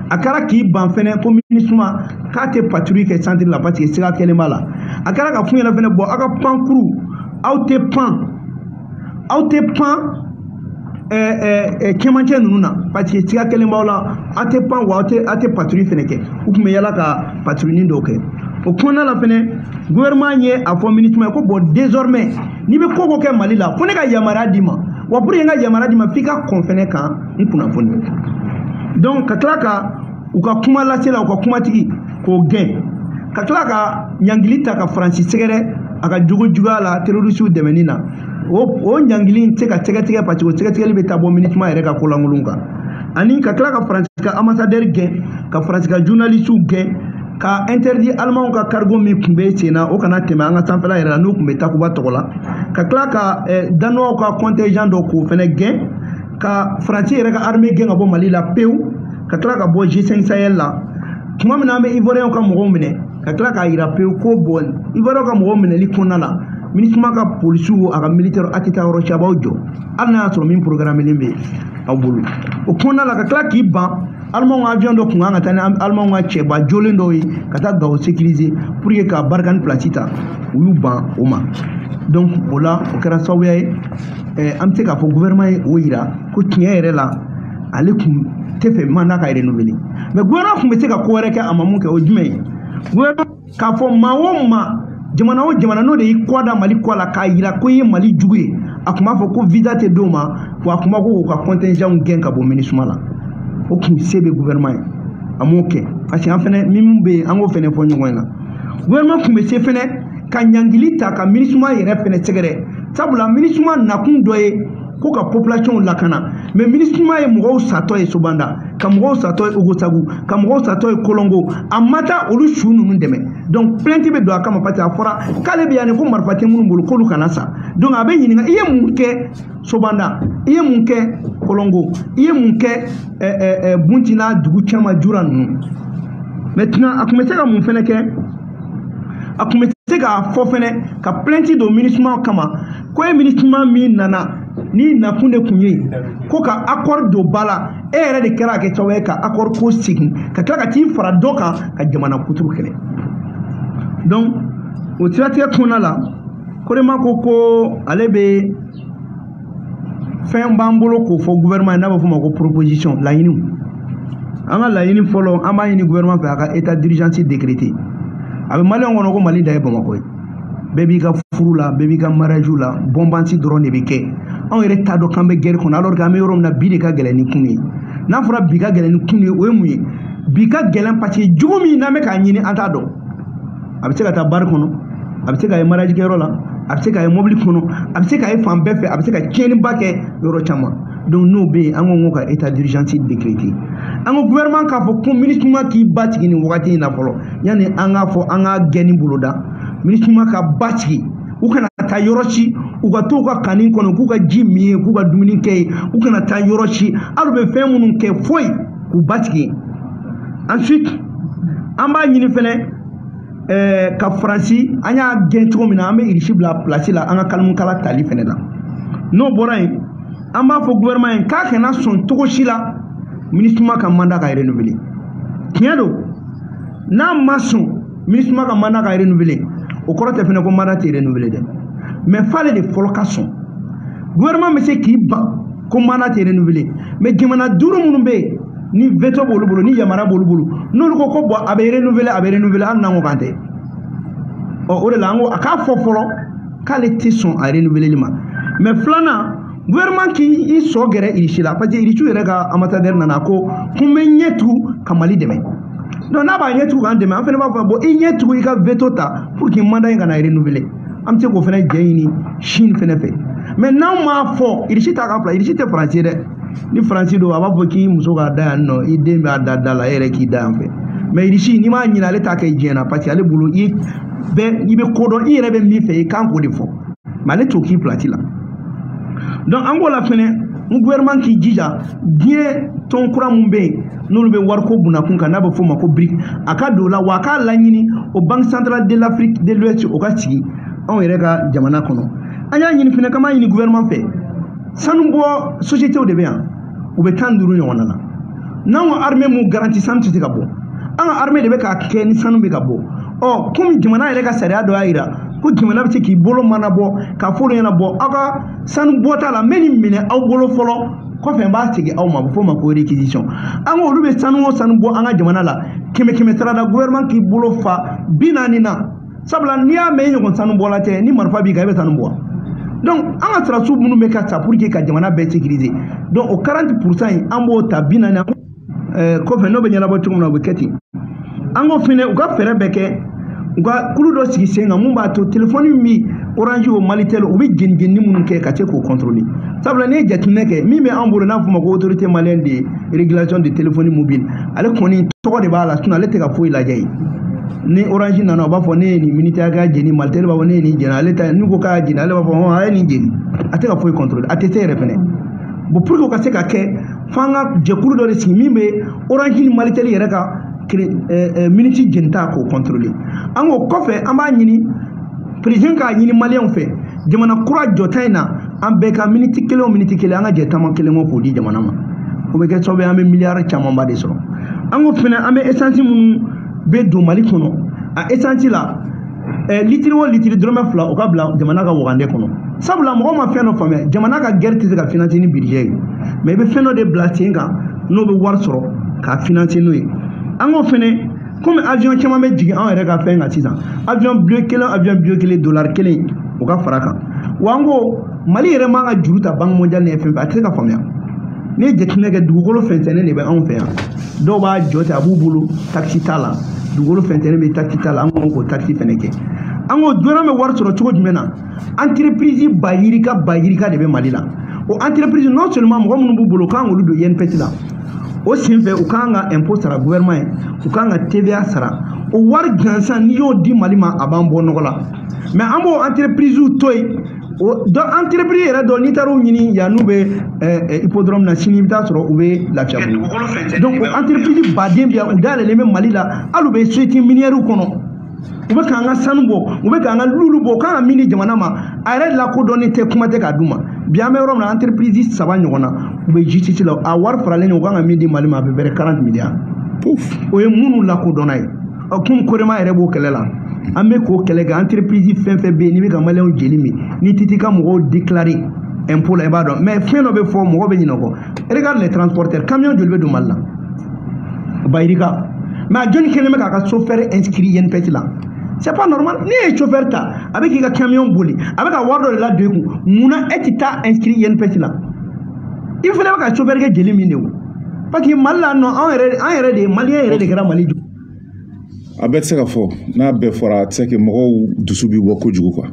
a kɛra k'i ban fɛnɛ ko minisuma k'a tɛ paturi kɛ santiri la paseke sira kɛlen b'a la a kɛra ka f'u ɲɛna fɛnɛ bɔn aw ka pankuru aw tɛ pan aw tɛ pan kɛmancɛ ninnu na parce que tiga kelen b'aw la aw tɛ pan wa aw tɛ aw tɛ paturi fɛnɛ kɛ u tun bɛ yala ka paturuni dɔw kɛ o kɔnɔna la fɛnɛ gouvernement ye a fɔ minituma ye ko bɔn désormais n'i bɛ ko ko kɛ mali la fo ne ka yamaruya d'i ma wa pour que n ka yamaruya d'i ma f'i ka kɔn fɛnɛ kan n kunnafoni donc ka tila ka u ka kuma lasela u ka kumatigi k'o gɛn ka tila ka ɲangili ta ka faransi sɛgɛrɛ a ka jogo juguya la terorisiw dɛmɛni na o o ɲangili in tɛ ka tɛgɛtigɛ parce que o tɛgɛtigɛli bɛ taa bɔ minituma yɛrɛ ka kolankolon kan ani ka tila ka faransi ka ambassadeur gɛn ka faransi ka journaliste gɛn ka interdit alimanw ka cargo min tun bɛ sen na o kana tɛmɛ an ka sanfɛla yɛrɛ la n'u tun bɛ takuba tɔgɔ la ka tila ka eh, danuwaw ka contingent dɔ k'o fana gɛn ka faransi yɛrɛ ka armée gɛn ka bɔ mali la pewu ka tila ka bɔ g5 sahel la tuma min na an bɛ ivoiriyɛnw ka mɔgɔw minɛ ka tila k'a yira pewu ko bɔn i b'a dɔn ka mɔgɔ minɛli kɔnɔna la minisuma ka polisiw a ka militɛri a tɛ taa yɔrɔ cabaw jɔ hali n'a y'a sɔrɔ min porogaramelen bɛ aw bolo o kɔnɔna la ka tila k'i ban alimanw ka avion dɔ tun kan ka taa ni alimanw ka cɛba jolen dɔw ye ka taa gawo sécuriser pour que ka barikani pilasi ta u y'u ban o ma donc o la o kɛra sababuya ye eh, an bɛ se k'a fɔ gouvernement ye o yira ko tiɲɛ yɛrɛ la ale tun tɛ fɛ mandat ka renouveler mais gouvernement tun bɛ se ka ko wɛrɛ kɛ a ma mun kɛ o ye jumɛn ye gouvernement k'a fɔ maa o maa jamana o jamana n'o de y'i kɔ da mali kɔ la k'a jira ko i ye mali jugu ye a tun b'a fɔ ko visa tɛ d'o ma wa a tun b'a ko k'u ka contingent gɛn ka bɔ minisuma la o tun se bɛ gouvernement ye a m'o kɛ parce que an fɛnɛ min bɛ yen an k'o fɛnɛ fɔ ɲɔgɔn ɲɛna gouvernement tun bɛ se fɛnɛ ka ɲangili ta ka minisuma yɛrɛ fɛnɛ sɛgɛrɛ sabula minisuma nakun dɔ ye ko ka population lakana mais minisuma ye mɔgɔw satɔ ye sobanda ka mɔgɔw satɔ ye ogosagu ka mɔgɔw satɔ ye kolongo a ma taa olu su ninnu dɛmɛ donc plainte bɛ don a kama parce que a fɔra k'ale bɛ yan de ko marifa tɛ minnu bolo k'olu kana sa donc a bɛ ɲininka i ye mun kɛ sobanda i ye mun kɛ kolongo i ye mun kɛ eh, eh, eh, buntina dugu caman jura ninnu maintenant a tun bɛ se ka mun fana kɛ a tun bɛ se k'a fɔ fana ka plainte don minisuma kama ko e mini kuma min nana n'i nakun de tun ye ko ka accord don ba la e yɛrɛ de kɛra a kɛ sababu ye ka accord ko segin ka tila ka t'i fara dɔ kan ka jamana kuturu kɛlɛ donc o siratigɛ kɔnɔna la korema ko ko ale bɛ fɛn b'an bolo k'o fɔ gouvernement ye n'a bɛ f'o ma ko proposition laɲiniw an ka laɲini fɔlɔ an b'a ɲini gouvernement fɛ a ka état d'urgence décréter a bɛ maliyɛnw kɔnɔ ko mali da ye bamakɔ ye bɛɛ b'i ka furu la bɛɛ b'i ka mariage la bɔnbansi dɔrɔn de bɛ kɛ anw yɛrɛ t'a dɔn k'an bɛ gɛrɛ kɔnɔ alors que an bɛ yɔrɔ min na bi de ka gɛlɛn ni kun ye n'a fɔra bi ka gɛlɛn ni kun ye o ye mun ye bi ka gɛlɛn parce que jugu min n'an bɛ k'a ɲini an t'a dɔn a bɛ se ka taa bari kɔnɔ a bɛ se ka ye mariage kɛyɔrɔ la a bɛ se ka ye mobili kɔnɔ a bɛ se ka ye fan bɛɛ fɛ a bɛ se ka tiɲɛniba kɛ yɔrɔ caman donc n'o bɛ yen an ko ko ka état d'urgence décréter an ko gouvernement k'a fɔ ko minisuma k'i ba tigɛ nin wagati in na fɔlɔ yanni an k'a fɔ an ka gɛn ni boloda minisuma ka ba tigɛ u kana taa yɔrɔ si u ka to ka kanni kɔnɔ k'u ka ji min ye k'u ka dumuni kɛ ye u kana taa yɔrɔ si hali u bɛ fɛn minnu kɛ foyi k'u ba tigɛ ensuite an b'a ɲini fɛnɛ ɛɛ eh, ka faransi an y'a gɛn cogo min na an bɛ irisi bila pilasi la an ka kalimukala tali fɛnɛ la n'o bɔra yen an b'a fɔ gouvernement ye k'a kana sɔn cogo si la minisuma ka mandat ka renouveler tiɲɛ don n'a ma sɔn minisuma ka mandat ka renouveler o kɔrɔ tɛ fɛnɛ ko mandat tɛ renouveler dɛ mais f'ale de fɔlɔ ka sɔn gouvernement bɛ se k'i ban ko mandat tɛ renouveler mais jamana duuru minnu bɛ yen ni veto b'olu bolo ni yamaruya b'olu bolo n'olu ko ko bɔn a bɛ renouveler a bɛ renouveler hali n'an ko k'an tɛ ɔ o de la an ko a k'a fɔ fɔlɔ k'ale tɛ sɔn a renouveleli ma mɛ filanan gouvernement k'i sɔ gɛrɛ irisi la parce que irisiw yɛrɛ ka ambassadeur nana ko ko n bɛ ɲɛ tugu ka mali dɛmɛ donc n'a b'a ɲɛ tugu k'an dɛmɛ an fana b'a fɔ bon i ɲɛ tugu i ka veto ta pour que mandat in kana renouveler an bɛ se k'o fana jɛ ɲini chine fana fɛ mɛ n'anw m'a fɔ irisi t'a ka fila irisi tɛ faransi ye dɛ ni faransi don a b'a fɔ k'i muso k'a da yan nɔ i den b'a da da la e yɛrɛ k'i da yan fɛ mɛ irisi n'i m'a ɲinɛ ale t'a kɛ diɲɛ na parce que ale bolo i bɛ i bɛ ko dɔn i yɛrɛ bɛ min fɛ i kan k'o de fɔ mɛ ale t'o k'i pilati la donc an k'o la fɛnɛ n gouvernement k'i jija diɲɛ tɔn kura min bɛ yen n'olu bɛ wariko bunakun kan n'a bɛ f'o ma ko bric a ka don o la wa a k'a laɲini o banque centrale de l'afrique de l'ouest o ka sigi anw yɛrɛ ka jamana kɔnɔ an y'a ɲini fɛnɛ k'an b'a ɲini gouvernement fɛ sanu bɔ sosiyete de bɛ yan u bɛ tan duuru ɲɔgɔnna na n'an ka armée mun garanti sanu tɛ se ka bɔ an ka armée de bɛ k'a kɛ ni sanu bɛ ka bɔ ɔ komi jamana yɛrɛ ka sariya dɔ y'a jira ko jamana bɛ se k'i bolo mana bɔ k'a fɔ olu ɲɛna bɔ aw ka sanu bɔta la n bɛ nin minɛ aw bolo fɔlɔ kɔfɛ n b'a segin aw ma a bɛ fɔ o ma ko réquisition an ko olu bɛ sanu o sanu bɔ an ka jamana la kɛmɛ kɛmɛ sarada gouvernement k'i bolo fa bi naani na sabula n'i y'a mɛn e ɲɔgɔn sanu bɔla tɛ ni marifa b'i kan e bɛ sanu bɔ donc an ka sɔrɔdasiw minnu bɛ ka sa pour que ka jamana bɛɛ sécuriser donc o 40 pourcent in an b'o ta bi naani eh, kɔfɛ n'o bɛ ɲɛnabɔ cogo min na o bɛ kɛ ten an k'o fɛnɛ u ka fɛɛrɛ bɛɛ kɛ u ka kulu dɔ sigi sen kan mun b'a to telefɔni min orange o malitel u bɛ jeni jenini minnu kɛ ka se k'o contrôler sabula n'i ye jateminɛ kɛ min bɛ an bolo n'a fɔ ma ko autorité malienne de ye régulation de téléphone mobile ale kɔni tɔgɔ de b'a la sinon ale tɛ ka foyi lajɛ yen ni orange nana u b'a fɔ ne ye nin miniti hakɛya jeni malitel b'a fɔ ne ye nin jeni ale ta n'u ko k'a jeni ale b'a fɔ hɔn a ye nin jeni a tɛ ka foyi contrôler a tɛ se yɛrɛ fɛnɛ bon pour que o ka se ka kɛ f'an ka jɛkulu dɔ de sigi min bɛ orange ni malitel yɛrɛ ka miniti jenita k'o contrôler an k'o kɔfɛ an b'a ɲini président k'a ɲini maliyɛnw fɛ jamana kura jɔta in na an bɛɛ ka miniti kelen o miniti kelen an ka jɛ taama kelen kɔ k'o di jamana ma o bɛ kɛ sababu ye an bɛ miliyari camanba de sɔrɔ an ko fana an bɛ esansi minnu bɛ don mali kɔnɔ a esansi la eh, litiri o litiri dɔrɔmɛ fila o ka bila jamana ka wagande kɔnɔ sabula mɔgɔ ma fɛn dɔ faamuya jamana ka gɛrɛ tɛ se ka finansi ni birijɛ ye mɛ i bɛ fɛn dɔ de bila sen kan n'o bɛ wari sɔrɔ k'a finansi n'o ye an k'o fana komi avion caman bɛ jigin anw yɛrɛ ka fɛn kan sisan avion bleu kelen avion bleu kelen dollar kelen o ka fara kan wa n ko mali yɛrɛ man ka juru ta banki mondial ni fɛn fɛn a tɛ se ka faamuya n'i ye jateminɛ kɛ dugukolo fɛnsɛnnen de bɛ anw fɛ yan dɔw b'a jɔ ten a b'u bolo takisi t'a la dugukolo fɛnsɛnnen bɛ takisi t'a la an k'o takisi fɛnɛ kɛ an k'o dunan bɛ wari sɔrɔ cogo jumɛn na entreprise ba yirika ba yirika de bɛ mali la o entreprise non seulement mɔgɔ minnu b'u bolo k'an k'olu don INPS la o senfɛ u k'an ka impôt sara gouvernement ye u k'an ka TVA sara o wari gansan n'i y'o di mali ma a b'an bɔ nɔgɔ la mais an b'o entreprise to yen o dɔ entreprise yɛrɛ dɔ n'i taara u ɲini yan n'u bɛ hippodrome na sini i bɛ taa sɔrɔ u bɛ lafiya bolo donc o entreprise baden bɛ yan u dayɛlɛlen bɛ mali la hali u bɛ société minière kɔnɔ u bɛ k'an ka sanu bɔ u bɛ k'an ka lulu bɔ u kan ka min di jamana ma a yɛrɛ lakodɔnnen tɛ kuma tɛ k'a d'u ma bi an bɛ yɔrɔ min na entreprise saba ɲɔgɔn na u bɛ jititi la a wari faralen u kan ka min di mali ma a bɛ bɛrɛ 40 miliyari o ye minnu lakodɔnna ye ɔ kun korema yɛrɛ b'o kɛlɛ la an bɛ k'o kɛlɛ kɛ entreprise fɛn fɛn bɛ yen n'i bɛ ka maliyɛnw jeli min n'i titi ka mɔgɔw déclarer impôt la i b'a dɔn mais fɛn dɔ bɛ fɔ mɔgɔ bɛ ɲinɛ o kɔ regarde les transporteurs camion joli bɛ don mali la bayirika mɛ a jɔni kɛlen bɛ k'a ka chauffeur inscrit INPS la c'est pas normal ne ye chauffeur ta a bɛ k'i ka camion boli a bɛ ka wari dɔ de la don i kun munna e tɛ taa inscrit INPS la i fana bɛ ka chauffeur kɛ jeli min de ye o parce que mali la nɔ an yɛrɛ an yɛrɛ de ye maliyɛn yɛrɛ de kɛra mali jɔ a bɛɛ tɛ se ka fɔ n'a bɛɛ fɔra a tɛ se kɛ mɔgɔw dusu bɛ bɔ kojugu kuwa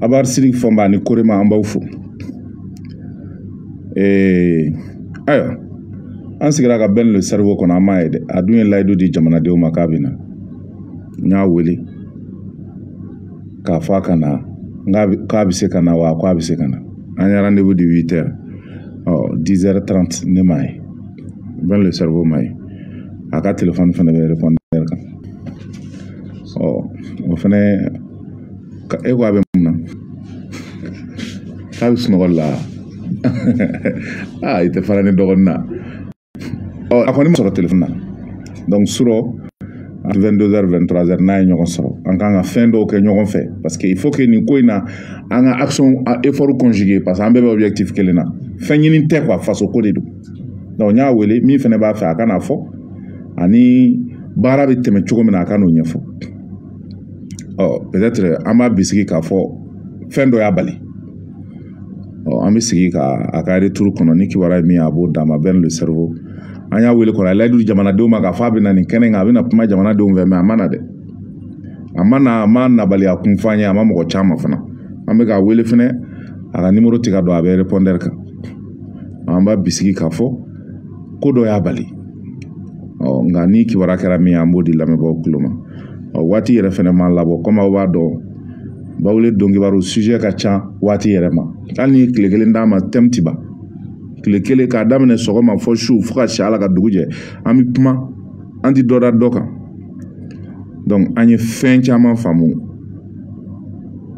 abarisiri fanba ani korema an b'aw fo ee ayiwa an sigira ka bɛn le sariwo kɔnɔ an m'a ye dɛ a dun ye layidu di jamanadenw ma k'a bɛ na n y'a wele k'a fɔ a ka na k'a bɛ se ka na wa k'a bɛ se ka na an ye rendez-vous de huit heures ɔ dix heures trente ne m'a ye bali saribɔn ma ye a ka telefɔni fana bɛ kan ɔ o fɛnɛ ka e ko a bɛ mun na k'a bɛ sunɔgɔ la aa i tɛ fara ne dɔgɔnin na ɔ a kɔni ma sɔrɔ telefɔni na donc surɔ a 22 heures 23 heures n'a ye ɲɔgɔn sɔrɔ an kan ka fɛn dɔw kɛ ɲɔgɔn fɛ parce que il faut que nin ko in na an ka action effort conjuguer parce que an bɛɛ bɛ objectif kelen na fɛn ɲini tɛ quoi faso ko de don n y'a wele min fana b'a fɛ a ka n'a fɔ ani baara bɛ tɛmɛ cogo min na a ka n'o ɲɛfɔ ɔ peut-être an b'a bisigi k'a fɔ fɛn dɔ y'a bali ɔ an bɛ sigi ka a ka returu kɔnɔ ni kibaruya ye min ye a b'o d'a ma bɛɛ n'o sɛriwo an y'a wele kɔrɔ a ye layidu jamanadenw ma k'a fɔ a bɛ na nin kɛnɛ kan a bɛ na kuma jamanadenw fɛ mɛ a ma na dɛ a ma na a ma nabaliya kun fɔ an ye a ma mɔgɔ caman fana an bɛ k'a wele fana a ka nimoro tɛ ka don a bɛ repɔndɛri kan an b'a bisigi k'a fɔ ko dɔ y'a bali nka ni kibaruya kɛra min ye an b'o di lamɛnbaaw tulo ma waati yɛrɛ fɛnɛ ma labɔ komi aw b'a dɔn bawule dɔnkibaru sujɛ ka ca waati yɛrɛ ma hali ni tile kelen d'a ma tɛmu ti ban tile kelen k'a daminɛ sɔgɔma fɔ su fo ka si ala ka dugu jɛ an bɛ kuma an ti dɔ da dɔ kan an ye fɛn caman faamu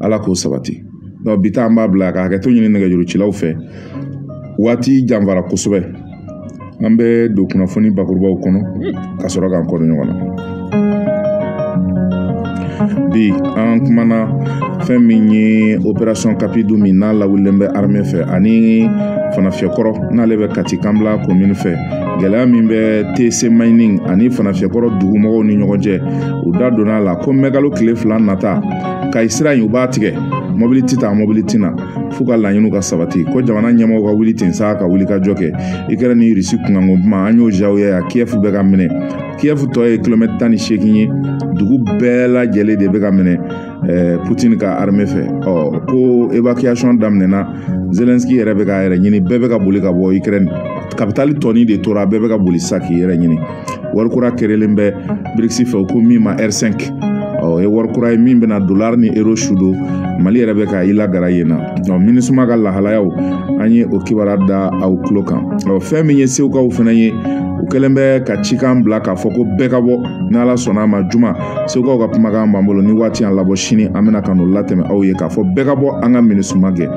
ala k'o sabati bi taa an b'a bila ka hakɛto ɲini nɛgɛjurucilaw fɛ waati janfara kosɛbɛ an bɛ don kunnafoni bakurubaw kɔnɔ ka sɔrɔ k'an kɔdɔ ɲɔgɔn na bi an kumana fɛn min ye operasɔn kapidu min n'a lawulilen bɛ armée fɛ ani fanafiyɛkɔrɔ n'ale bɛ kati kanbila komini fɛ gɛlɛya min bɛ tse maɲinin ani fanafiyɛkɔrɔ dugumɔgɔw ni ɲɔgɔn cɛ u da donna a la ko mɛkalo tile fila nata ka i sira in u b'a tigɛ mɔbili ti taa mɔbili tina f'u ka laɲiniw ka sabati ko jamana ɲɛmɔgɔ ka wuli ten sa ka wuli ka jɔ kɛ i kɛra ni irisi kunkanko kuma an y'o jagoya ya kiyɛfu bɛ ka minɛ kiyɛfu tɔ ye kilomɛtɛ tan ni seegin ye dugu bɛɛ lajɛlen de bɛ ka minɛ putini ka armée fɛ ɔ ko ewakusiyɔn daminɛna zelensky yɛrɛ bɛ k'a yɛrɛ ɲini bɛɛ bɛ ka boli ka bɔ ukraine kapitali tɔni de tora bɛɛ bɛ ka boli sa k'i yɛrɛ ɲini wari kura kɛrɛlen bɛ birikisi fɛ ko min ma r5 ɔ o ye wari kura ye min bɛna dolari ni euro su don mali yɛrɛ bɛ ka i lagara yen na ɔ minisuma ka lahalayaw an ye o kibaruya da aw tulo kan ɔ fɛn min ye sewukaw fana ye u kɛlen bɛ ka cikan bila k'a fɔ ko bɛɛ ka bɔ n'ala sɔnna a ma juma segukaw ka kumakan b'an bolo ni waati y'an labɔ sini an bɛna ka n'o latɛmɛ aw ye k'a fɔ bɛɛ ka bɔ an ka minisuma gɛn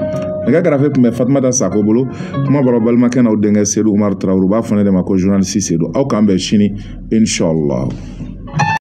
nɛgɛ kɛrɛfɛ tun bɛ fatumata sako bolo kuma bɔra balimakɛ n'aw denkɛ sedu umaru tarawele u b'a fɔ ne de ma ko journaliste sedu aw k'an bɛn sini inshallah